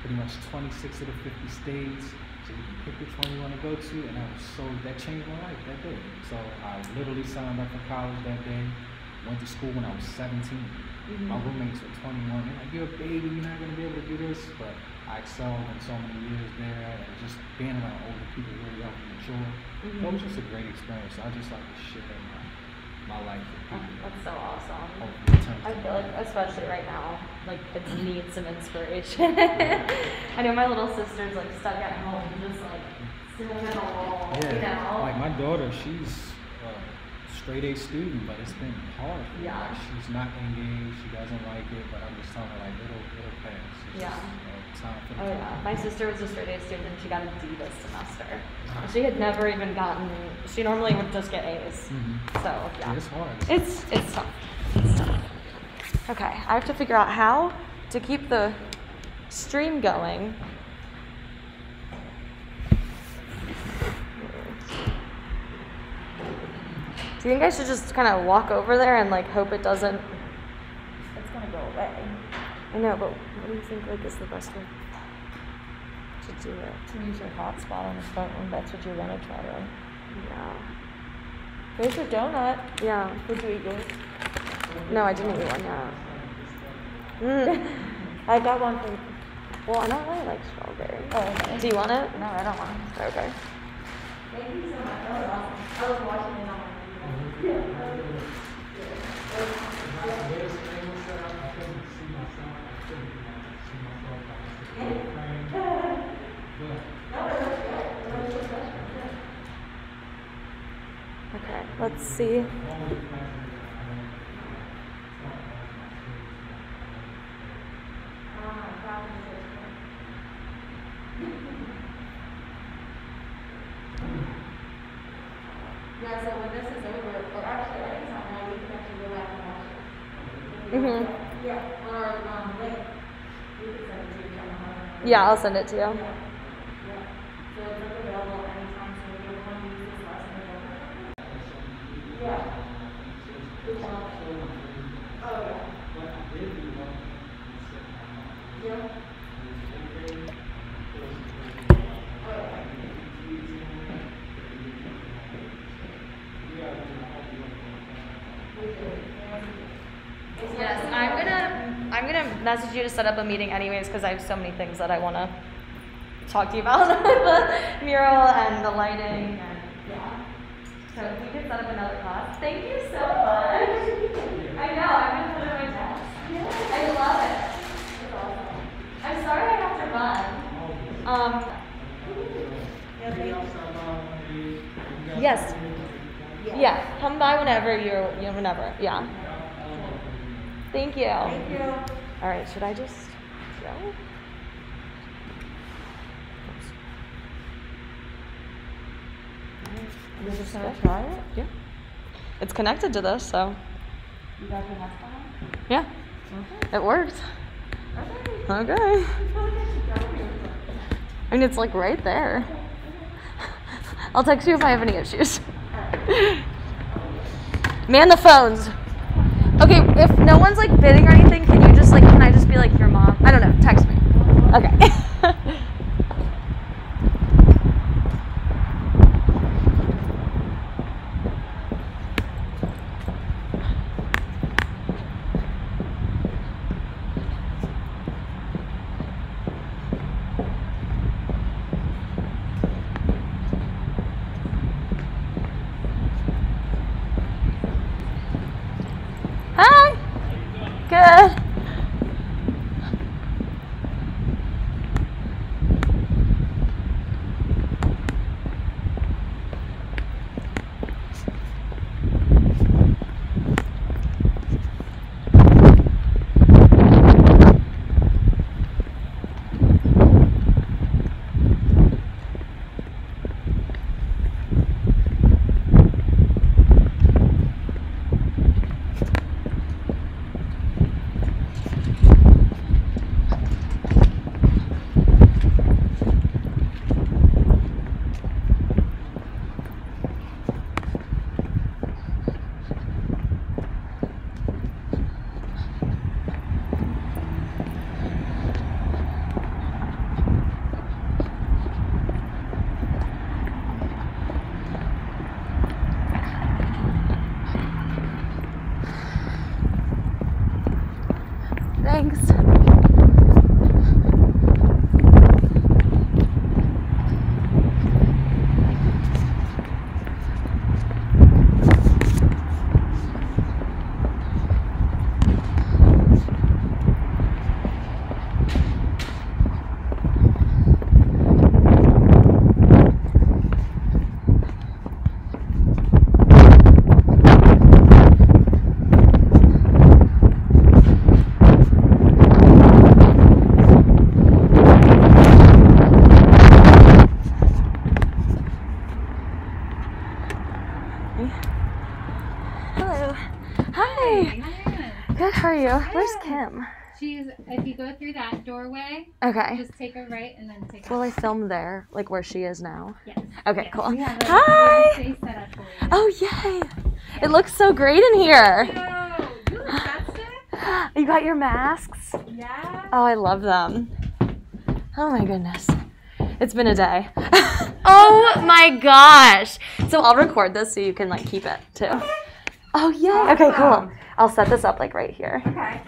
pretty much 26 of the 50 states." So you can pick which one you want to go to, and that was so that changed my life that day. So I literally signed up for college that day. Went to school when I was 17. My Mhm. roommates were 21. They're like, "You're a baby. You're not gonna be able to do this." But I excelled in so many years there, and just being around older people really helped me mature. So it was Mhm. just a great experience. So I just like to share my life with. Oh, that's so awesome. It I feel like, especially right now, like kids need some inspiration. I know my little sister's like stuck at home, just like sitting at a wall, you know. Like my daughter, she's a straight A student, but it's been hard. For her. Yeah. Like she's not engaged. She doesn't like it, but I'm just telling her like it'll it'll pass. It's Yeah. Just, you know, time for the Oh yeah, my sister was a straight A student and she got a D this semester. She had never even gotten. She normally would just get A's. Mhm. So yeah, Yeah, it's hard. It's it's tough. It's tough. Okay, I have to figure out how to keep the stream going. Do you think I should just kind of walk over there and like hope it doesn't? It's gonna go away. I know, but what do you think like is the best way to do it? To use your hotspot on the phone. That's what you're gonna try, right? Yeah. Here's your donut. Yeah. Did you eat yours? No, I didn't eat one yet. Mm. I got one for. Well, I don't really like strawberry. Oh, okay. Do you want it? No, I don't want it. Okay. Thank you so much. That was awesome. I was watching it on my Okay, let's see. Yeah, so when this is over, or actually, I think it's not now, we can actually go back and watch it. Mhm. Yeah, or, um, link. We can send it to you, John, huh? Yeah, I'll send it to you. Yes, I'm gonna I'm gonna message you to set up a meeting anyways because I have so many things that I want to talk to you about the mural and the lighting and yeah. So if we could set up another class. Thank you so much. I know I'm gonna put it on my desk. I love it. I'm sorry I have to run. Um. Yes. Yeah. Come by whenever you're, you whenever. Yeah. Thank you. Thank you. All right, should I just go? You're just gonna try it? Yeah. It's connected to this, so You got your hotspot? yeah. It worked. Okay. I mean, it's like right there. I'll text you if I have any issues. Man the phones. Okay, if no one's like bidding or anything, can you just like, can I just be like your mom? I don't know, text me. Okay. Hello. Hi. Are you? Where's Kim? She's if you go through that doorway. Okay. Just take a right and then take. Will I film there, like where she is now? Yes. Okay, Yes, cool. we have a- Hi. we have a space set up for you. Oh yay! It looks so great in here. You look. You got your masks? Yeah. Oh, I love them. Oh my goodness. It's been a day. Oh, oh my gosh. So I'll record this so you can like keep it too. Oh yeah. Okay, cool. I'll set this up like right here. Okay.